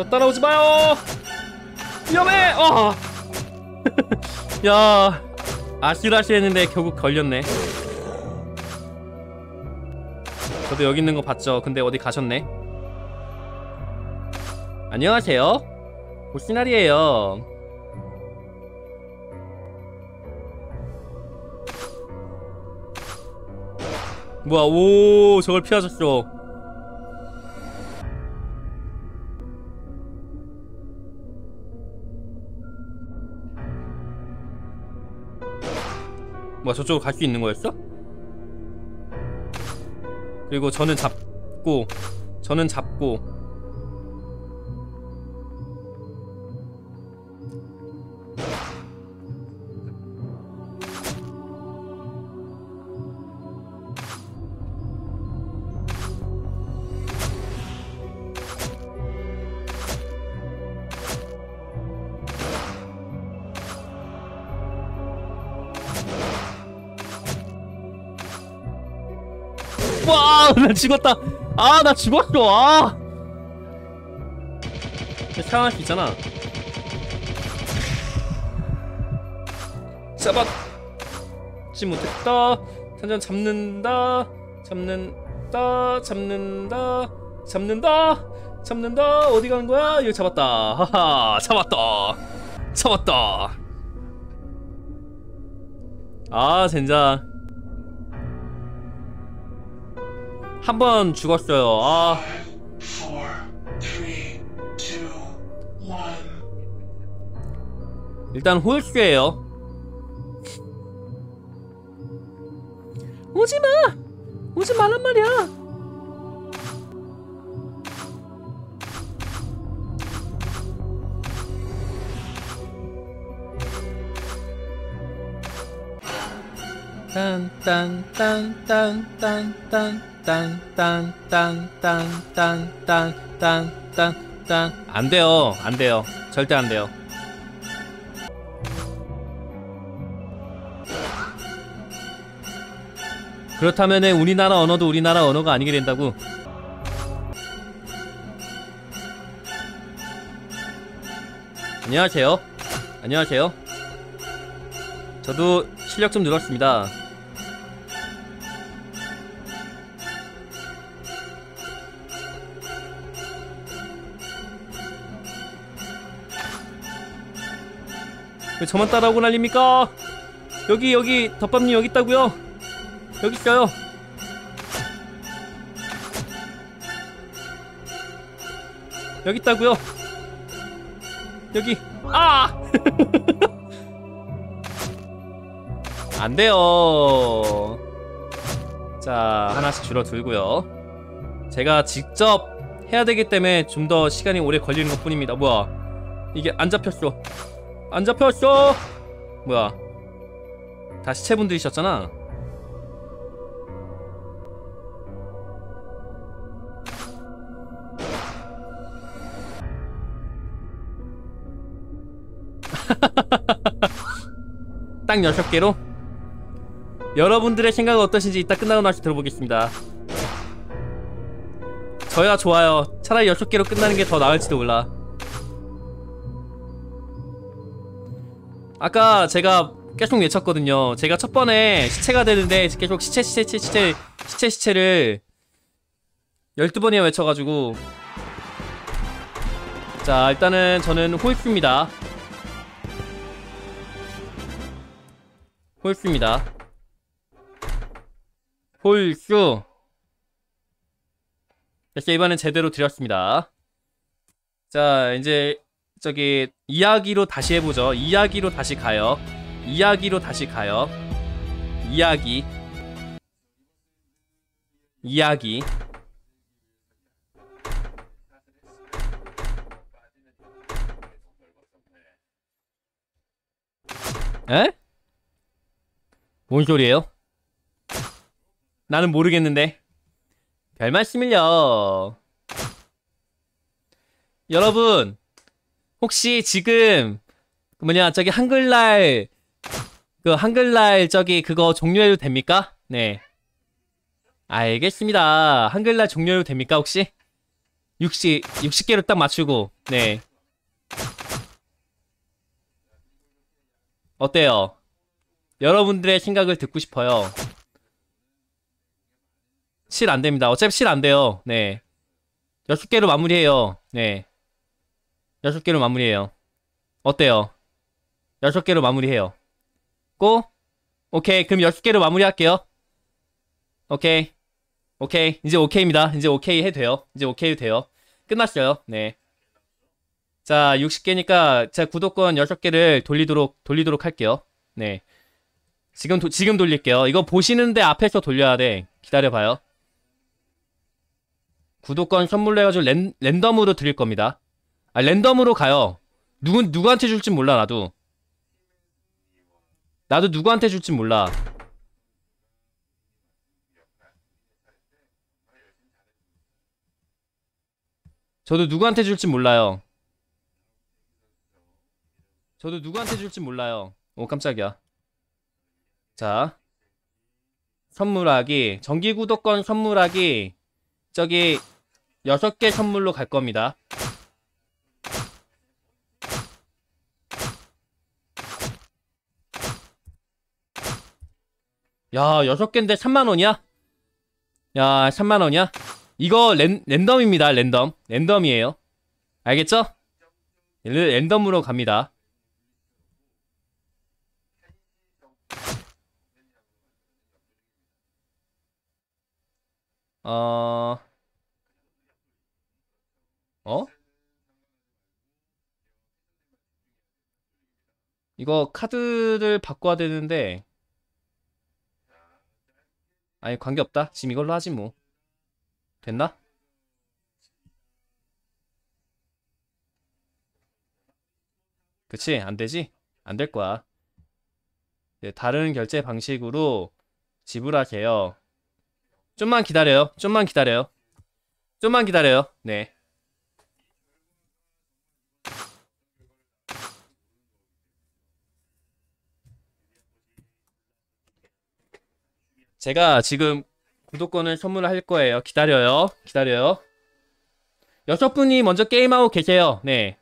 저 따라오지 마요! 위험해! 어! <laughs> 야, 아쉬라쉬 했는데 결국 걸렸네. 저도 여기 있는 거 봤죠? 근데 어디 가셨네? 안녕하세요. 보시나리에요. 뭐야, 오, 저걸 피하셨어. 뭐야 저쪽으로 갈 수 있는 거였어? 그리고 저는 잡고 저는 잡고 와, <laughs> 나 죽었다. 아, 나 죽었어. 아. 사용할 수 있잖아. 잡았지 못했다. 탄전 잡는다. 잡는다. 잡는다. 잡는다. 잡는다. 어디 가는 거야? 이거 잡았다. 하하, 잡았다. 잡았다. 아, 젠장. 한 번 죽었어요. 아. 일단 홀수예요. 오지 마, 오지 말란 말이야. 딴딴딴딴딴딴 딴딴딴딴딴딴딴딴딴 안 돼요, 안 돼요, 절대 안 돼요. 그렇다면은 우리나라 언어도 우리나라 언어가 아니게 된다고. 안녕하세요. 안녕하세요. 저도 실력 좀 늘었습니다. 왜 저만 따라오고 난립니까? 여기 여기 덮밥님 여기 있다고요? 여기 있어요. 여기 있다고요. 여기 아! <laughs> 안 돼요. 자, 하나씩 줄어들고요. 제가 직접 해야 되기 때문에 좀 더 시간이 오래 걸리는 것 뿐입니다. 뭐야? 이게 안 잡혔어. 안 잡혔어. 뭐야? 다 시체분들이셨잖아. <laughs> 딱 6개로? 여러분들의 생각은 어떠신지 이따 끝나고 나서 들어보겠습니다. 저야 좋아요. 차라리 6개로 끝나는 게 더 나을지도 몰라. 아까 제가 계속 외쳤거든요. 제가 첫 번에 시체가 되는데 계속 시체 시체 시체 시체 시체 시체를 12번이나 외쳐가지고 자 일단은 저는 홀스입니다. 홀스입니다. 홀수 그래서 이번엔 제대로 드렸습니다. 자 이제 저기 이야기로 다시 해보죠. 이야기로 다시 가요. 이야기로 다시 가요. 이야기. 이야기. 에? 뭔 소리예요? 나는 모르겠는데. 별 말씀을요. 여러분, 혹시 지금 그 뭐냐 저기 한글날 그 한글날 저기 그거 종료해도 됩니까? 네. 알겠습니다. 한글날 종료해도 됩니까 혹시? 60 60개로 딱 맞추고 네. 어때요? 여러분들의 생각을 듣고 싶어요. 실 안 됩니다. 어차피 실 안 돼요. 네. 6개로 마무리해요. 네. 여섯 개로 마무리해요. 어때요? 여섯 개로 마무리해요. 고? 오케이. 그럼 여섯 개로 마무리할게요. 오케이. 오케이. 이제 오케이입니다. 이제 오케이 해도 돼요. 이제 오케이 해도 돼요. 끝났어요. 네. 자, 60개니까 제가 구독권 6개를 돌리도록 돌리도록 할게요. 네. 지금 도, 지금 돌릴게요. 이거 보시는데 앞에서 돌려야 돼. 기다려 봐요. 구독권 선물로 해가지고 랜, 랜덤으로 드릴 겁니다. 아 랜덤으로 가요. 누구 누구한테 줄진 몰라 나도. 나도 누구한테 줄진 몰라. 저도 누구한테 줄진 몰라요. 저도 누구한테 줄진 몰라요. 오 깜짝이야. 자 선물하기 정기 구독권 선물하기 저기 6개 선물로 갈 겁니다. 야, 여섯 개인데 3만원이야? 야, 3만원이야? 이거 랜, 랜덤입니다, 랜덤. 랜덤이에요. 알겠죠? 랜덤으로 갑니다. 어... 어? 이거 카드를 바꿔야 되는데 아니 관계없다. 지금 이걸로 하지 뭐. 됐나? 그치? 안되지? 안 될 거야. 네, 다른 결제 방식으로 지불하세요. 좀만 기다려요. 좀만 기다려요. 좀만 기다려요. 네 제가 지금 구독권을 선물할 거예요. 기다려요. 기다려요. 여섯 분이 먼저 게임하고 계세요. 네.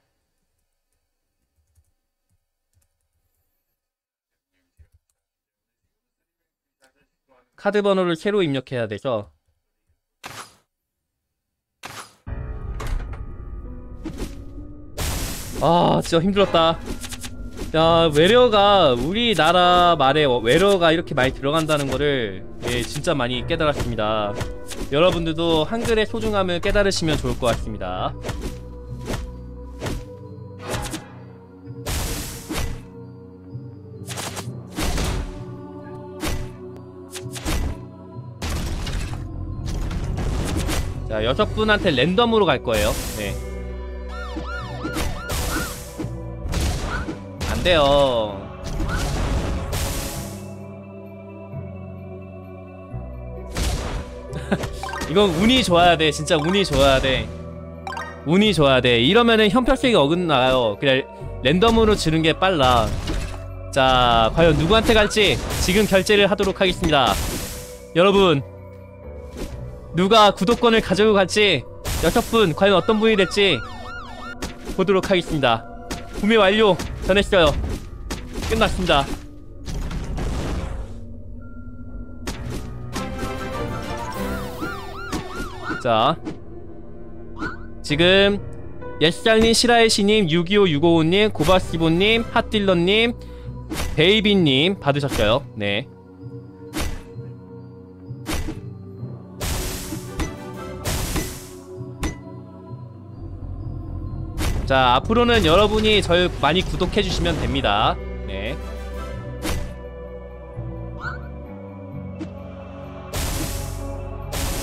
카드 번호를 새로 입력해야 돼서 아 진짜 힘들었다 야 외래어가 우리나라 말에 외래어가 이렇게 많이 들어간다는 거를 예, 진짜 많이 깨달았습니다. 여러분들도 한글의 소중함을 깨달으시면 좋을 것 같습니다. 자 여섯 분한테 랜덤으로 갈 거예요. 네. 돼요. <laughs> 이건 운이 좋아야 돼. 진짜 운이 좋아야 돼. 운이 좋아야 돼. 이러면은 형평성이 어긋나요. 그냥 랜덤으로 주는 게 빨라. 자 과연 누구한테 갈지 지금 결제를 하도록 하겠습니다. 여러분 누가 구독권을 가지고 갈지 여섯 분 과연 어떤 분이 될지 보도록 하겠습니다. 구매 완료 전했어요. 끝났습니다. 자, 지금 예시장님, 시라이시님, 625-655님, 고바시보님, 핫딜러님, 베이비님 받으셨어요. 네. 자, 앞으로는 여러분이 절 많이 구독해 주시면 됩니다. 네.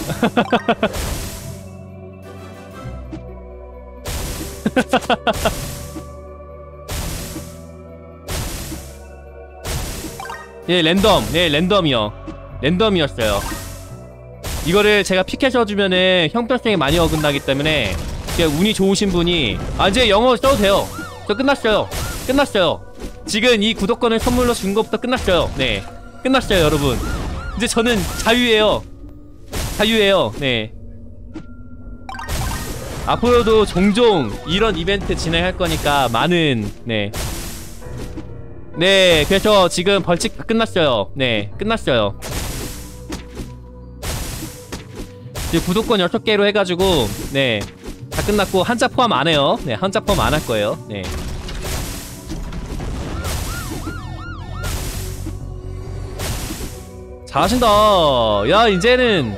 <laughs> 예, 랜덤. 네, 랜덤이요. 랜덤이었어요. 이거를 제가 픽해서 주면은 형평성이 많이 어긋나기 때문에 그냥 운이 좋으신 분이 아 이제 영어 써도 돼요. 저 끝났어요. 끝났어요. 지금 이 구독권을 선물로 준 것부터 끝났어요. 네, 끝났어요, 여러분. 이제 저는 자유예요. 자유예요. 네. 앞으로도 종종 이런 이벤트 진행할 거니까 많은 네. 네, 그래서 지금 벌칙 다 끝났어요. 네, 끝났어요. 이제 구독권 6개로 해가지고 네, 다 끝났고 한자 포함 안 해요. 네, 한자 포함 안 할 거예요. 네. 잘하신다. 야, 이제는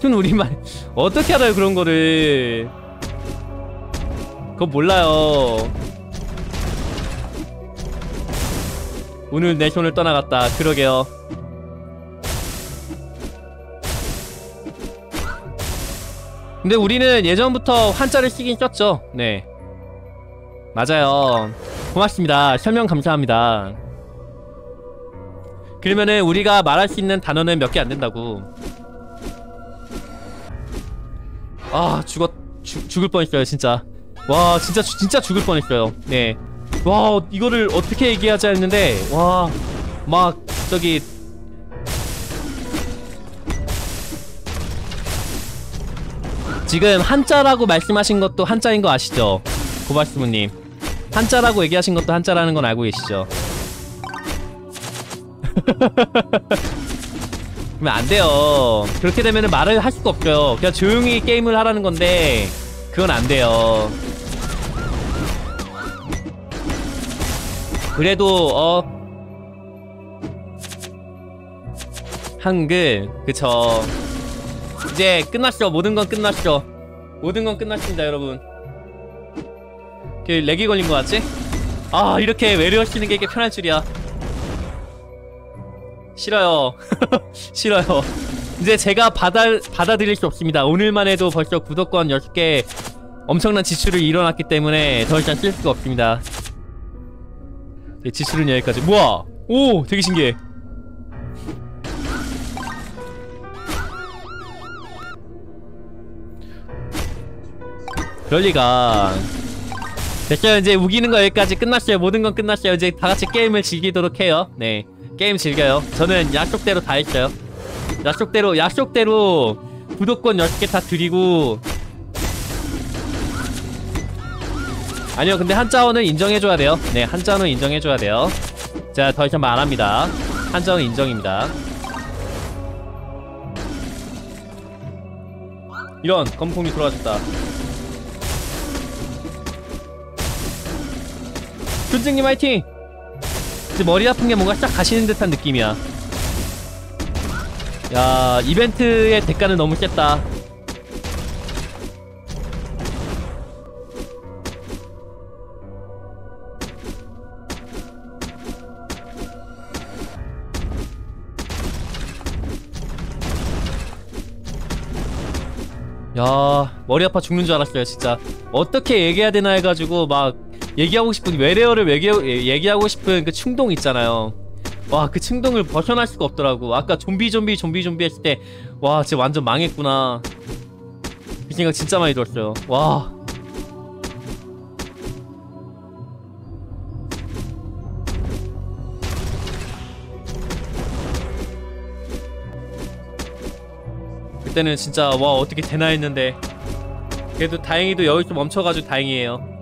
좀 우리말 <laughs> 어떻게 알아요 그런 거를? 그거 몰라요. 오늘 내 손을 떠나갔다. 그러게요. 근데 우리는 예전부터 한자를 쓰긴 썼죠. 네. 맞아요. 고맙습니다. 설명 감사합니다. 그러면은 우리가 말할 수 있는 단어는 몇 개 안 된다고. 아, 죽었, 죽, 죽을 뻔했어요, 진짜. 와, 진짜, 진짜 죽을 뻔했어요. 네. 와, 이거를 어떻게 얘기하자 했는데, 와, 막, 저기, 지금 한자라고 말씀하신 것도 한자인 거 아시죠? 고발스무님. 한자라고 얘기하신 것도 한자라는 건 알고 계시죠? <laughs> 그러면 안 돼요. 그렇게 되면 말을 할 수가 없어요. 그냥 조용히 게임을 하라는 건데, 그건 안 돼요. 그래도, 어, 한글, 그쵸. 이제 끝났어. 모든 건 끝났어. 모든 건 끝났습니다, 여러분. 그 렉이 걸린 것 같지? 아, 이렇게 외래어 쓰는 게 이게 편할 줄이야. 싫어요. <laughs> 싫어요. 이제 제가 받아, 받아들일 수 없습니다. 오늘만 해도 벌써 구독권 10개 엄청난 지출을 일어났기 때문에 더 이상 쓸 수가 없습니다. 네, 지출은 여기까지. 뭐야? 오, 되게 신기해. 그럴리가. 됐어요. 이제 우기는 거 여기까지 끝났어요. 모든 건 끝났어요. 이제 다 같이 게임을 즐기도록 해요. 네. 게임 즐겨요. 저는 약속대로 다 했어요. 약속대로, 약속대로 구독권 10개 다 드리고. 아니요, 근데 한자어는 인정해줘야 돼요. 네, 한자어는 인정해줘야 돼요. 자, 더 이상 말안 합니다. 한자어는 인정입니다. 이런, 검품이 돌아왔다. 존증님 화이팅! 이제 머리 아픈 게 뭔가 싹 가시는 듯한 느낌이야. 야, 이벤트의 대가는 너무 셌다. 야, 머리 아파 죽는 줄 알았어요, 진짜. 어떻게 얘기해야 되나 해가지고 막 얘기하고 싶은 외래어를 얘기, 얘기하고 싶은 그 충동 있잖아요. 와 그 충동을 벗어날 수가 없더라고. 아까 좀비 좀비 좀비 좀비 했을 때 와 진짜 완전 망했구나. 그 생각 진짜 많이 들었어요. 와. 그때는 진짜 와 어떻게 되나 했는데. 그래도 다행히도 여기서 멈춰가지고 다행이에요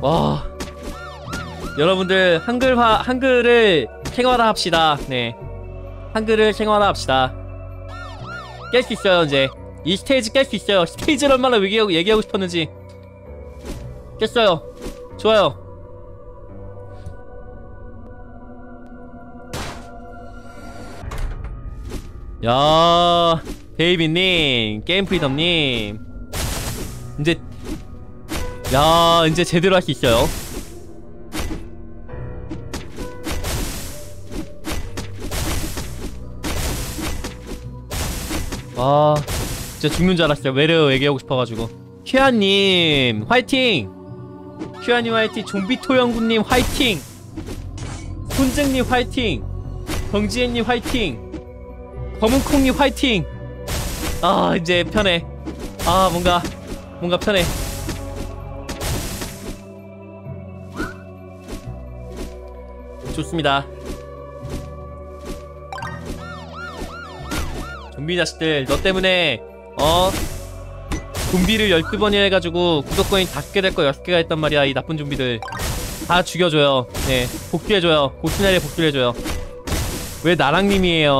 와. 여러분들 한글화 한글을 생활화 합시다. 네. 한글을 생활화 합시다. 깰 수 있어요 이제. 이 스테이지 깰 수 있어요. 스테이지를 얼마나 얘기하고, 얘기하고 싶었는지. 깼어요. 좋아요. 야 베이비님 게임 프리덤님. 이제 야 이제 제대로 할 수 있어요. 와 진짜 죽는 줄 알았어요. 외래어 얘기하고 싶어가지고. 큐아님 화이팅! 큐아님 화이팅. 좀비토영군님 화이팅! 손쟁님 화이팅! 정지혜님 화이팅! 검은콩님 화이팅! 아 이제 편해. 아 뭔가 뭔가 편해 좋습니다. 좀비 자식들 너 때문에 어? 좀비를 12번이나 해가지고 구독권이 5개 될거 6개가 했단 말이야 이 나쁜 좀비들. 다 죽여줘요. 네 복귀해줘요. 고시나리에 복귀를 해줘요. 왜 나랑님이에요?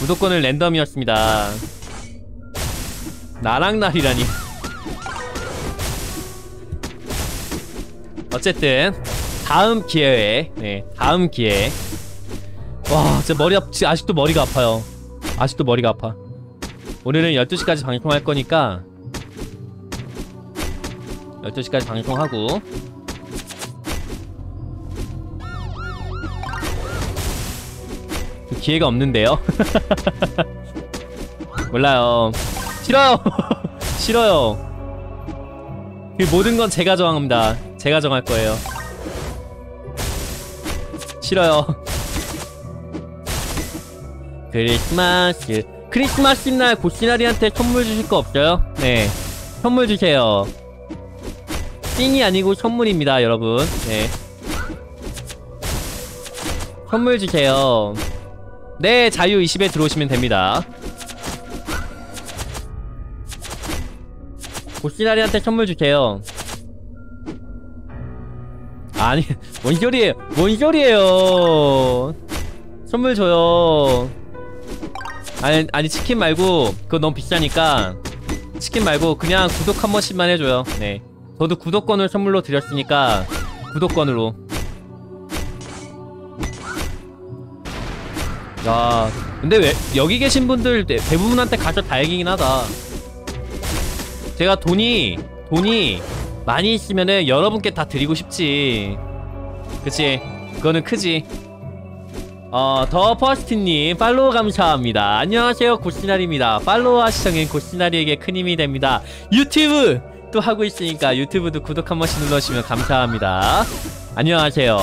구독권은 랜덤이었습니다. 나랑 날이라니 어쨌든 다음 기회에 네 다음 기회에. 와 진짜 머리 아프 아직도 머리가 아파요. 아직도 머리가 아파. 오늘은 12시까지 방송할 거니까 12시까지 방송하고. 그 기회가 없는데요? <laughs> 몰라요. 싫어요. <laughs> 싫어요. 그 모든 건 제가 정합니다 제가 정할 거예요. 싫어요. 크리스마스. 크리스마스 날 고시나리한테 선물 주실 거 없어요? 네. 선물 주세요. 띵이 아니고 선물입니다 여러분. 네. 선물 주세요. 네 자유 20에 들어오시면 됩니다. 고시나리한테 선물 주세요 아니 뭔 소리에요? 뭔 소리에요? 선물 줘요. 아니 아니 치킨 말고 그거 너무 비싸니까 치킨 말고 그냥 구독 한 번씩만 해줘요. 네. 저도 구독권을 선물로 드렸으니까 구독권으로. 야 근데 왜 여기 계신 분들 대- 대부분한테 가서 다행이긴 하다. 제가 돈이 돈이 많이 있으면은 여러분께 다 드리고 싶지 그치 그거는 크지 어, 더 퍼스트님 follow 감사합니다. 안녕하세요 고시나리입니다. follow와 시청인 고시나리에게 큰 힘이 됩니다. 유튜브 또 하고 있으니까 유튜브도 구독 한 번씩 눌러주시면 감사합니다. 안녕하세요.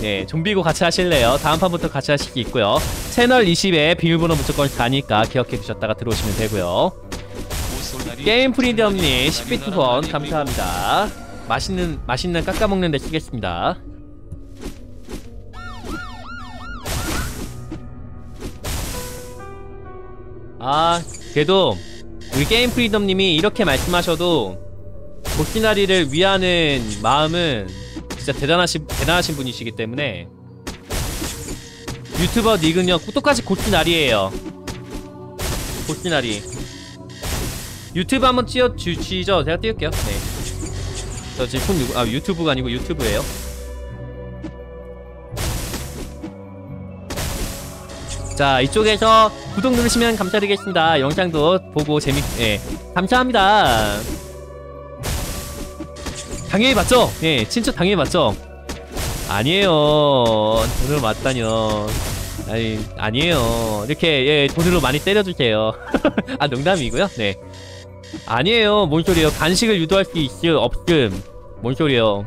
네, 좀비고 같이 하실래요? 다음 판부터 같이 하실 수 있고요. 채널 20에 비밀번호 무조건 가니까 기억해 두셨다가 들어오시면 되고요. 게임 프리덤님 10비트 후원 감사합니다. 맛있는 맛있는 까까 먹는 데 쓰겠습니다. 아 그래도 우리 게임 프리덤님이 이렇게 말씀하셔도 도끼나리를 위하는 마음은 진짜 대단하신 대단하신 분이시기 때문에 유튜버 nick은요 똑같이 고치나리예요 고치나리 유튜브 한번 띄워 주시죠 제가 띄울게요. 네저 지금 폰 누구 아 유튜브가 아니고 유튜브예요. 자 이쪽에서 구독 누르시면 감사드리겠습니다. 영상도 보고 재밌 예. 감사합니다. 당연히 맞죠? 예 진짜 당연히 맞죠? 아니에요. 돈으로 맞다뇨 아니 아니에요. 이렇게 예 돈으로 많이 때려주세요. <laughs> 아 농담이고요? 네 아니에요. 뭔 소리예요? 간식을 유도할 수 있음 없음. 뭔 소리예요?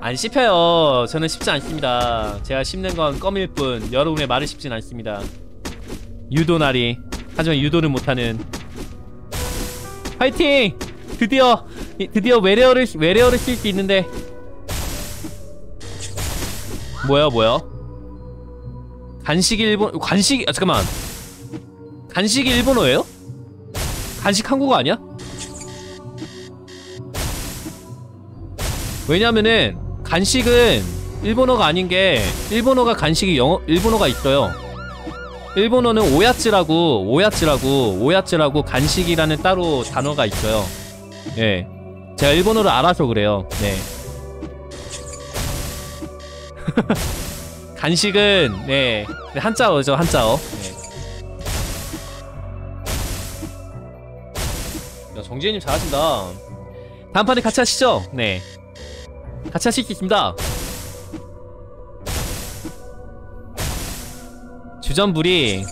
안 씹혀요. 저는 씹지 않습니다. 제가 씹는 건 껌일 뿐 여러분의 말을 씹진 않습니다. 유도나리. 하지만 유도를 못하는. 화이팅! 드디어 이- 드디어 외래어를 외래어를 쓸 수 있는데. 뭐야 뭐야? 간식 일본 간식 아, 잠깐만. 간식이 일본어예요? 간식 한국어 아니야? 왜냐면은 간식은 일본어가 아닌 게 일본어가 간식이 영어 일본어가 있어요. 일본어는 오야츠라고 오야츠라고 오야츠라고 간식이라는 따로 단어가 있어요. 예. 제가 일본어를 알아서 그래요. 네. <laughs> 간식은 네, 네 한자어죠 한자어. 네. 정지혜님 잘하신다. 다음 판에 같이 하시죠. 네. 같이 있습니다. 주전부리.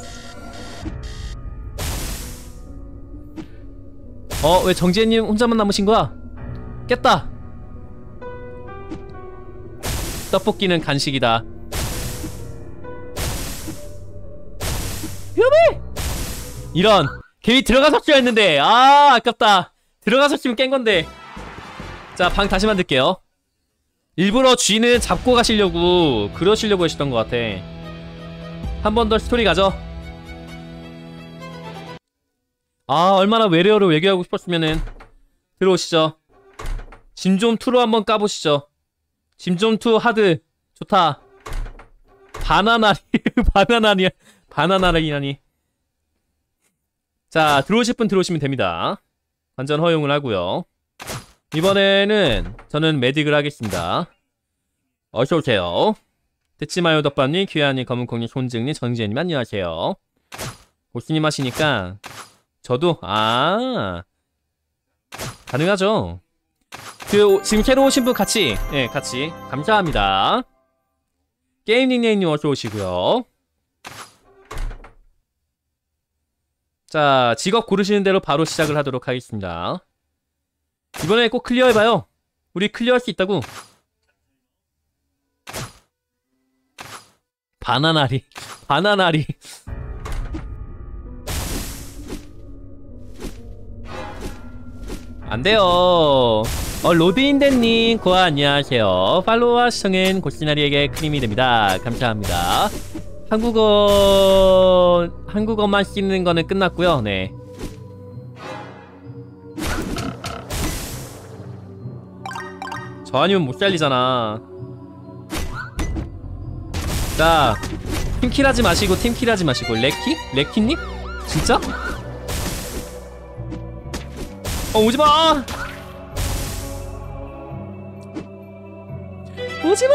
어, 왜 정지혜님 혼자만 남으신 거야? 깼다. 떡볶이는 간식이다. 위험해! 이런. 괜히 들어가셨어야 했는데. 아, 아깝다. 들어가셨으면 깬 건데. 자, 방 다시 만들게요. 일부러 쥐는 잡고 가시려고 그러시려고 하셨던 것 같아. 한 번 더 스토리 가죠. 아, 얼마나 외래어를 외교하고 싶었으면은 들어오시죠. 짐좀2로 한번 까보시죠. 짐좀2 하드 좋다. 바나나리 <laughs> 바나나리 바나나리라니. 자, 들어오실 분 들어오시면 됩니다. 완전 허용을 하고요. 이번에는 저는 메딕을 하겠습니다. 어서오세요. 듣지마요 덕반님, 귀하님, 검은콩님, 손증님, 정지혜님 안녕하세요. 고수님 하시니까 저도 아 가능하죠. 그 오- 지금 새로 오신 분 같이 예 같이 감사합니다. 게임 닉네임님 어서 오시고요. 자 직업 고르시는 대로 바로 시작을 하도록 하겠습니다. 이번에 꼭 클리어해봐요. 우리 클리어할 수 있다고. 바나나리, 바나나리. 안 돼요. 어, 로드인덴님, 고아 안녕하세요. 팔로우와 시청은 고시나리에게 큰 힘이 됩니다. 감사합니다. 한국어, 한국어만 쓰는 거는 끝났고요. 네. 저 아니면 못 살리잖아. 자, 팀킬하지 마시고 팀킬하지 마시고 레키? 레키님? 진짜? 어 오지마! 오지마!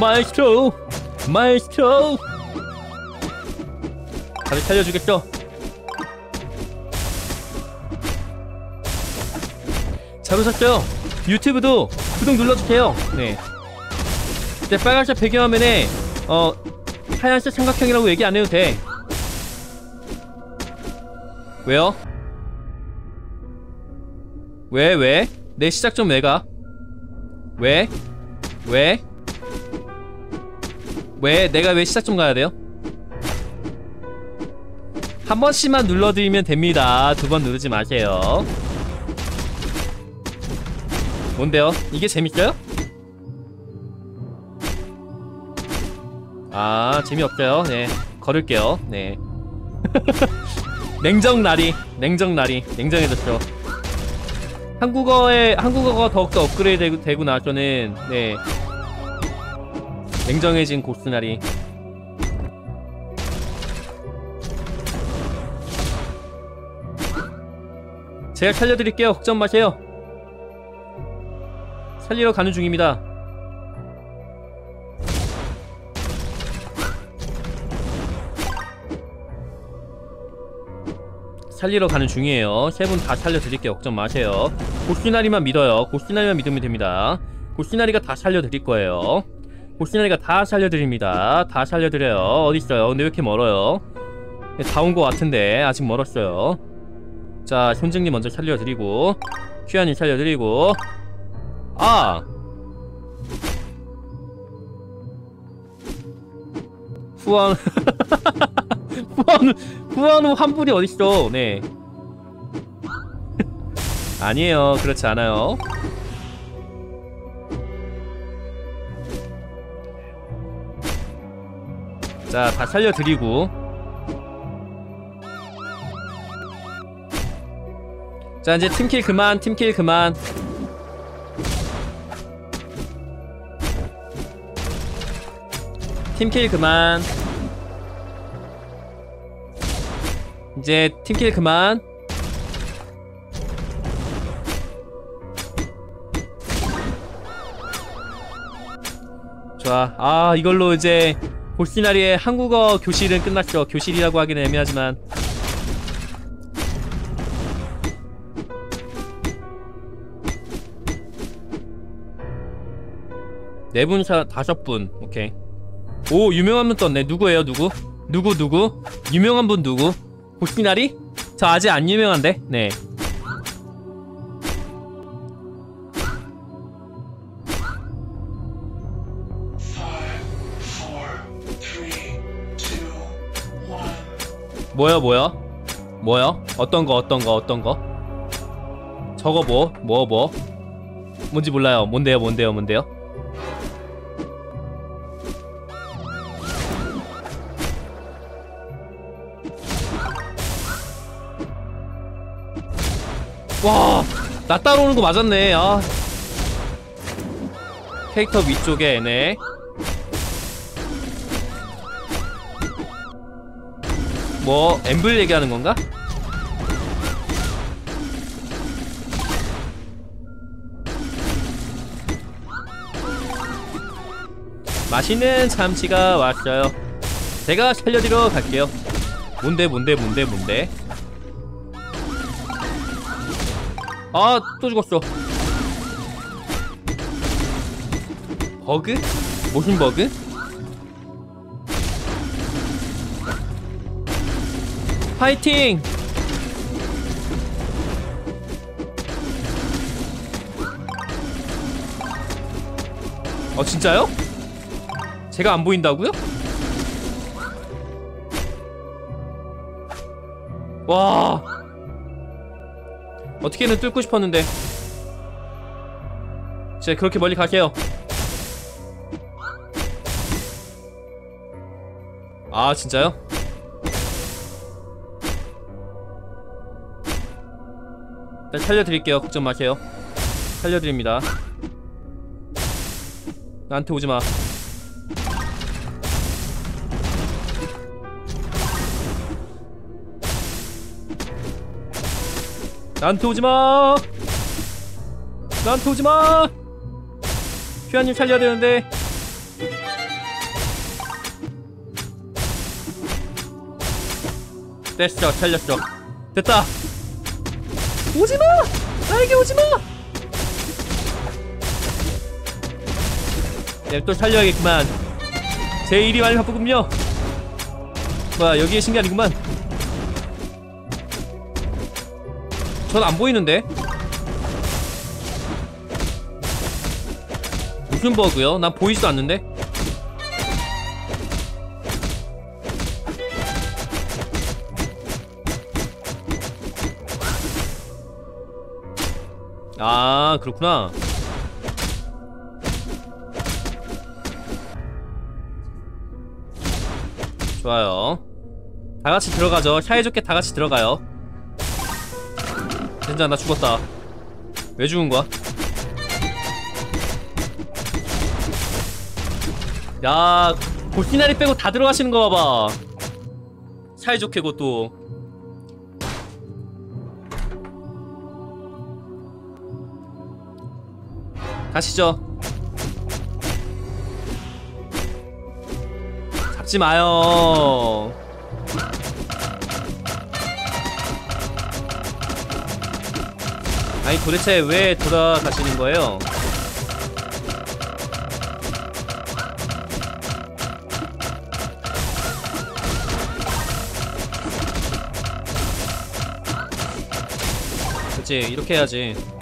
마에스트로! 마에스트로! 다들 살려주겠죠? 잘 오셨어요. 유튜브도 구독 눌러주세요. 네. 이제 빨간색 배경화면에 어 하얀색 삼각형이라고 얘기 안 해도 돼. 왜요? 왜 왜? 내 시작 좀 왜가? 왜? 왜? 왜 내가 왜 시작 좀 가야 돼요? 한 번씩만 눌러드리면 됩니다. 두 번 누르지 마세요. 뭔데요? 이게 재밌어요? 아 재미없어요 네 걸을게요 네 <laughs> 냉정 나리 냉정 나리 냉정해졌죠 한국어에 한국어가 더욱더 업그레이드 되고, 되고 나서는 네 냉정해진 고스나리 제가 살려드릴게요 걱정 마세요 살리러 가는 중입니다 살리러 가는 중이에요. 세 분 다 살려드릴게요. 걱정 마세요. 고시나리만 믿어요. 고시나리만 믿으면 됩니다. 고시나리가 다 살려드릴 거예요. 고시나리가 다 살려드립니다. 다 살려드려요. 어딨어요? 근데 왜 이렇게 멀어요? 다 온 것 같은데 아직 멀었어요 자 손증님 먼저 살려드리고 퀴아님 살려드리고 아 후원 후원 후원 후 환불이 어딨어 네 <laughs> 아니에요 그렇지 않아요 자 다 살려드리고. 자 이제 팀킬 그만 팀킬 그만. 팀킬 그만. 이제 팀킬 그만. 좋아. 아 이걸로 이제 볼시나리의 한국어 교실은 끝났죠. 교실이라고 하기는 애매하지만. 네 분 사 다섯 분. 오케이. 오 유명한 분 떴네. 누구예요 누구? 누구 누구? 유명한 분 누구? 볼시나리? 저 아직 안 유명한데? 네 뭐야 뭐야? 뭐야? 어떤 거 어떤 거 어떤 거? 저거 뭐 뭐 뭐? 뭔지 몰라요. 뭔데요 뭔데요 뭔데요? 와 나 따라오는 거 맞았네. 아. 캐릭터 위쪽에 얘네 뭐 엠블 얘기하는 건가? 맛있는 참치가 왔어요. 제가 살려드려 갈게요. 뭔데 뭔데 뭔데 뭔데? 아 또 죽었어. 버그? 무슨 버그? 파이팅! 어 진짜요? 제가 안 보인다고요? 와 어떻게든 뚫고 싶었는데 진짜 그렇게 멀리 갈게요 아 진짜요? 일단 살려드릴게요. 걱정 마세요. 살려드립니다. 나한테 오지마. 나한테 오지마. 나한테 오지마. 휘아님 살려야 되는데. 됐어 살렸어. 됐다 오지마! 나에게 오지마! 네, 또 살려야겠구만. 제 일이 많이 바쁘군요. 뭐야, 여기에 신게 아니구만. 전 안 보이는데? 무슨 버그요? 난 보이지도 않는데? 아 그렇구나. 좋아요. 다같이 들어가죠. 사이좋게 다같이 들어가요. 젠장 나 죽었다. 왜 죽은 거야? 야 골피나리 빼고 다 들어가시는 거 봐봐. 사이좋게 그것도 가시죠. 잡지 마요. 아니 도대체 왜 돌아가시는 거예요? 그렇지 이렇게 해야지.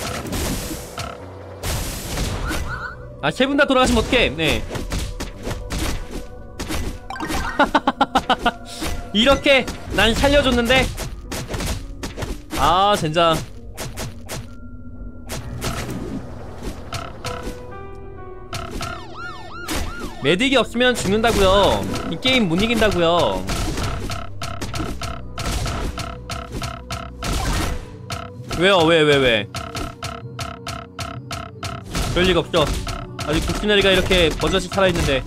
아, 세 분 다 돌아가시면 어떡해? 네. <laughs> 이렇게 난 살려줬는데? 아, 젠장. 메딕이 없으면 죽는다고요. 이 게임 못 이긴다고요. 왜요? 왜, 왜, 왜? 그럴 리가 없죠. 아직 국시나리가 이렇게 버젓이 살아있는데.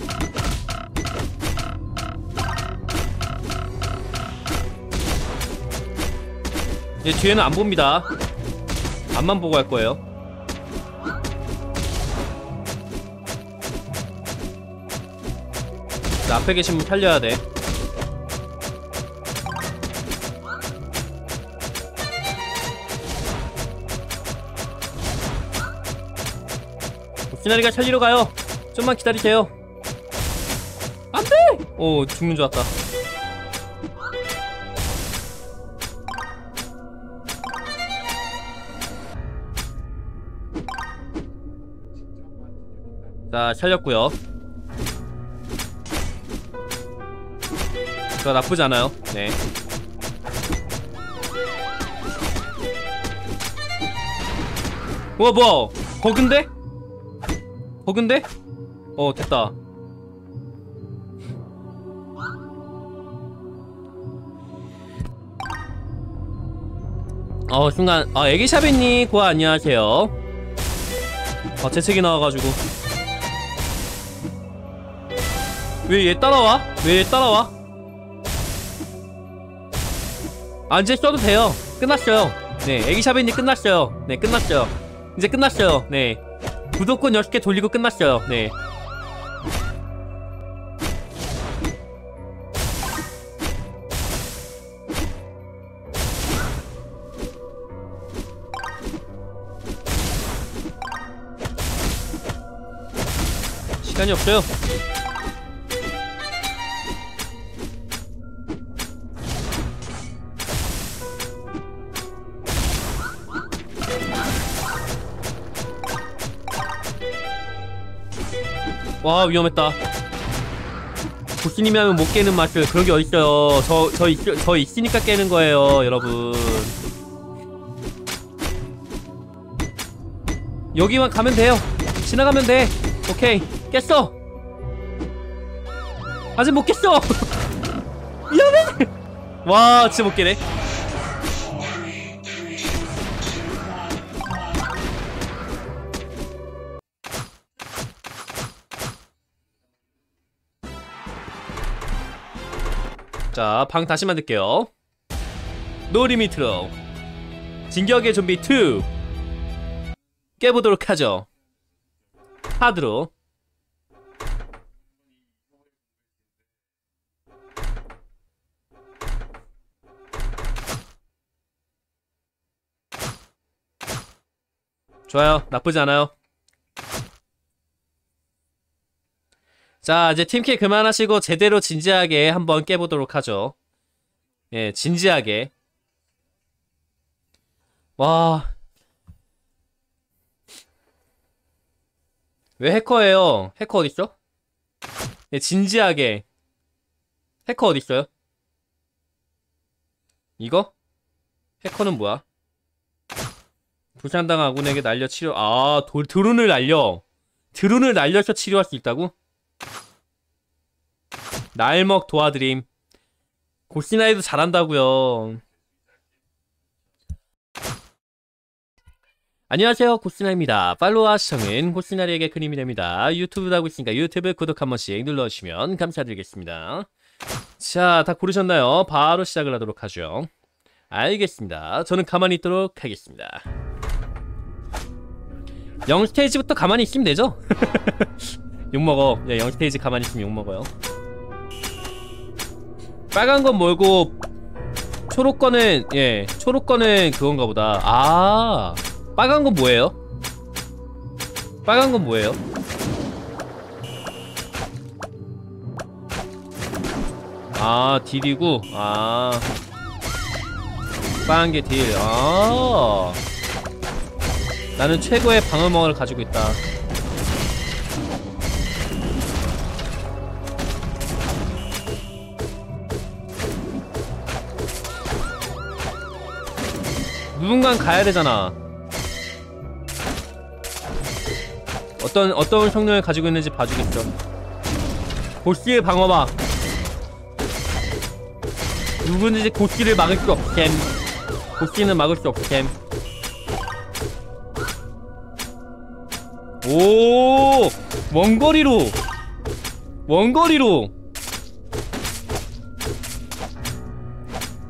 이제 뒤에는 안 봅니다. 앞만 보고 할 거예요. 자, 앞에 계신 분 살려야 돼. 시나리가 살리러 가요. 좀만 기다리세요. 안 돼! 오, 죽는 줄 알았다. 자, 살렸고요. 저 나쁘지 않아요. 네. 우와, 뭐야? 버그인데? 버그인데? 어, 됐다. 어, 순간, 아, 애기샤베니, 고아, 안녕하세요. 아, 제 책이 나와가지고. 왜 얘 따라와? 왜 얘 따라와? 아, 이제 써도 돼요. 끝났어요. 네, 애기샤베니 끝났어요. 네, 끝났어요. 이제 끝났어요. 네. 구독권 10개 돌리고 끝났어요. 네. 시간이 없어요. 와 위험했다. 구스님이 하면 못 깨는 맛을 그런 게 어딨어요. 저, 저, 있, 저 있으니까 깨는 거예요 여러분. 여기만 가면 돼요. 지나가면 돼. 오케이. 깼어. 아직 못 깼어. <laughs> 미안해. 와 진짜 못 깨네 자, 방 다시 만들게요. 노 리미트로 진격의 좀비 2 깨보도록 하죠. 하드로 좋아요. 나쁘지 않아요. 자, 이제 팀킬 그만하시고 제대로 진지하게 한번 깨보도록 하죠. 예, 진지하게. 와. 왜 해커예요? 해커 어딨어? 예, 진지하게. 해커 어딨어요? 이거? 해커는 뭐야? 부상당 아군에게 날려 치료, 아, 도, 드론을 날려. 드론을 날려서 치료할 수 있다고? 날먹 도와드림. 고시나이도 잘한다고요. 안녕하세요 고시나입니다. 팔로우와 시청은 고시나리에게 큰 힘이 됩니다. 유튜브도 하고 있으니까 유튜브 구독 한 번씩 눌러주시면 감사드리겠습니다. 자, 다 고르셨나요? 바로 시작을 하도록 하죠. 알겠습니다. 저는 가만히 있도록 하겠습니다. 0스테이지부터 가만히 있으면 되죠? <laughs> 욕먹어. 예, 0스테이지 가만히 있으면 욕먹어요. 빨간 건 뭘고 초록 거는 예 초록 거는 그건가 보다 아 빨간 건 뭐예요? 빨간 건 뭐예요? 아 딜이고 아 빨간 게 딜. 아 나는 최고의 방어망을 가지고 있다. 누군간 가야 되잖아. 어떤 어떤 성능을 가지고 있는지 봐주겠어. 보스의 방어막. 누구든지 보스를 막을 수 없캠. 보스는 막을 수 없캠. 오 원거리로 원거리로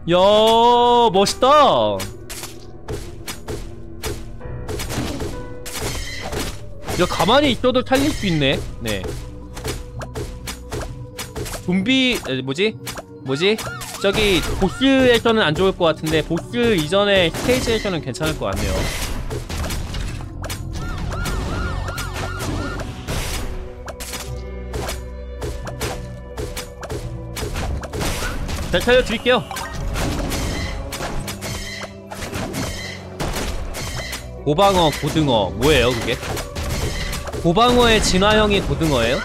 야 멋있다 야 가만히 있어도 살릴 수 있네. 네. 좀비 에, 뭐지? 뭐지? 저기 보스에서는 안 좋을 것 같은데 보스 이전의 스테이지에서는 괜찮을 것 같네요. 잘 살려드릴게요. 고방어 고등어 뭐예요 그게? 고방어의 진화형이 고등어예요?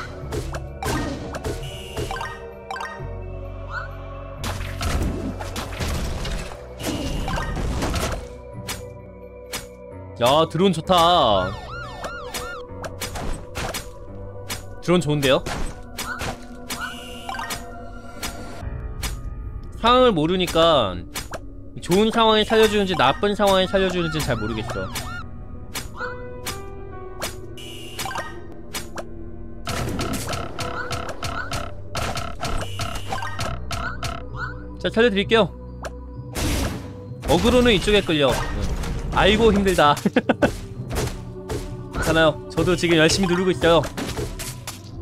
야 드론 좋다 드론 좋은데요? 상황을 모르니까 좋은 상황에 살려주는지 나쁜 상황에 살려주는지 잘 모르겠어 자 살려드릴게요. 어그로는 이쪽에 끌려. 응. 아이고 힘들다. <laughs> 괜찮아요? 저도 지금 열심히 누르고 있어요.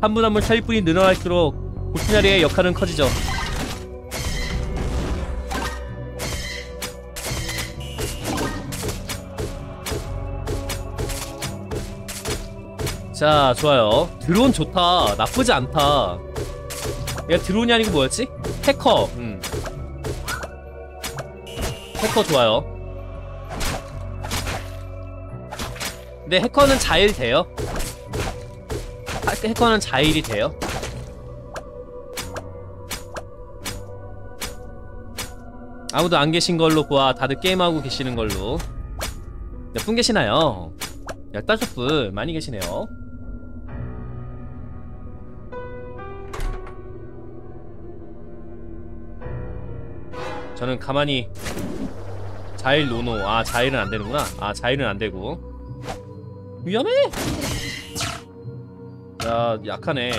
한 분 한 분 살릴 분이 늘어날수록 고시나리의 역할은 커지죠. 자 좋아요. 드론 좋다. 나쁘지 않다. 얘 드론이 아니고 뭐였지? 해커. 음. 해커 좋아요. 근데 해커는 자일 돼요? 하- 해커는 자일이 돼요? 아무도 안 계신 걸로 보아. 다들 게임하고 계시는 걸로. 몇 분 계시나요? 15분 많이 계시네요 저는 가만히 자일 노노. 아 자일은 안 되는구나. 아 자일은 안 되고. 위험해. 야 약하네.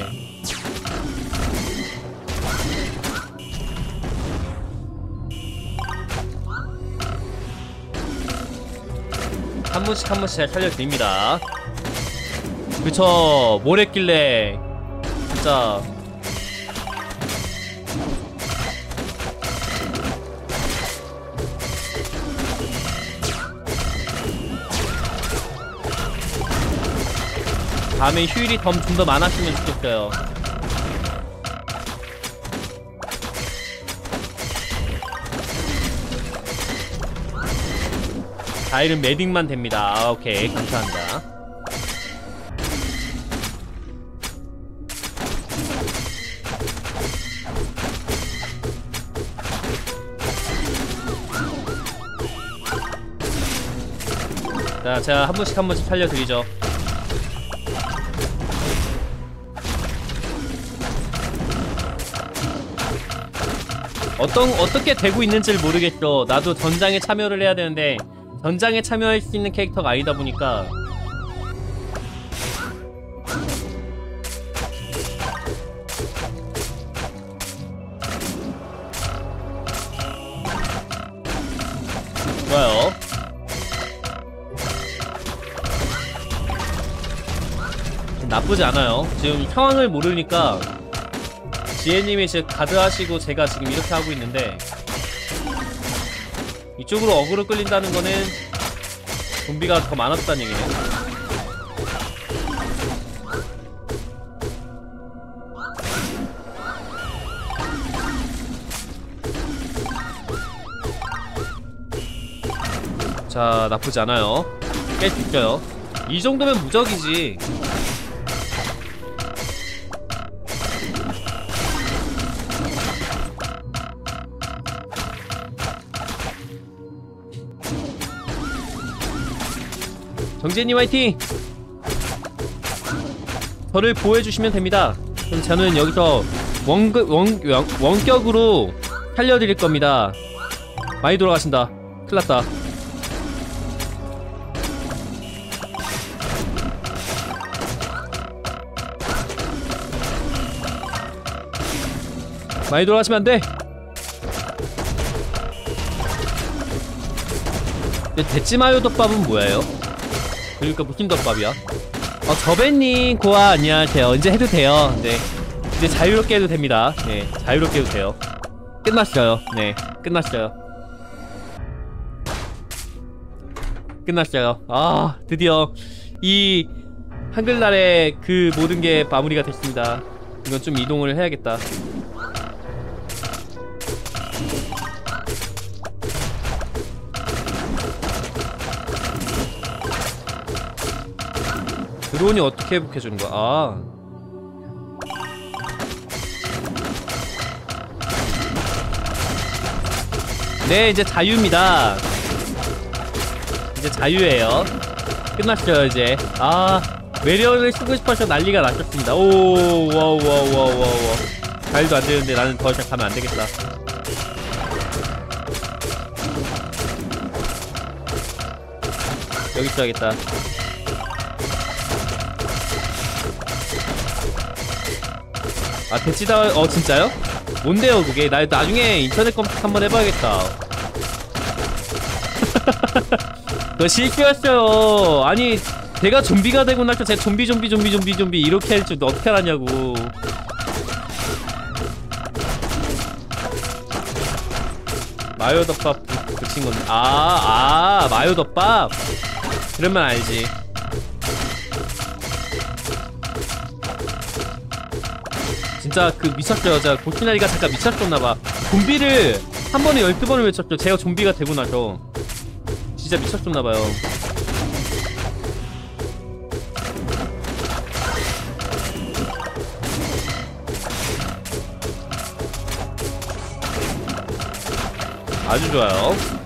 한 분씩 한 분씩 잘 살려드립니다. 그쵸 뭘 했길래 진짜 다음에 휴일이 좀더 많았으면 좋겠어요. 자일은 매딩만 됩니다. 아, 오케이. 감사합니다. 자 제가 한 분씩 한 분씩 살려드리죠 어떤 어떻게 되고 있는지를 모르겠어. 나도 전장에 참여를 해야 되는데 전장에 참여할 수 있는 캐릭터가 아니다 보니까 좋아요. 나쁘지 않아요. 지금 상황을 모르니까 지혜님이 지금 가드 하시고 제가 지금 이렇게 하고 있는데 이쪽으로 어그로 끌린다는 거는 좀비가 더 많았다는 얘기네 자 나쁘지 않아요 깰수 있어요. 이 정도면 무적이지. 정재님 화이팅! 저를 보호해주시면 됩니다. 그럼 저는 여기서 원급, 원, 원, 원격으로 살려드릴 겁니다. 많이 돌아가신다. 큰일 났다. 많이 돌아가시면 안 돼! 데찌마요 덮밥은 뭐예요? 그러니까 무슨 덮밥이야? 어, 저배님 고아 안녕하세요. 이제 해도 돼요. 네. 이제 자유롭게 해도 됩니다. 네. 자유롭게 해도 돼요. 끝났어요. 네. 끝났어요. 끝났어요. 아, 드디어 이 한글날의 그 모든 게 마무리가 됐습니다. 이건 좀 이동을 해야겠다. 드론이 어떻게 회복해주는 거야? 아. 네, 이제 자유입니다. 이제 자유예요. 끝났어요, 이제. 아, 매력을 쓰고 싶어서 난리가 났었습니다. 오, wow, wow, wow, wow. 잘도 안 되는데 나는 더 이상 가면 안 되겠다. 여기 있어야겠다. 아 대치다. 어 진짜요? 뭔데요 그게? 나 나중에 인터넷 검색 한번 해봐야겠다. <laughs> 그거 실수였어요. 아니 제가 좀비가 되고 나서 제가 좀비 좀비 좀비 좀비 좀비 이렇게 할 줄 어떻게 알았냐고. 마요덮밥 붙인 건데. 아아 마요덮밥? 그러면 알지 진짜 그 미쳤죠. 여자 고티나리가 잠깐 미쳤었나봐. 좀비를 한 번에 열두 번을 외쳤죠. 제가 좀비가 되고 나서 진짜 미쳤었나봐요. 아주 좋아요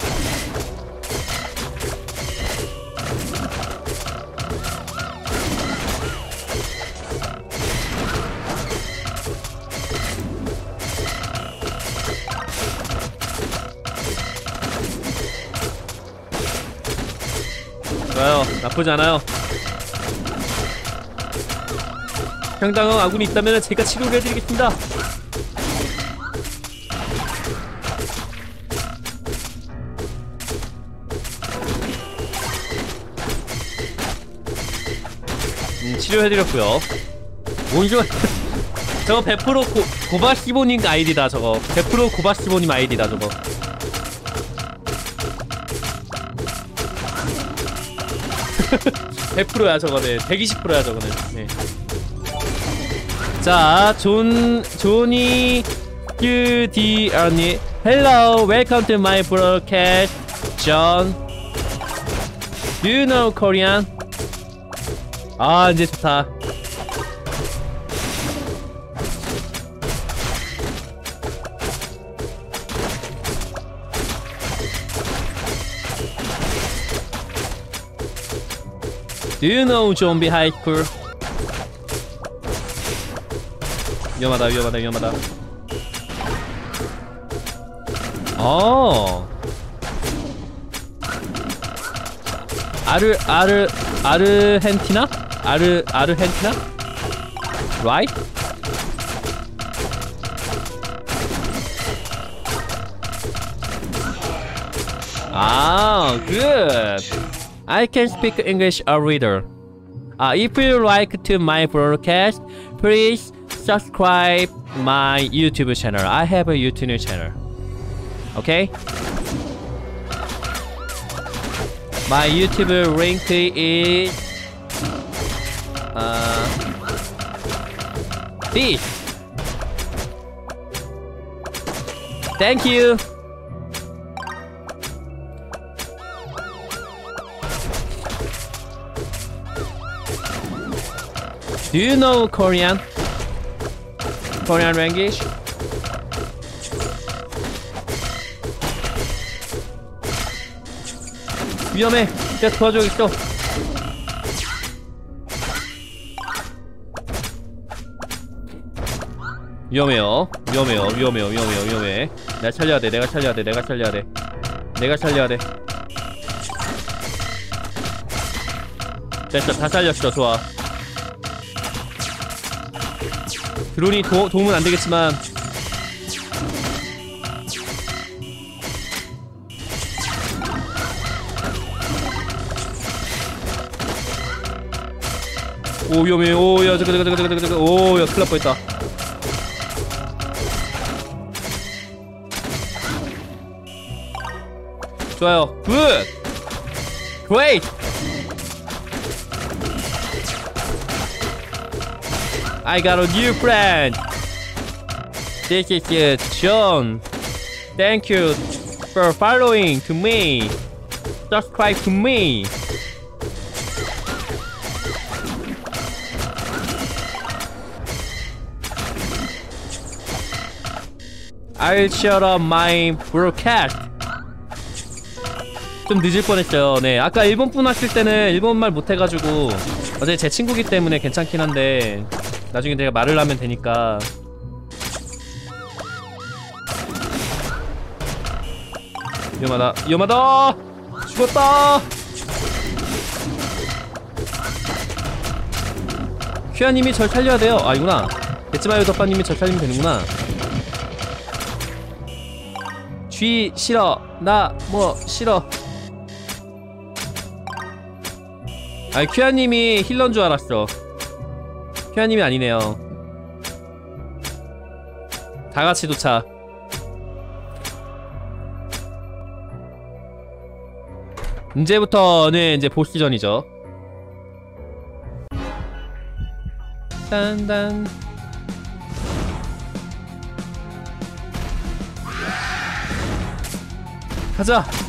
좋아요. 나쁘지 않아요. 평당한 아군이 있다면 제가 치료를 해드리겠습니다. 음 치료해드렸고요. 뭔줄 <laughs> 저거 100% 고, 고바시보님 아이디다 저거. 100% 고바시보님 아이디다 저거 100%야 저거는 120%야 저거는 네. 자, 존 조니 큐디 언니 welcome to my broadcast John Do you know Korean? 아, 이제 좋다 Do you know High School? 위험하다 위험하다 위험하다 어 아르 아르 아르헨티나? 아르 아르헨티나? Right? Ah, good. I can speak English a reader. Uh, if you like to my broadcast, please subscribe my YouTube channel. I have a YouTube channel. Okay? My YouTube link is uh this. Thank you. Do you know Korean? Korean language? 위험해. 내가 도와줘야겠어. 위험해요. 위험해요. 위험해요. 위험해요. 위험해. 내가 살려야 돼. 내가 살려야 돼. 내가 살려야 돼. 내가 살려야 돼. 됐어. 다 살렸어. 좋아. 드론이 도, 도움은 안 되겠지만. 오 위험해. 오야 잠깐 잠깐 잠깐 잠깐. 오야 큰일 날 뻔했다. 좋아요. 굿! Great I got a new friend this is uh, John thank you for following to me subscribe to me I'll shut up my broadcast. 좀 늦을 뻔했어요. 네, 아까 일본 분 왔을 때는 일본말 못해가지고 어제 제 친구기 때문에 괜찮긴 한데 나중에 내가 말을 하면 되니까. 위험하다. 위험하다. 죽었다. 퀴아님이 절 살려야 돼요. 아니구나. 데츠마요 덮바님이 절 살리면 되는구나. 쥐 싫어 나 뭐 싫어 아니 퀴아님이 힐러인 줄 알았어 퀴아님이 아니네요. 다같이 도착. 이제부터는 이제 보스전이죠. 딴딴. 가자.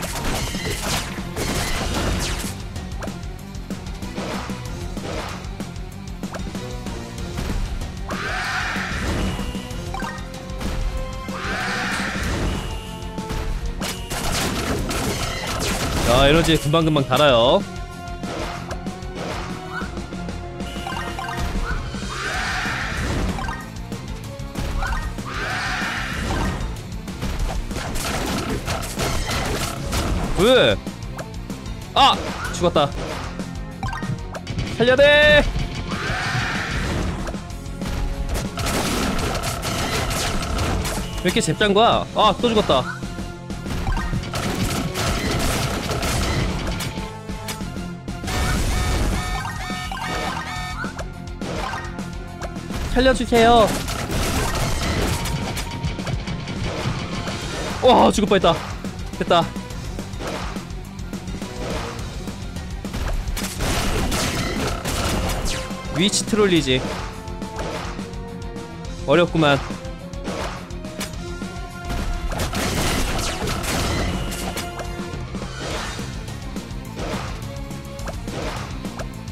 야, 에너지 금방금방 달아요. 왜? 아! 죽었다. 살려야 돼! 왜 이렇게 잽짠 거야? 아, 또 죽었다. 살려주세요. 와, 죽을 뻔했다. 됐다. 위치 트롤리지 어렵구만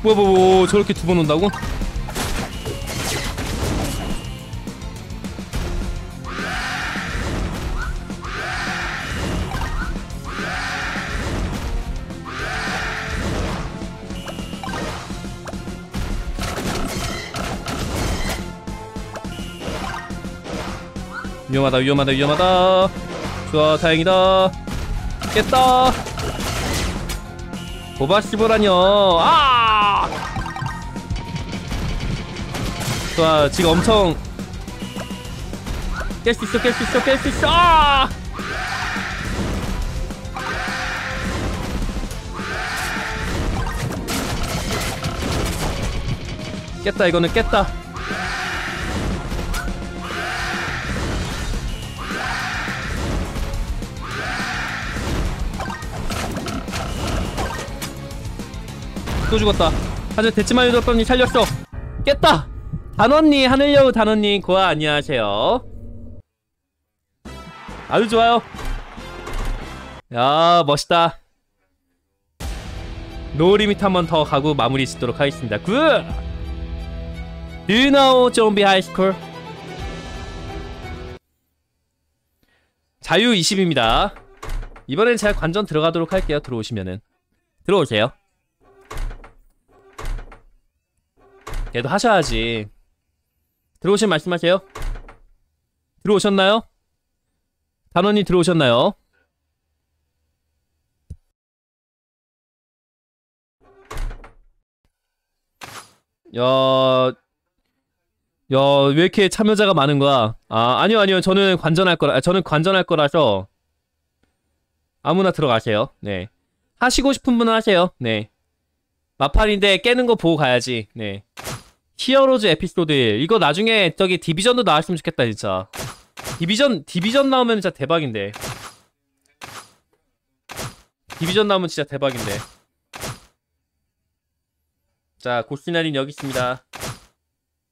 뭐뭐뭐 저렇게 두 번 온다고? 위험하다 위험하다 위험하다. 좋아 다행이다. 깼다. 고바시보라뇨. 아! 좋아 지금 엄청 깰 수 있어 깰 수 있어 깰 수 있어. 아! 깼다 이거는 깼다 또 죽었다. 하지만 대치만 유덕분이 살렸어. 깼다. 단원님 하늘여우 단원님 고아 안녕하세요. 아주 좋아요. 야 멋있다. no limit 한번 더 가고 마무리 짓도록 하겠습니다. Good. Do you zombie high school? 자유 20입니다. 이번엔 제가 관전 들어가도록 할게요. 들어오시면은. 들어오세요. 얘도 하셔야지. 들어오시면 말씀하세요. 들어오셨나요? 단원이 들어오셨나요? 야, 야, 왜 이렇게 참여자가 많은 거야? 아, 아니요, 아니요. 저는 관전할 거라, 아, 저는 관전할 거라서 아무나 들어가세요. 네. 하시고 싶은 분은 하세요. 네. 마팔인데 깨는 거 보고 가야지. 네. 히어로즈 에피소드 1. 이거 나중에 저기 디비전도 나왔으면 좋겠다, 진짜. 디비전, 디비전 나오면 진짜 대박인데. 디비전 나오면 진짜 대박인데. 자, 고스나린 여기 있습니다.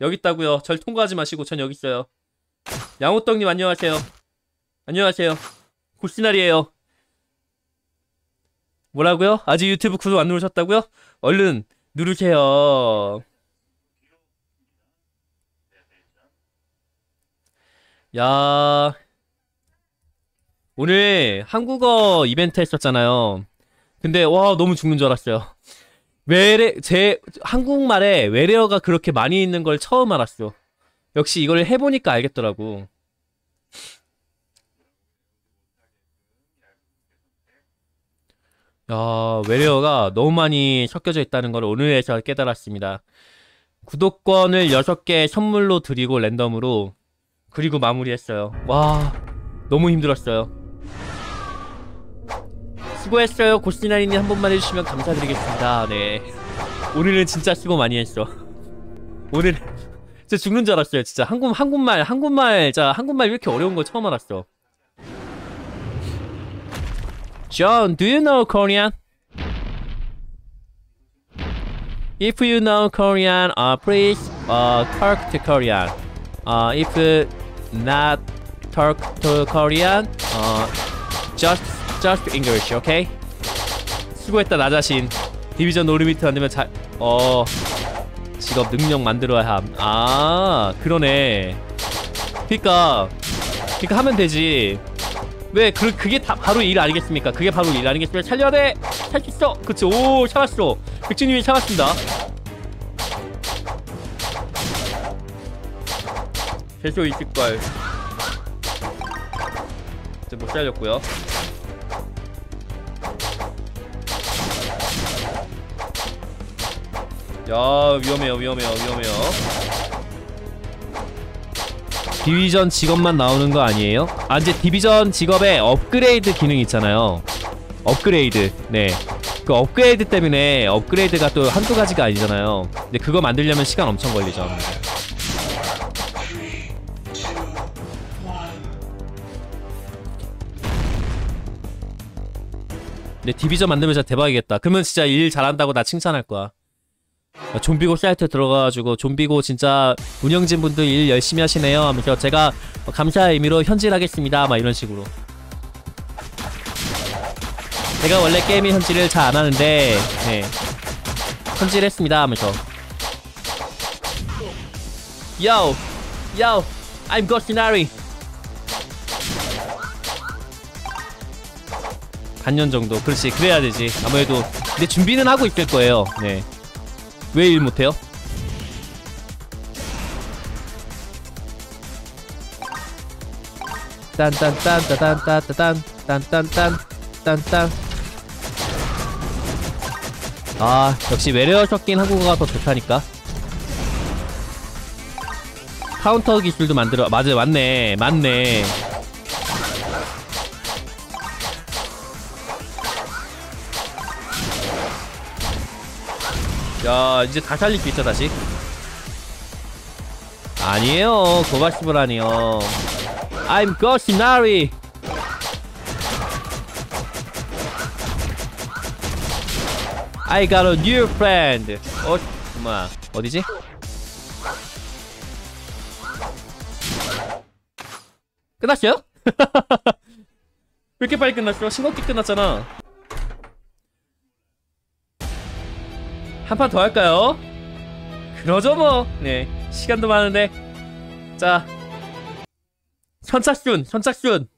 여기 있다고요. 절 통과하지 마시고 전 여기 있어요. 양호떡님 안녕하세요. 안녕하세요. 고스나리에요. 뭐라고요? 아직 유튜브 구독 안 누르셨다고요? 얼른 누르세요. 야 오늘 한국어 이벤트 했었잖아요. 근데 와 너무 죽는 줄 알았어요. 외래 제 한국말에 외래어가 그렇게 많이 있는 걸 처음 알았어. 역시 이걸 해보니까 알겠더라고. 야 외래어가 너무 많이 섞여져 있다는 걸 오늘에서 깨달았습니다. 구독권을 6개 선물로 드리고 랜덤으로 그리고 마무리했어요. 와, 너무 힘들었어요. 수고했어요. 고스나리님 한 번만 해주시면 감사드리겠습니다. 네. 오늘은 진짜 수고 많이 했어. 오늘 <laughs> 진짜 죽는 줄 알았어요. 진짜 한국 한국말 한국말 자 한국말 왜 이렇게 어려운 거 처음 알았어. John, do you know Korean? If you know Korean, uh, please uh, talk to Korean. Uh, if not talk to Korean, uh, just just English, okay? 수고했다 나 자신. division no limit 만들면 잘, 어, 직업 능력 만들어야 함. 아, 그러네. 그니까, 그니까 하면 되지. 왜, 그, 그게 다 바로 일 아니겠습니까? 그게 바로 일 아니겠습니까? 살려야 돼! 살 수 있어! 그치, 오, 참았어. 백진님이 참았습니다. 계속 있을걸. 이제 못 살렸고요. 야 위험해요 위험해요 위험해요 디비전 직업만 나오는 거 아니에요? 아 이제 디비전 직업에 업그레이드 기능 있잖아요 업그레이드 네 그 업그레이드 때문에 업그레이드가 또 한두 가지가 아니잖아요 근데 그거 만들려면 시간 엄청 걸리죠 근데 디비전 만들면 진짜 대박이겠다 그러면 진짜 일 잘한다고 나 칭찬할 거야 어, 좀비고 사이트 들어가가지고 좀비고 진짜 운영진 분들 일 열심히 하시네요 하면서 제가 감사의 의미로 현질하겠습니다 막 이런 식으로 제가 원래 게임의 현질을 잘 안 하는데 네 현질했습니다 하면서! Yo! I'm Goshinari! 반년 정도 그렇지 그래야 되지. 아무래도 근데 준비는 하고 있을 거예요. 네. 왜 일 못해요? 딴딴딴따딴따따딴 딴딴딴 딴딴. 아 역시 외래어 섞인 한국어가 더 좋다니까. 카운터 기술도 만들어 맞아 맞네 맞네 야 이제 다 살릴 수 있죠 다시 아니에요 고가시브라니요 I'm Goshinari I got a new friend 어 뭐야 어디지? 끝났어요? <laughs> 왜 이렇게 빨리 끝났어? 싱겁게 끝났잖아 한 판 더 할까요? 그러죠 뭐. 네. 시간도 많은데. 자. 선착순, 선착순.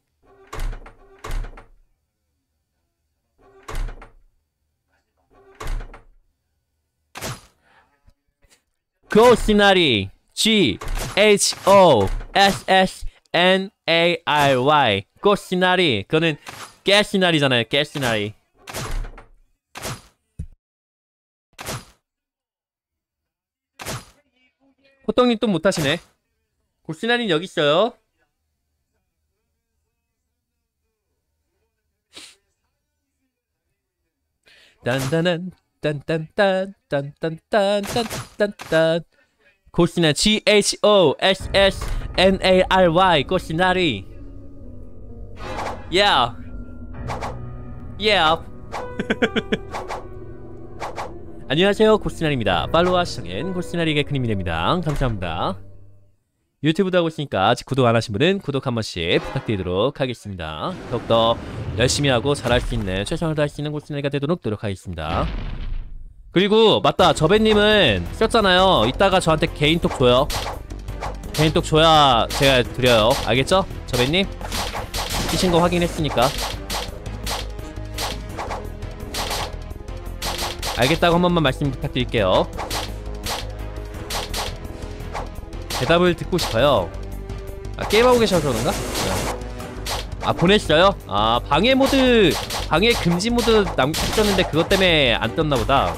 고 시나리 G H O S S N A R Y 고시나리 그거는 깨시나리잖아요 깨시나리 호떡님 또 못하시네. 고스나님 여기 있어요. 딴딴한 딴딴딴 딴딴딴 딴딴딴. 고스나 G-H-O-S-S-N-A-R-Y 고스나리. Yeah. Yeah. 안녕하세요 고시나리입니다. 팔로우와 시청엔 고시나리 개크님이 됩니다. 감사합니다. 유튜브도 하고 있으니까 아직 구독 안 하신 분은 구독 한 번씩 부탁드리도록 하겠습니다. 더욱더 열심히 하고 잘할 수 있는 최선을 다할 수 있는 고시나리가 되도록 노력하겠습니다. 그리고 맞다 저배님은 썼잖아요. 이따가 저한테 개인톡 줘요. 개인톡 줘야 제가 드려요. 알겠죠? 저배님? 쓰신 거 확인했으니까 알겠다고 한 번만 말씀 부탁드릴게요 대답을 듣고 싶어요 아 게임하고 계셔서 그런가? 네. 아 보냈어요? 아 방해 모드 방해 금지 모드 남겼었는데 그것 때문에 안 떴나 보다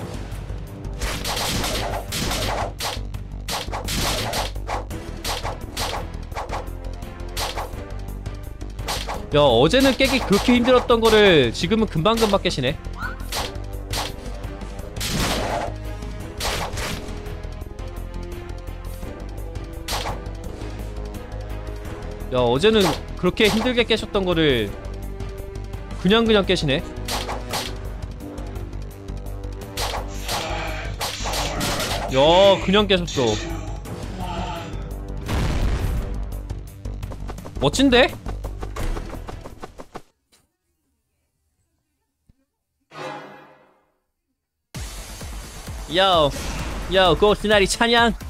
야 어제는 깨기 그렇게 힘들었던 거를 지금은 금방금방 깨시네 야 어제는 그렇게 힘들게 깨셨던 거를 그냥 그냥 깨시네 야 그냥 깨셨어 멋진데? 요, 요, 고스나리 찬양.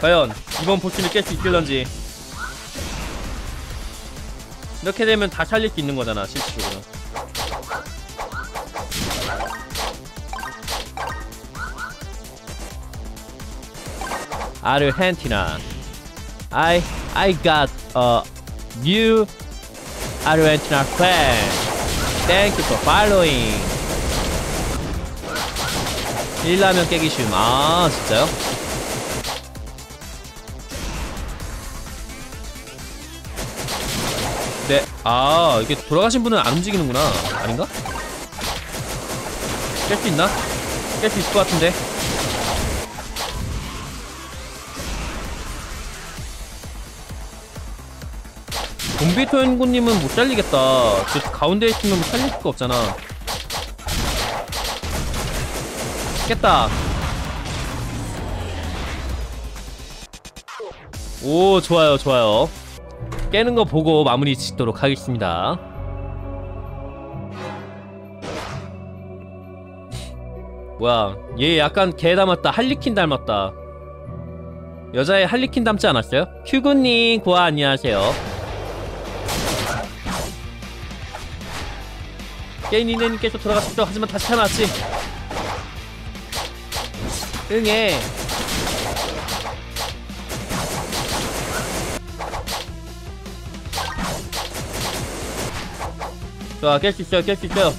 과연 이번 보스를 깰 수 있을런지. 이렇게 되면 다 살릴 수 있는 거잖아, 실질적으로. 아르헨티나. I I got a new Argentina fan. Thank you for following. 1라면 깨기 쉬움. 아, 진짜요? 네. 아, 이게 돌아가신 분은 안 움직이는구나. 아닌가? 깰 수 있나? 깰 수 있을 것 같은데. 좀비 토연구님은 못 살리겠다. 저 가운데 있으면 뭐 살릴 수가 없잖아. 깼다. 오, 좋아요, 좋아요. 깨는 거 보고 마무리 짓도록 하겠습니다. 뭐야, 얘 약간 개 닮았다. 할리퀸 닮았다. 여자의 할리퀸 닮지 않았어요? 큐구님, 고아 안녕하세요. 게임이네님께서 돌아가셨죠. 하지만 다시 태어났지. 응애. 좋아, 깰 수 있어요, 깰 수 있어요.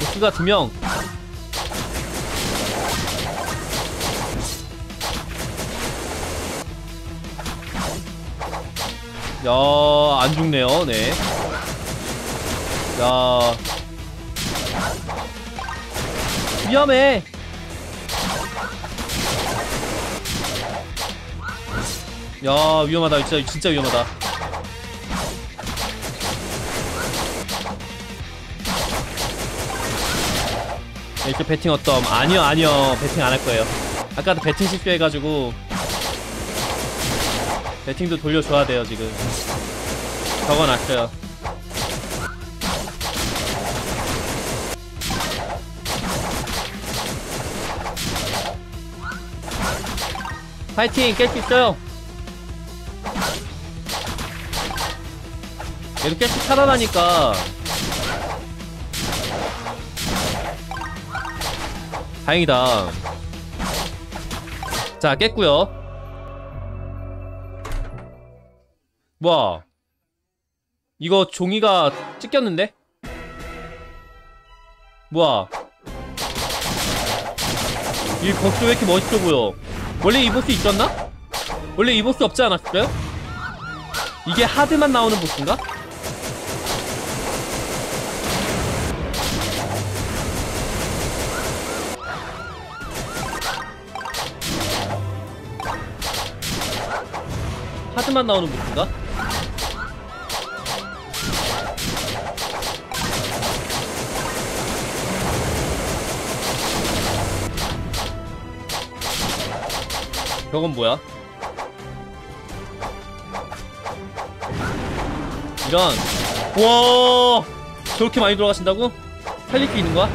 보스가 두 명. 야, 안 죽네요, 네. 야 위험해. 야 위험하다. 진짜 진짜 위험하다. 야, 이렇게 배팅 어떤 아니요 아니요. 배팅 안 할 거예요. 아까도 배팅 실수해가지고 배팅도 돌려줘야 돼요 지금. 적어놨어요. 파이팅! 깰 수 있어요! 얘도 계속 살아나니까 다행이다 자 깼구요 뭐야 이거 종이가 찢겼는데? 뭐야 이 보스 왜 이렇게 멋있어 보여 원래 이 보스 있었나? 원래 이 보스 없지 않았어요? 이게 하드만 나오는 보스인가? 하드만 나오는 보스인가? 저건 뭐야? 이런 와 저렇게 많이 돌아가신다고? 살릴 수 있는 거야?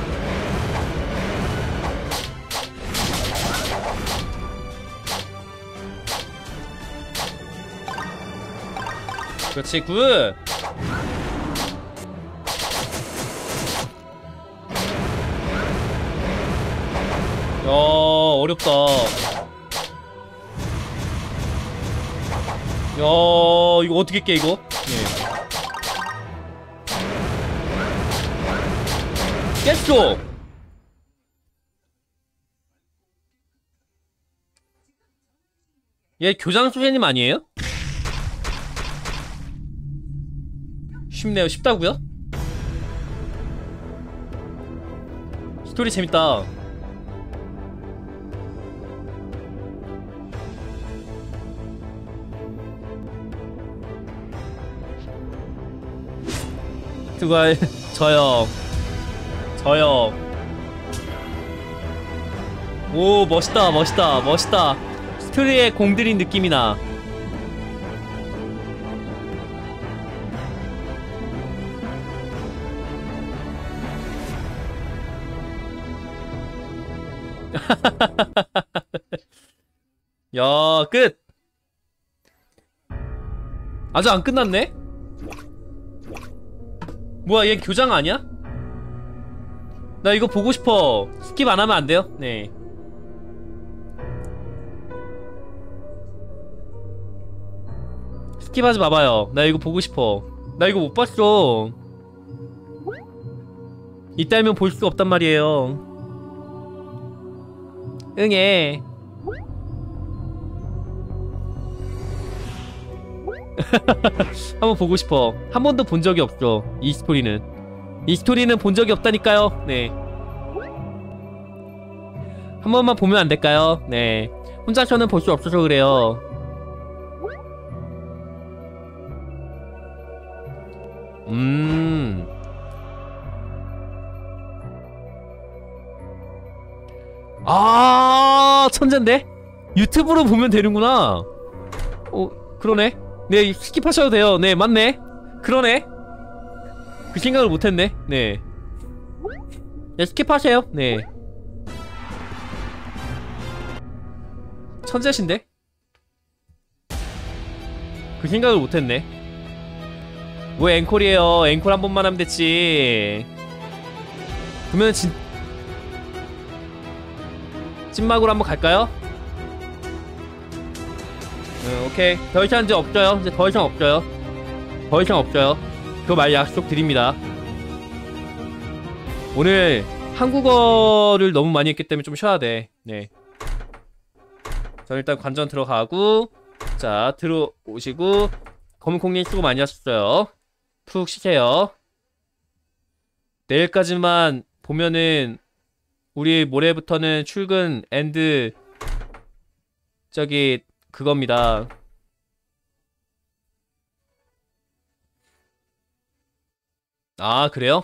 그렇지 굿 야, 어렵다. 야, 이거 어떻게 깨, 이거? 네. 깼어! 얘 교장 선생님 아니에요? 쉽네요. 쉽다고요? 스토리 재밌다. 그걸 저요. 저요. 오 멋있다 멋있다 멋있다. 스토리에 공들인 느낌이 나. <laughs> 야, 끝! 아직 안 끝났네? 뭐야, 얘 교장 아니야? 나 이거 보고 싶어. skip 안 하면 안 돼요? 네. skip하지 마봐요. 나 이거 보고 싶어. 나 이거 못 봤어. 이따면 볼 수 없단 말이에요. 응애. 한번 보고 싶어. 한 번도 본 적이 없어. 이 스토리는. 이 스토리는 본 적이 없다니까요. 네. 한 번만 보면 안 될까요? 네. 혼자서는 볼 수 없어서 그래요. 음. 아, 천재인데? 유튜브로 보면 되는구나. 어, 그러네. 네, skip하셔도 돼요. 네, 맞네. 그러네. 그 생각을 못했네. 네. 네, skip하세요. 네. 천재신데? 그 생각을 못했네. 뭐 앵콜이에요. 앵콜 한 번만 하면 됐지. 그러면 진 찐막으로 한번 갈까요? 응, 오케이. 더 이상 이제 없어요. 이제 더 이상 없어요. 더 이상 없어요. 그 말 약속 드립니다. 오늘 한국어를 너무 많이 했기 때문에 좀 쉬어야 돼. 네. 전 일단 관전 들어가고, 자, 들어오시고, 검은콩님 수고 많이 하셨어요. 푹 쉬세요. 내일까지만 보면은 우리 모레부터는 출근 and 저기 그겁니다. 아, 그래요?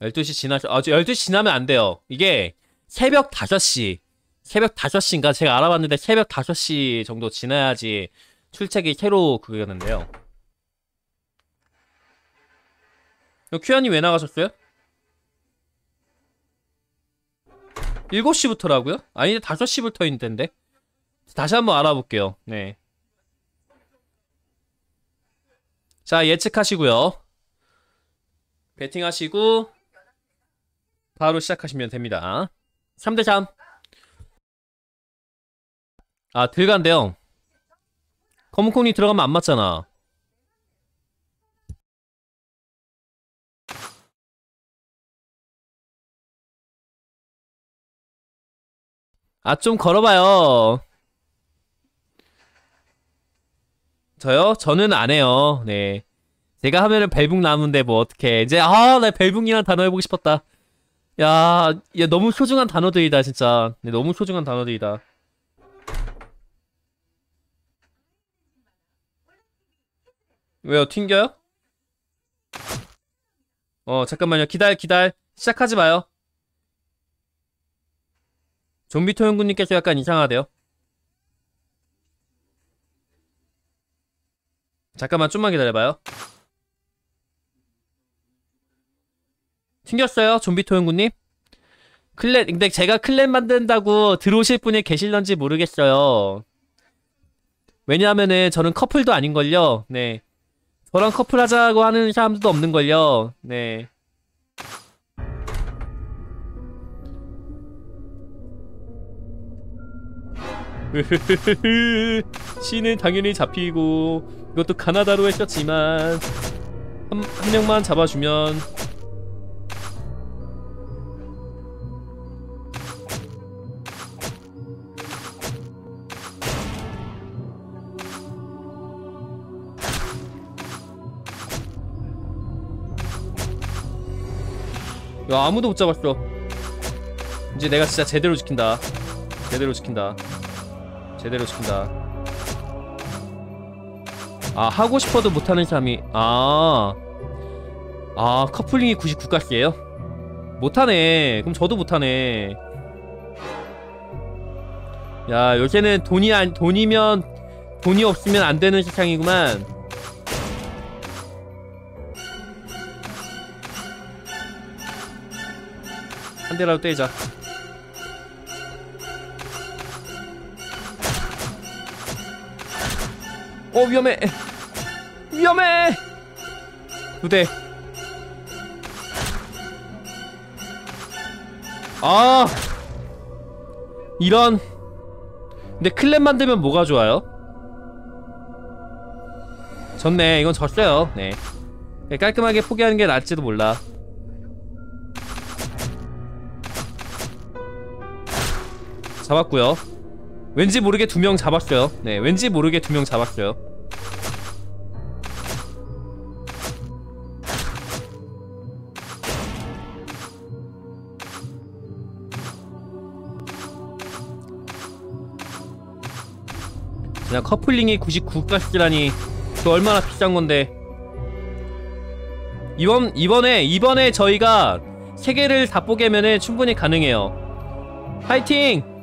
12시 지나서 아, 저 12시 지나면 안 돼요. 이게 새벽 5시. 새벽 5시인가 제가 알아봤는데 새벽 5시 정도 지나야지 출첵이 새로 그거였는데요. 큐아님 왜 나가셨어요? 7시부터라고요? 아니 5시부터인 텐데 다시 한번 알아볼게요. 네. 자 예측하시고요. 배팅하시고 바로 시작하시면 됩니다. 3대3 아 들간대요. 검은콩이 들어가면 안 맞잖아. 아, 좀 걸어봐요. 저요? 저는 안 해요. 네. 제가 하면은 벨붕 나오는데 뭐 어떡해. 이제, 아, 나 벨붕이란 단어 해보고 싶었다. 야, 야, 너무 소중한 단어들이다, 진짜. 네, 너무 소중한 단어들이다. 왜요? 튕겨요? 어, 잠깐만요. 기다려, 기다려. 시작하지 마요. 좀비토 형군님께서 약간 이상하대요. 잠깐만 좀만 기다려봐요. 튕겼어요, 좀비 토 형군님. 클랜, 근데 제가 클랜 만든다고 들어오실 분이 계실런지 모르겠어요. 왜냐하면은 저는 커플도 아닌걸요. 네. 저랑 커플 하자고 하는 사람들도 없는걸요. 네. <laughs> 씨는 당연히 잡히고 이것도 가나다로 했었지만 한, 한 명만 잡아주면. 야 아무도 못 잡았어. 이제 내가 진짜 제대로 지킨다. 제대로 지킨다. 제대로 시킨다. 아 하고 싶어도 못하는 사람이 아. 아 커플링이 99가스예요? 못하네. 그럼 저도 못하네. 야 요새는 돈이 안 돈이면 돈이 없으면 안 되는 세상이구만. 한 대라도 떼자. 어 위험해. 위험해. 두대. 아. 이런. 근데 클랩 만들면 뭐가 좋아요? 졌네. 이건 졌어요. 네. 깔끔하게 포기하는 게 낫지도 몰라. 잡았고요 왠지 모르게 두 명 잡았어요 네 왠지 모르게 두 명 잡았어요 그냥 커플링이 99가스라니 그 얼마나 비싼 건데 이번 이번에 이번에 저희가 세 개를 다 뽀개면은 충분히 가능해요. 파이팅!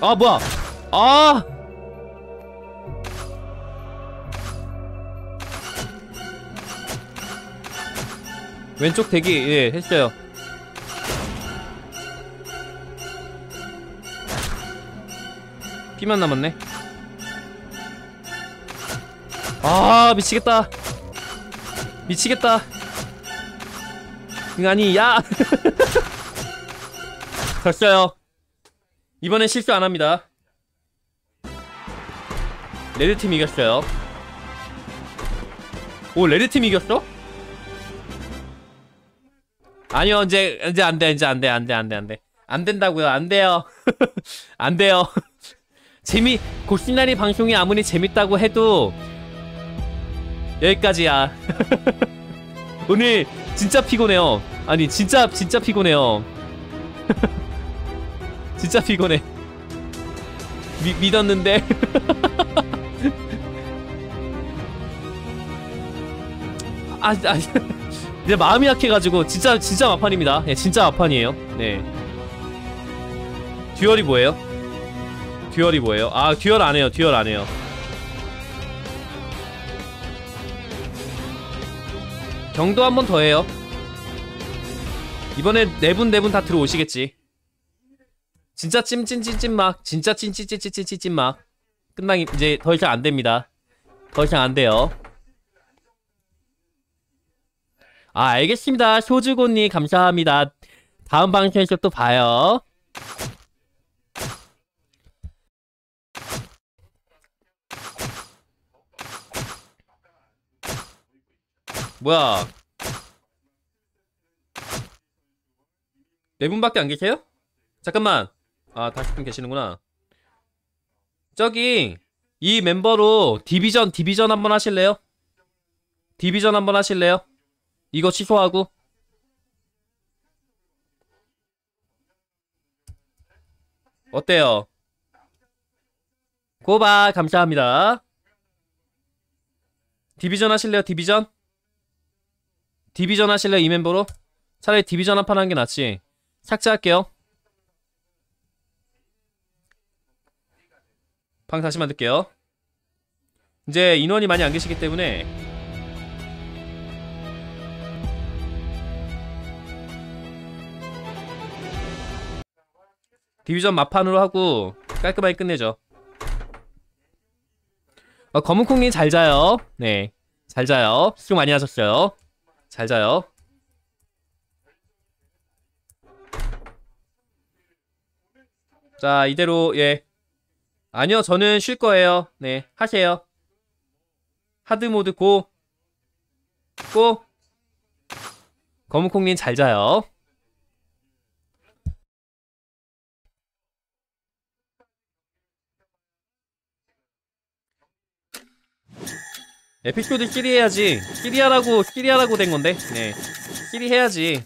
아 뭐야? 아! 왼쪽 대기 예 했어요. 피만 남았네. 아 미치겠다. 미치겠다. 아니 야. <laughs> 졌어요. 이번엔 실수 안 합니다. 레드팀 이겼어요. 오 레드팀 이겼어? 아니요 이제 이제 안 돼 이제 안 돼 안 돼 안 돼 안 돼. 안 된다고요. 안 돼요. <laughs> 안 돼요. <laughs> 재미 고신나리 방송이 아무리 재밌다고 해도 여기까지야. <laughs> 오늘 진짜 피곤해요. 아니 진짜 진짜 피곤해요 진짜 피곤해 미, 믿었는데 <laughs> 아, 아 이제 마음이 약해가지고 진짜 진짜 마판입니다. 예, 진짜 마판이에요. 네. duel이 뭐예요? duel이 뭐예요? 아 duel 안 해요 duel 안 해요 경도 한 번 더 해요 이번에 네 분 네 분 다 들어오시겠지 진짜 찐찐찐찐막 진짜 찐찐찐찐찐찐막. 끝나 이제 더 이상 안 됩니다. 더 이상 안 돼요. 아 알겠습니다. 소주곤님 감사합니다. 다음 방송에서 또 봐요. 뭐야? 네 분밖에 안 계세요? 잠깐만 아 다시 분 계시는구나 저기 이 멤버로 디비전 디비전 한번 하실래요? 디비전 한번 하실래요? 이거 취소하고 어때요? 고바 감사합니다 디비전 하실래요 디비전? 디비전 하실래요 이 멤버로? 차라리 디비전 한 판 하는 게 낫지 삭제할게요 방 다시 만들게요. 이제 인원이 많이 안 계시기 때문에 디비전 마판으로 하고 깔끔하게 끝내죠. 어, 검은콩님 잘 자요. 네 잘 자요. 수고 많이 하셨어요. 잘 자요. 자 이대로 예 아니요 저는 쉴 거예요. 네 하세요. 하드 모드 고. 고! 검은콩님 잘 자요. 에피소드 1리 해야지. 1리 하라고 1리 하라고 된 건데. 네 1리 해야지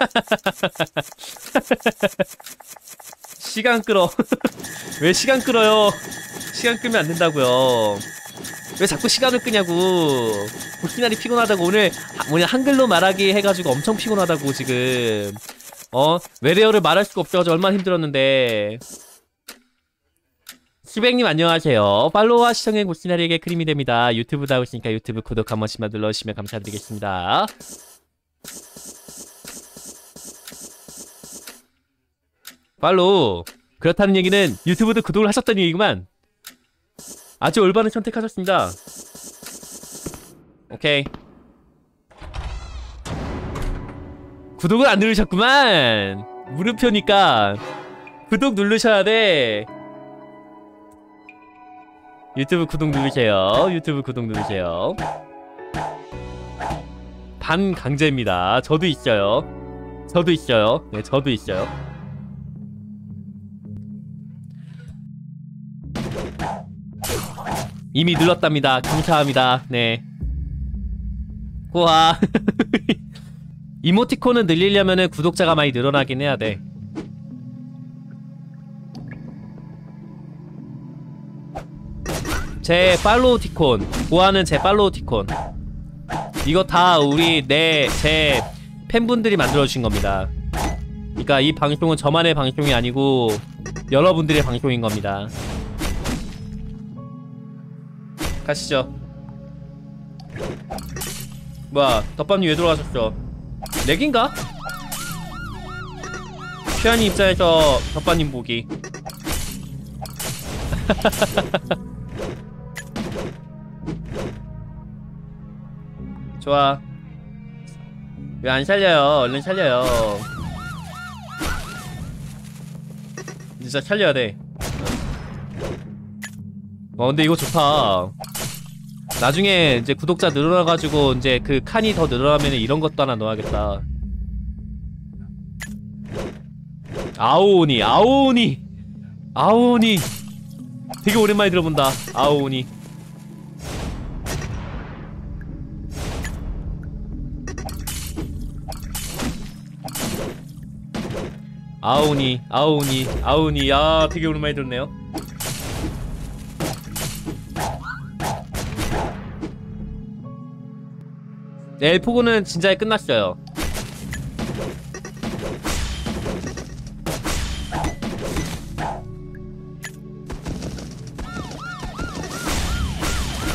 <laughs> 시간 끌어. <laughs> 왜 시간 끌어요? 시간 끄면 안 된다고요. 왜 자꾸 시간을 끄냐고. 보키나리 피곤하다고. 오늘 하- 오늘 한글로 말하기 해가지고 엄청 피곤하다고 지금. 어? 외래어를 말할 수가 없어가지고 얼마나 힘들었는데. 시백님 안녕하세요. 팔로우와 시청해 고시나리에게 크림이 됩니다. 유튜브 나오시니까 유튜브 구독 한 번씩만 눌러주시면 감사드리겠습니다 팔로우. 그렇다는 얘기는 유튜브도 구독을 하셨다는 얘기구만. 아주 올바른 선택하셨습니다. 오케이. 구독을 안 누르셨구만. 무릎표니까. 구독 누르셔야 돼. 유튜브 구독 누르세요. 유튜브 구독 누르세요. 반강제입니다. 저도 있어요. 저도 있어요. 네 저도 있어요 이미 눌렀답니다 감사합니다 네 우와 <laughs> 이모티콘은 늘리려면은 구독자가 많이 늘어나긴 해야 돼. 제 팔로우티콘 좋아하는 제 팔로우티콘 이거 다 우리 내 제 팬분들이 만들어 주신 겁니다. 그러니까 이 방송은 저만의 방송이 아니고 여러분들의 방송인 겁니다. 가시죠. 뭐야, 덮밥님 왜 들어가셨죠? 렉인가? 최한이 입장에서 덮밥님 보기 <laughs> 좋아 왜 안 살려요 얼른 살려요 진짜 살려야 돼 어, 근데 이거 좋다 나중에 이제 구독자 늘어나가지고 이제 그 칸이 더 늘어나면 이런 것도 하나 넣어야겠다. 아오니, 아오니, 아오니. 되게 오랜만에 들어본다. 아오니. 아오니, 아오니, 아오니. 야, 되게 오랜만에 들었네요. 네, 엘프고는 진작에 끝났어요.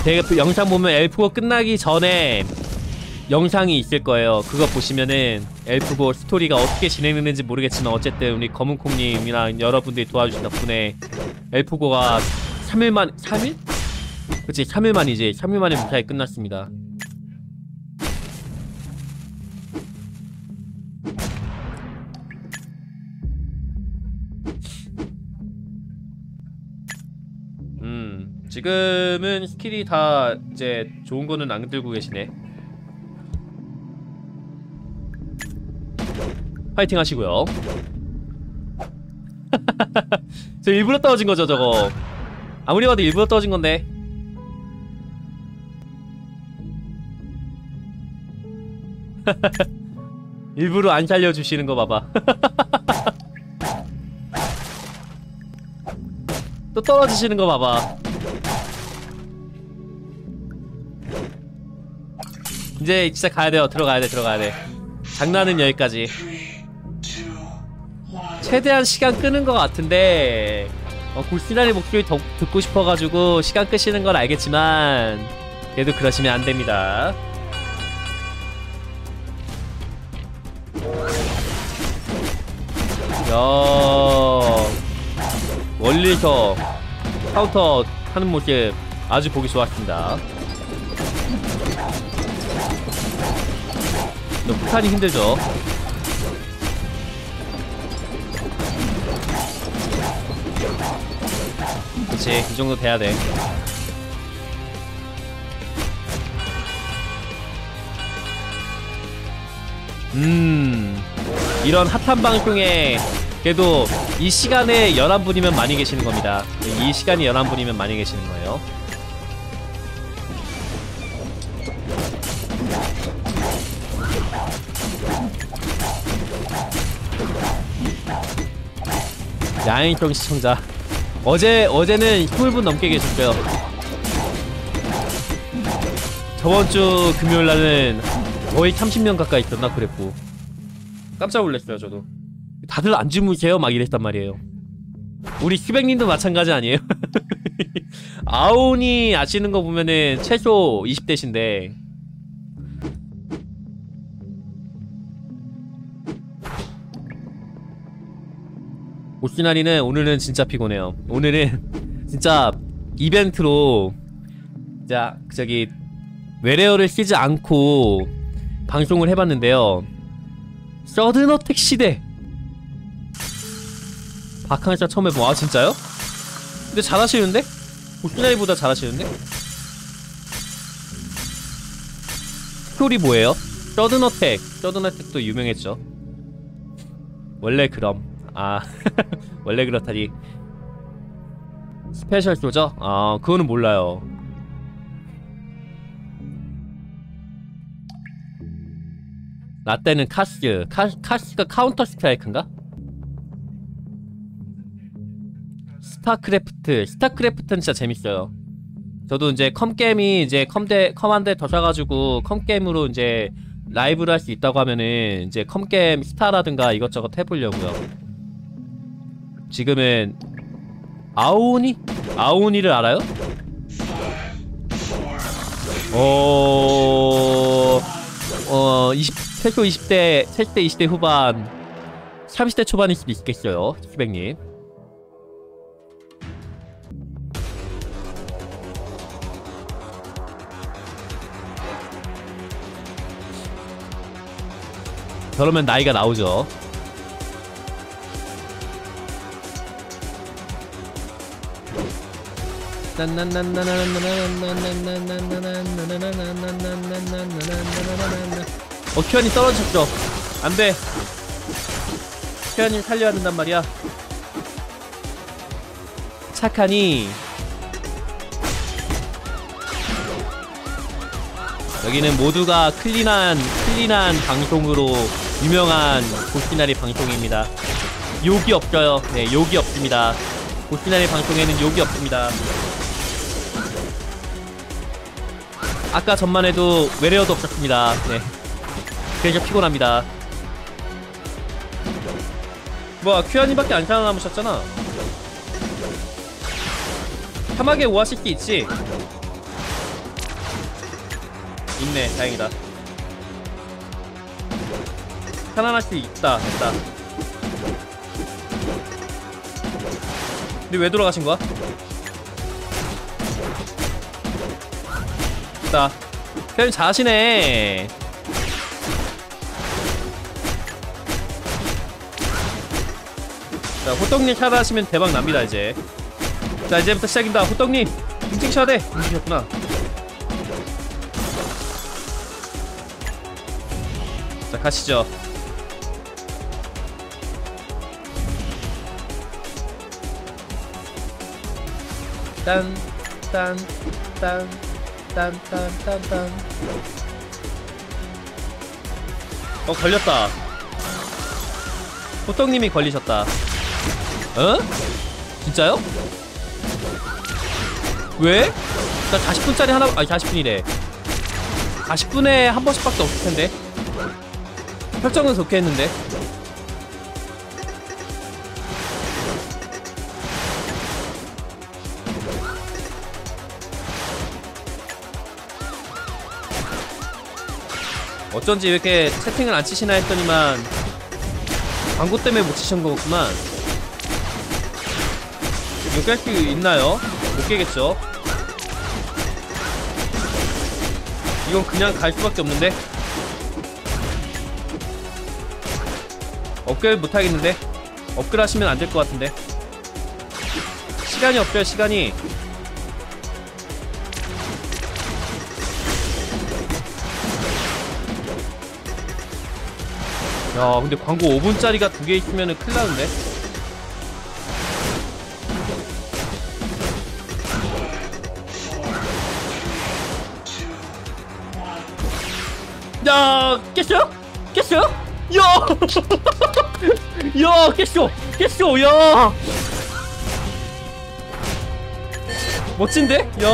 되게 그 영상 보면 엘프고 끝나기 전에 영상이 있을 거예요. 그거 보시면은 엘프고 스토리가 어떻게 진행되는지 모르겠지만 어쨌든 우리 검은콩님이랑 여러분들이 도와주신 덕분에 엘프고가 3일 만 3일? 그치 3일 만이지 3일 만에 무사히 끝났습니다. 지금은 skill이 다 이제 좋은 거는 안 들고 계시네. 파이팅 하시고요. <laughs> 저 일부러 떨어진 거죠, 저거. 아무리 봐도 일부러 떨어진 건데. <laughs> 일부러 안 살려주시는 거 봐봐. <laughs> 또 떨어지시는 거 봐봐. 이제 진짜 가야 돼요. 들어가야 돼, 들어가야 돼. 장난은 여기까지. 최대한 시간 끄는 것 같은데 어, 골시나리 목소리 더 듣고 싶어가지고 시간 끄시는 건 알겠지만 그래도 그러시면 안 됩니다. 야 멀리서 카운터 하는 모습 아주 보기 좋았습니다. 너 폭탄이 힘들죠? 그치 이 정도 돼야 돼 음, 이런 핫한 방송에 그래도 이 시간에 11분이면 많이 계시는 겁니다. 이 시간이 11분이면 많이 계시는 거예요. 야행성 시청자. 어제, 어제는 20분 넘게 계셨고요. 저번 주 금요일 날은 거의 30명 가까이 있었나 그랬고. 깜짝 놀랐어요, 저도. 다들 안 주무세요? 막 이랬단 말이에요. 우리 수백님도 마찬가지 아니에요? <laughs> 아온이 아시는 거 보면은 최소 20대신데. 오키나리는 오늘은 진짜 피곤해요. 오늘은 <laughs> 진짜 이벤트로 자 저기 외래어를 쓰지 않고 방송을 해봤는데요. 서든어택 시대 박항사 처음 해본 아 진짜요? 근데 잘하시는데? 오키나리보다 잘하시는데? 스토리 뭐예요? 서든어택 서든어택도 유명했죠. 원래 그럼 아 <laughs> 원래 그렇다니 Special Soldier? 아 그거는 몰라요 나 때는 카스 카, 카스가 Counter Strike인가? StarCraft StarCraft는 진짜 재밌어요 저도 이제 컴게임이 이제 컴대 컴 한 대 더 사가지고 컴게임으로 이제 라이브를 할 수 있다고 하면은 이제 컴게임 스타라든가 이것저것 해보려고요 지금은 아오니? 아오니를 알아요? 어... 어... 20, 최소 20대, 30대, 20대 후반 30대 초반일 수도 있겠어요 수백님 그러면 나이가 나오죠. 어 큐안이 떨어졌죠. 안돼. 큐안이 살려야 된단 말이야. 착하니. 여기는 모두가 clean한 clean한 방송으로 유명한 고시나리 방송입니다 욕이 없어요 네 욕이 없습니다 고시나리 방송에는 욕이 없습니다 아까 전만 해도 외래어도 없었습니다. 네. 그래서 피곤합니다. 뭐야, 큐아님밖에 안 살아남으셨잖아. 사막에 오아시스 있지? 있네, 다행이다. 수 있다, 됐다. 근데 왜 돌아가신 거야? 됐다. 큐아님 잘하시네. 자, 호떡님 찾아하시면 대박 납니다, 이제. 자, 이제부터 시작입니다. 호떡님, 움직이셔야 돼. 움직이셨구나. 자, 가시죠. 딴, 딴, 딴, 딴, 딴, 딴, 딴. 어, 걸렸다. 호떡님이 걸리셨다. 어? 진짜요? 왜? 나 40분짜리 하나, 아니 40분이래. 40분에 한 번씩밖에 없을 텐데. 설정은 좋게 했는데. 어쩐지 왜 이렇게 채팅을 안 치시나 했더니만 광고 때문에 못 치신 거구만. 이거 깰 수 있나요? 못 깨겠죠? 이건 그냥 갈 수밖에 없는데? 업글 못 하겠는데? 업글 하시면 안 될 것 같은데? 시간이 없어요, 시간이. 야, 근데 광고 5분짜리가 두 개 있으면 큰일 나는데? 야, 깼어요? 깼어요? 야! <laughs> 야, 깼어! 깼어! 야! 멋진데? 야!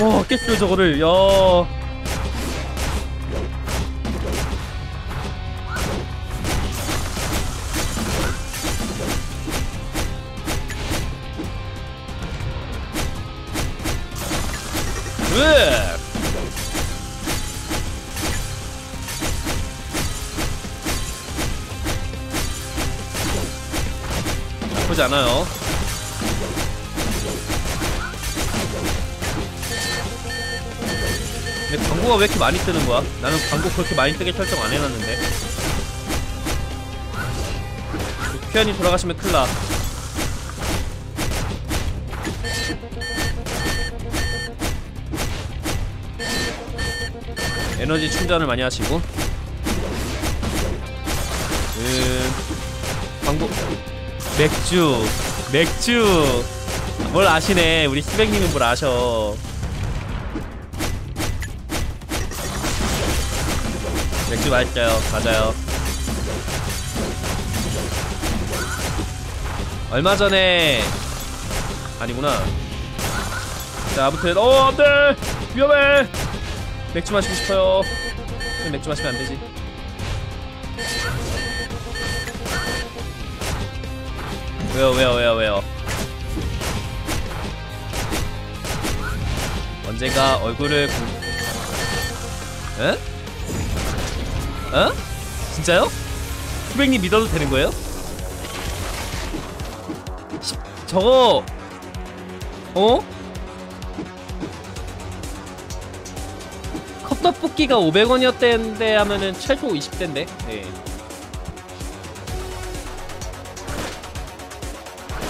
와, 깼어, 저거를. 야. 으! 나쁘지 않아요. 근데 광고가 왜 이렇게 많이 뜨는 거야? 나는 광고 그렇게 많이 뜨게 설정 안 해놨는데. 큐안이 돌아가시면 큰일 나. 에너지 충전을 많이 하시고. 음 광고. 맥주 맥주. 뭘 아시네. 우리 시백님은 뭘 아셔. 맥주 맛있어요? 맞아요. 얼마 전에 아니구나. 자 아무튼 어 안돼! 위험해 맥주 마시고 싶어요. 맥주 마시면 안 되지. 왜요, 왜요, 왜요, 왜요? 언젠가 얼굴을 공... 에? 어? 진짜요? 후백님 믿어도 되는 거예요? 시- 저거 어? 떡볶이가 500원이었대는데 하면은 최소 20대인데. 네.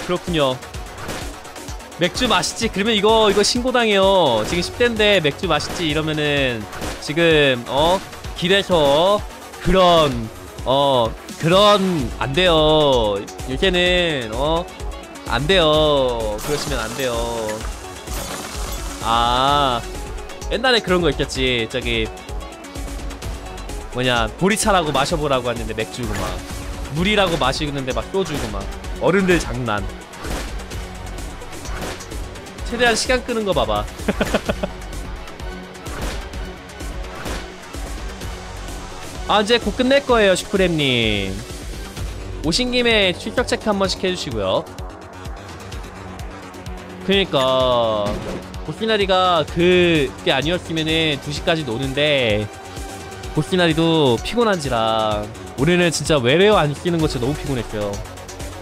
그렇군요. 맥주 맛있지? 그러면 이거 이거 신고당해요. 지금 10대인데 맥주 맛있지? 이러면은 지금 어 길에서 그런 어 그런 안 돼요. 요새는 어 안 돼요. 그러시면 안 돼요. 아 옛날에 그런 거 있겠지. 저기 뭐냐 보리차라고 마셔보라고 하는데 맥주고 막 물이라고 마시는데 막 소주고 막 어른들 장난. 최대한 시간 끄는 거 봐봐. <laughs> 아 이제 곧 끝낼 거예요 슈크렘님. 오신 김에 출석 체크 한 번씩 해주시고요. 그니까 보스나리가 그게 아니었으면은 2시까지 노는데 보스나리도 피곤한지라 우리는 진짜 외래어 안 쓰는 거 진짜 너무 피곤했어요.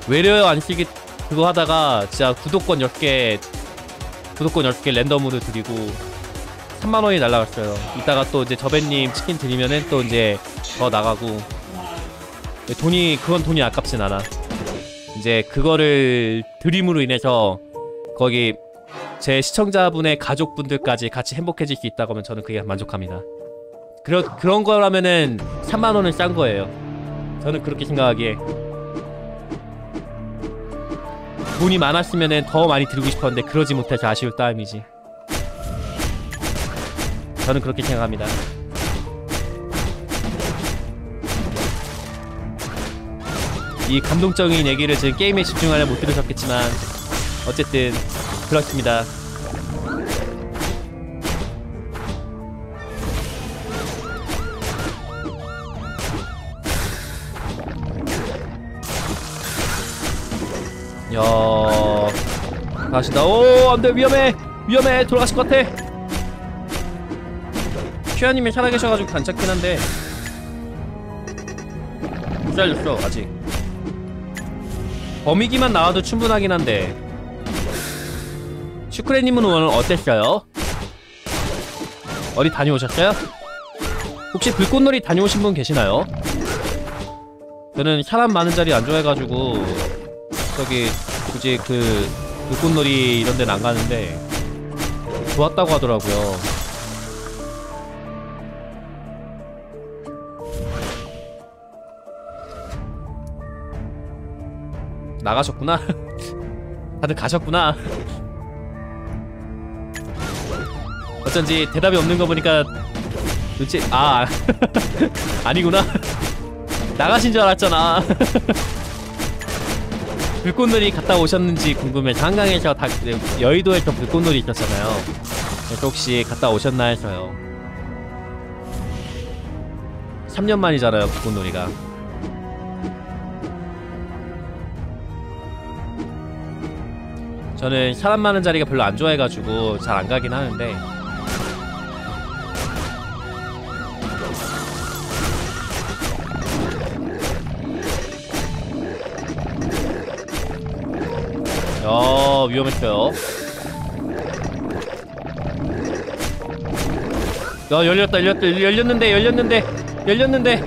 외래어 안 쓰기 그거 하다가 진짜 구독권 10개 구독권 10개 랜덤으로 드리고 3만원이 날라갔어요. 이따가 또 이제 저배님 치킨 드리면은 또 이제 더 나가고 돈이 그건 돈이 아깝진 않아. 이제 그거를 드림으로 인해서 거기 제 시청자분의 가족분들까지 같이 행복해질 수 있다고 하면 저는 그게 만족합니다. 그런 그런 거라면은 3만 원은 싼 거예요. 저는 그렇게 생각하기에 돈이 많았으면은 더 많이 드리고 싶었는데 그러지 못해서 아쉬울 따름이지. 저는 그렇게 생각합니다. 이 감동적인 얘기를 지금 게임에 집중하려 못 들으셨겠지만 어쨌든 그렇습니다. 야 가신다. 오 안돼 위험해 위험해 돌아가실 것 같아. 큐아님이 살아계셔가지고 괜찮긴 한데 못 살렸어 아직. 범위기만 나와도 충분하긴 한데 슈크레님은 오늘 어땠어요? 어디 다녀오셨어요? 혹시 불꽃놀이 다녀오신 분 계시나요? 저는 사람 많은 자리 안 좋아해가지고 저기 굳이 그 불꽃놀이 이런 데는 안 가는데 좋았다고 하더라고요 나가셨구나 <laughs> 다들 가셨구나 어쩐지 대답이 없는 거 보니까 눈치 아 <laughs> 아니구나. <laughs> 나가신 줄 알았잖아. <laughs> 불꽃놀이 갔다 오셨는지 궁금해서 한강에서 다 여의도에서 불꽃놀이 있었잖아요. 그래서 혹시 갔다 오셨나 해서요. 3년 만이잖아요 불꽃놀이가. 저는 사람 많은 자리가 별로 안 좋아해가지고 잘 안 가긴 하는데 야 위험했어요. 야 열렸다 열렸다 열렸는데 열렸는데 열렸는데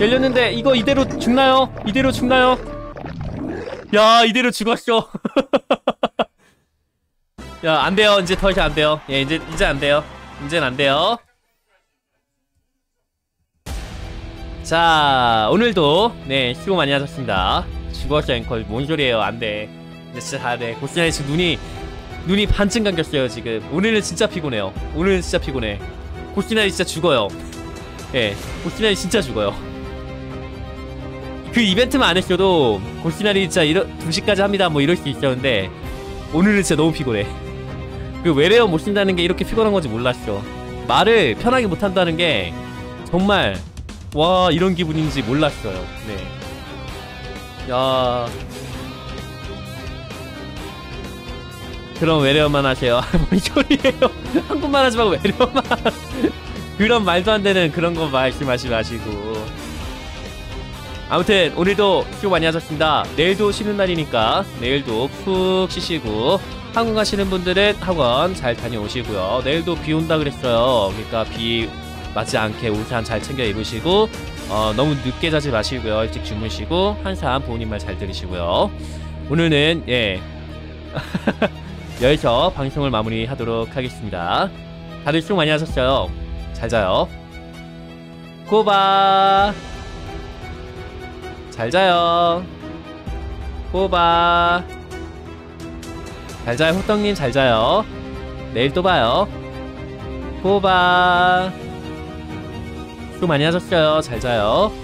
열렸는데 이거 이대로 죽나요? 이대로 죽나요? 야 이대로 죽었어. <laughs> 야 안돼요. 이제 더 이상 안돼요. 예 이제 이제 안돼요. 이젠 안돼요. 자 오늘도 네 수고 많이 하셨습니다. 죽었어 앵콜 뭔 소리예요? 안돼 이제 진짜 다돼 고스란히 지금 눈이 눈이 반쯤 감겼어요 지금. 오늘은 진짜 피곤해요. 오늘은 진짜 피곤해. 고스란히 진짜 죽어요. 예 고스란히 진짜 죽어요. 그 이벤트만 안 했어도 고스란히 진짜 이러, 2시까지 합니다. 뭐 이럴 수 있었는데 오늘은 진짜 너무 피곤해. 그 외래어 못 쓴다는 게 이렇게 피곤한 건지 몰랐어. 말을 편하게 못 한다는 게 정말 와 이런 기분인지 몰랐어요. 네 야 그럼 외래어만 하세요 <laughs> 뭔 소리예요 <laughs> 한국말 하지 말고 외래어만 <laughs> 그런 말도 안 되는 그런 거 말씀하지 마시고 아무튼 오늘도 수고 많이 하셨습니다 내일도 쉬는 날이니까 내일도 푹 쉬시고 학원 가시는 분들은 학원 잘 다녀오시고요. 내일도 비 온다 그랬어요. 그러니까 비 맞지 않게 우산 잘 챙겨 입으시고 어, 너무 늦게 자지 마시고요. 일찍 주무시고 항상 부모님 말 잘 들으시고요. 오늘은 예 여기서 방송을 마무리하도록 하겠습니다. 다들 수고 많이 하셨어요. 잘 자요. 고바. 잘 자요. 고바. 잘 자요. 호떡님 잘 자요. 내일 또 봐요. 고바. 수고 많이 하셨어요. 잘 자요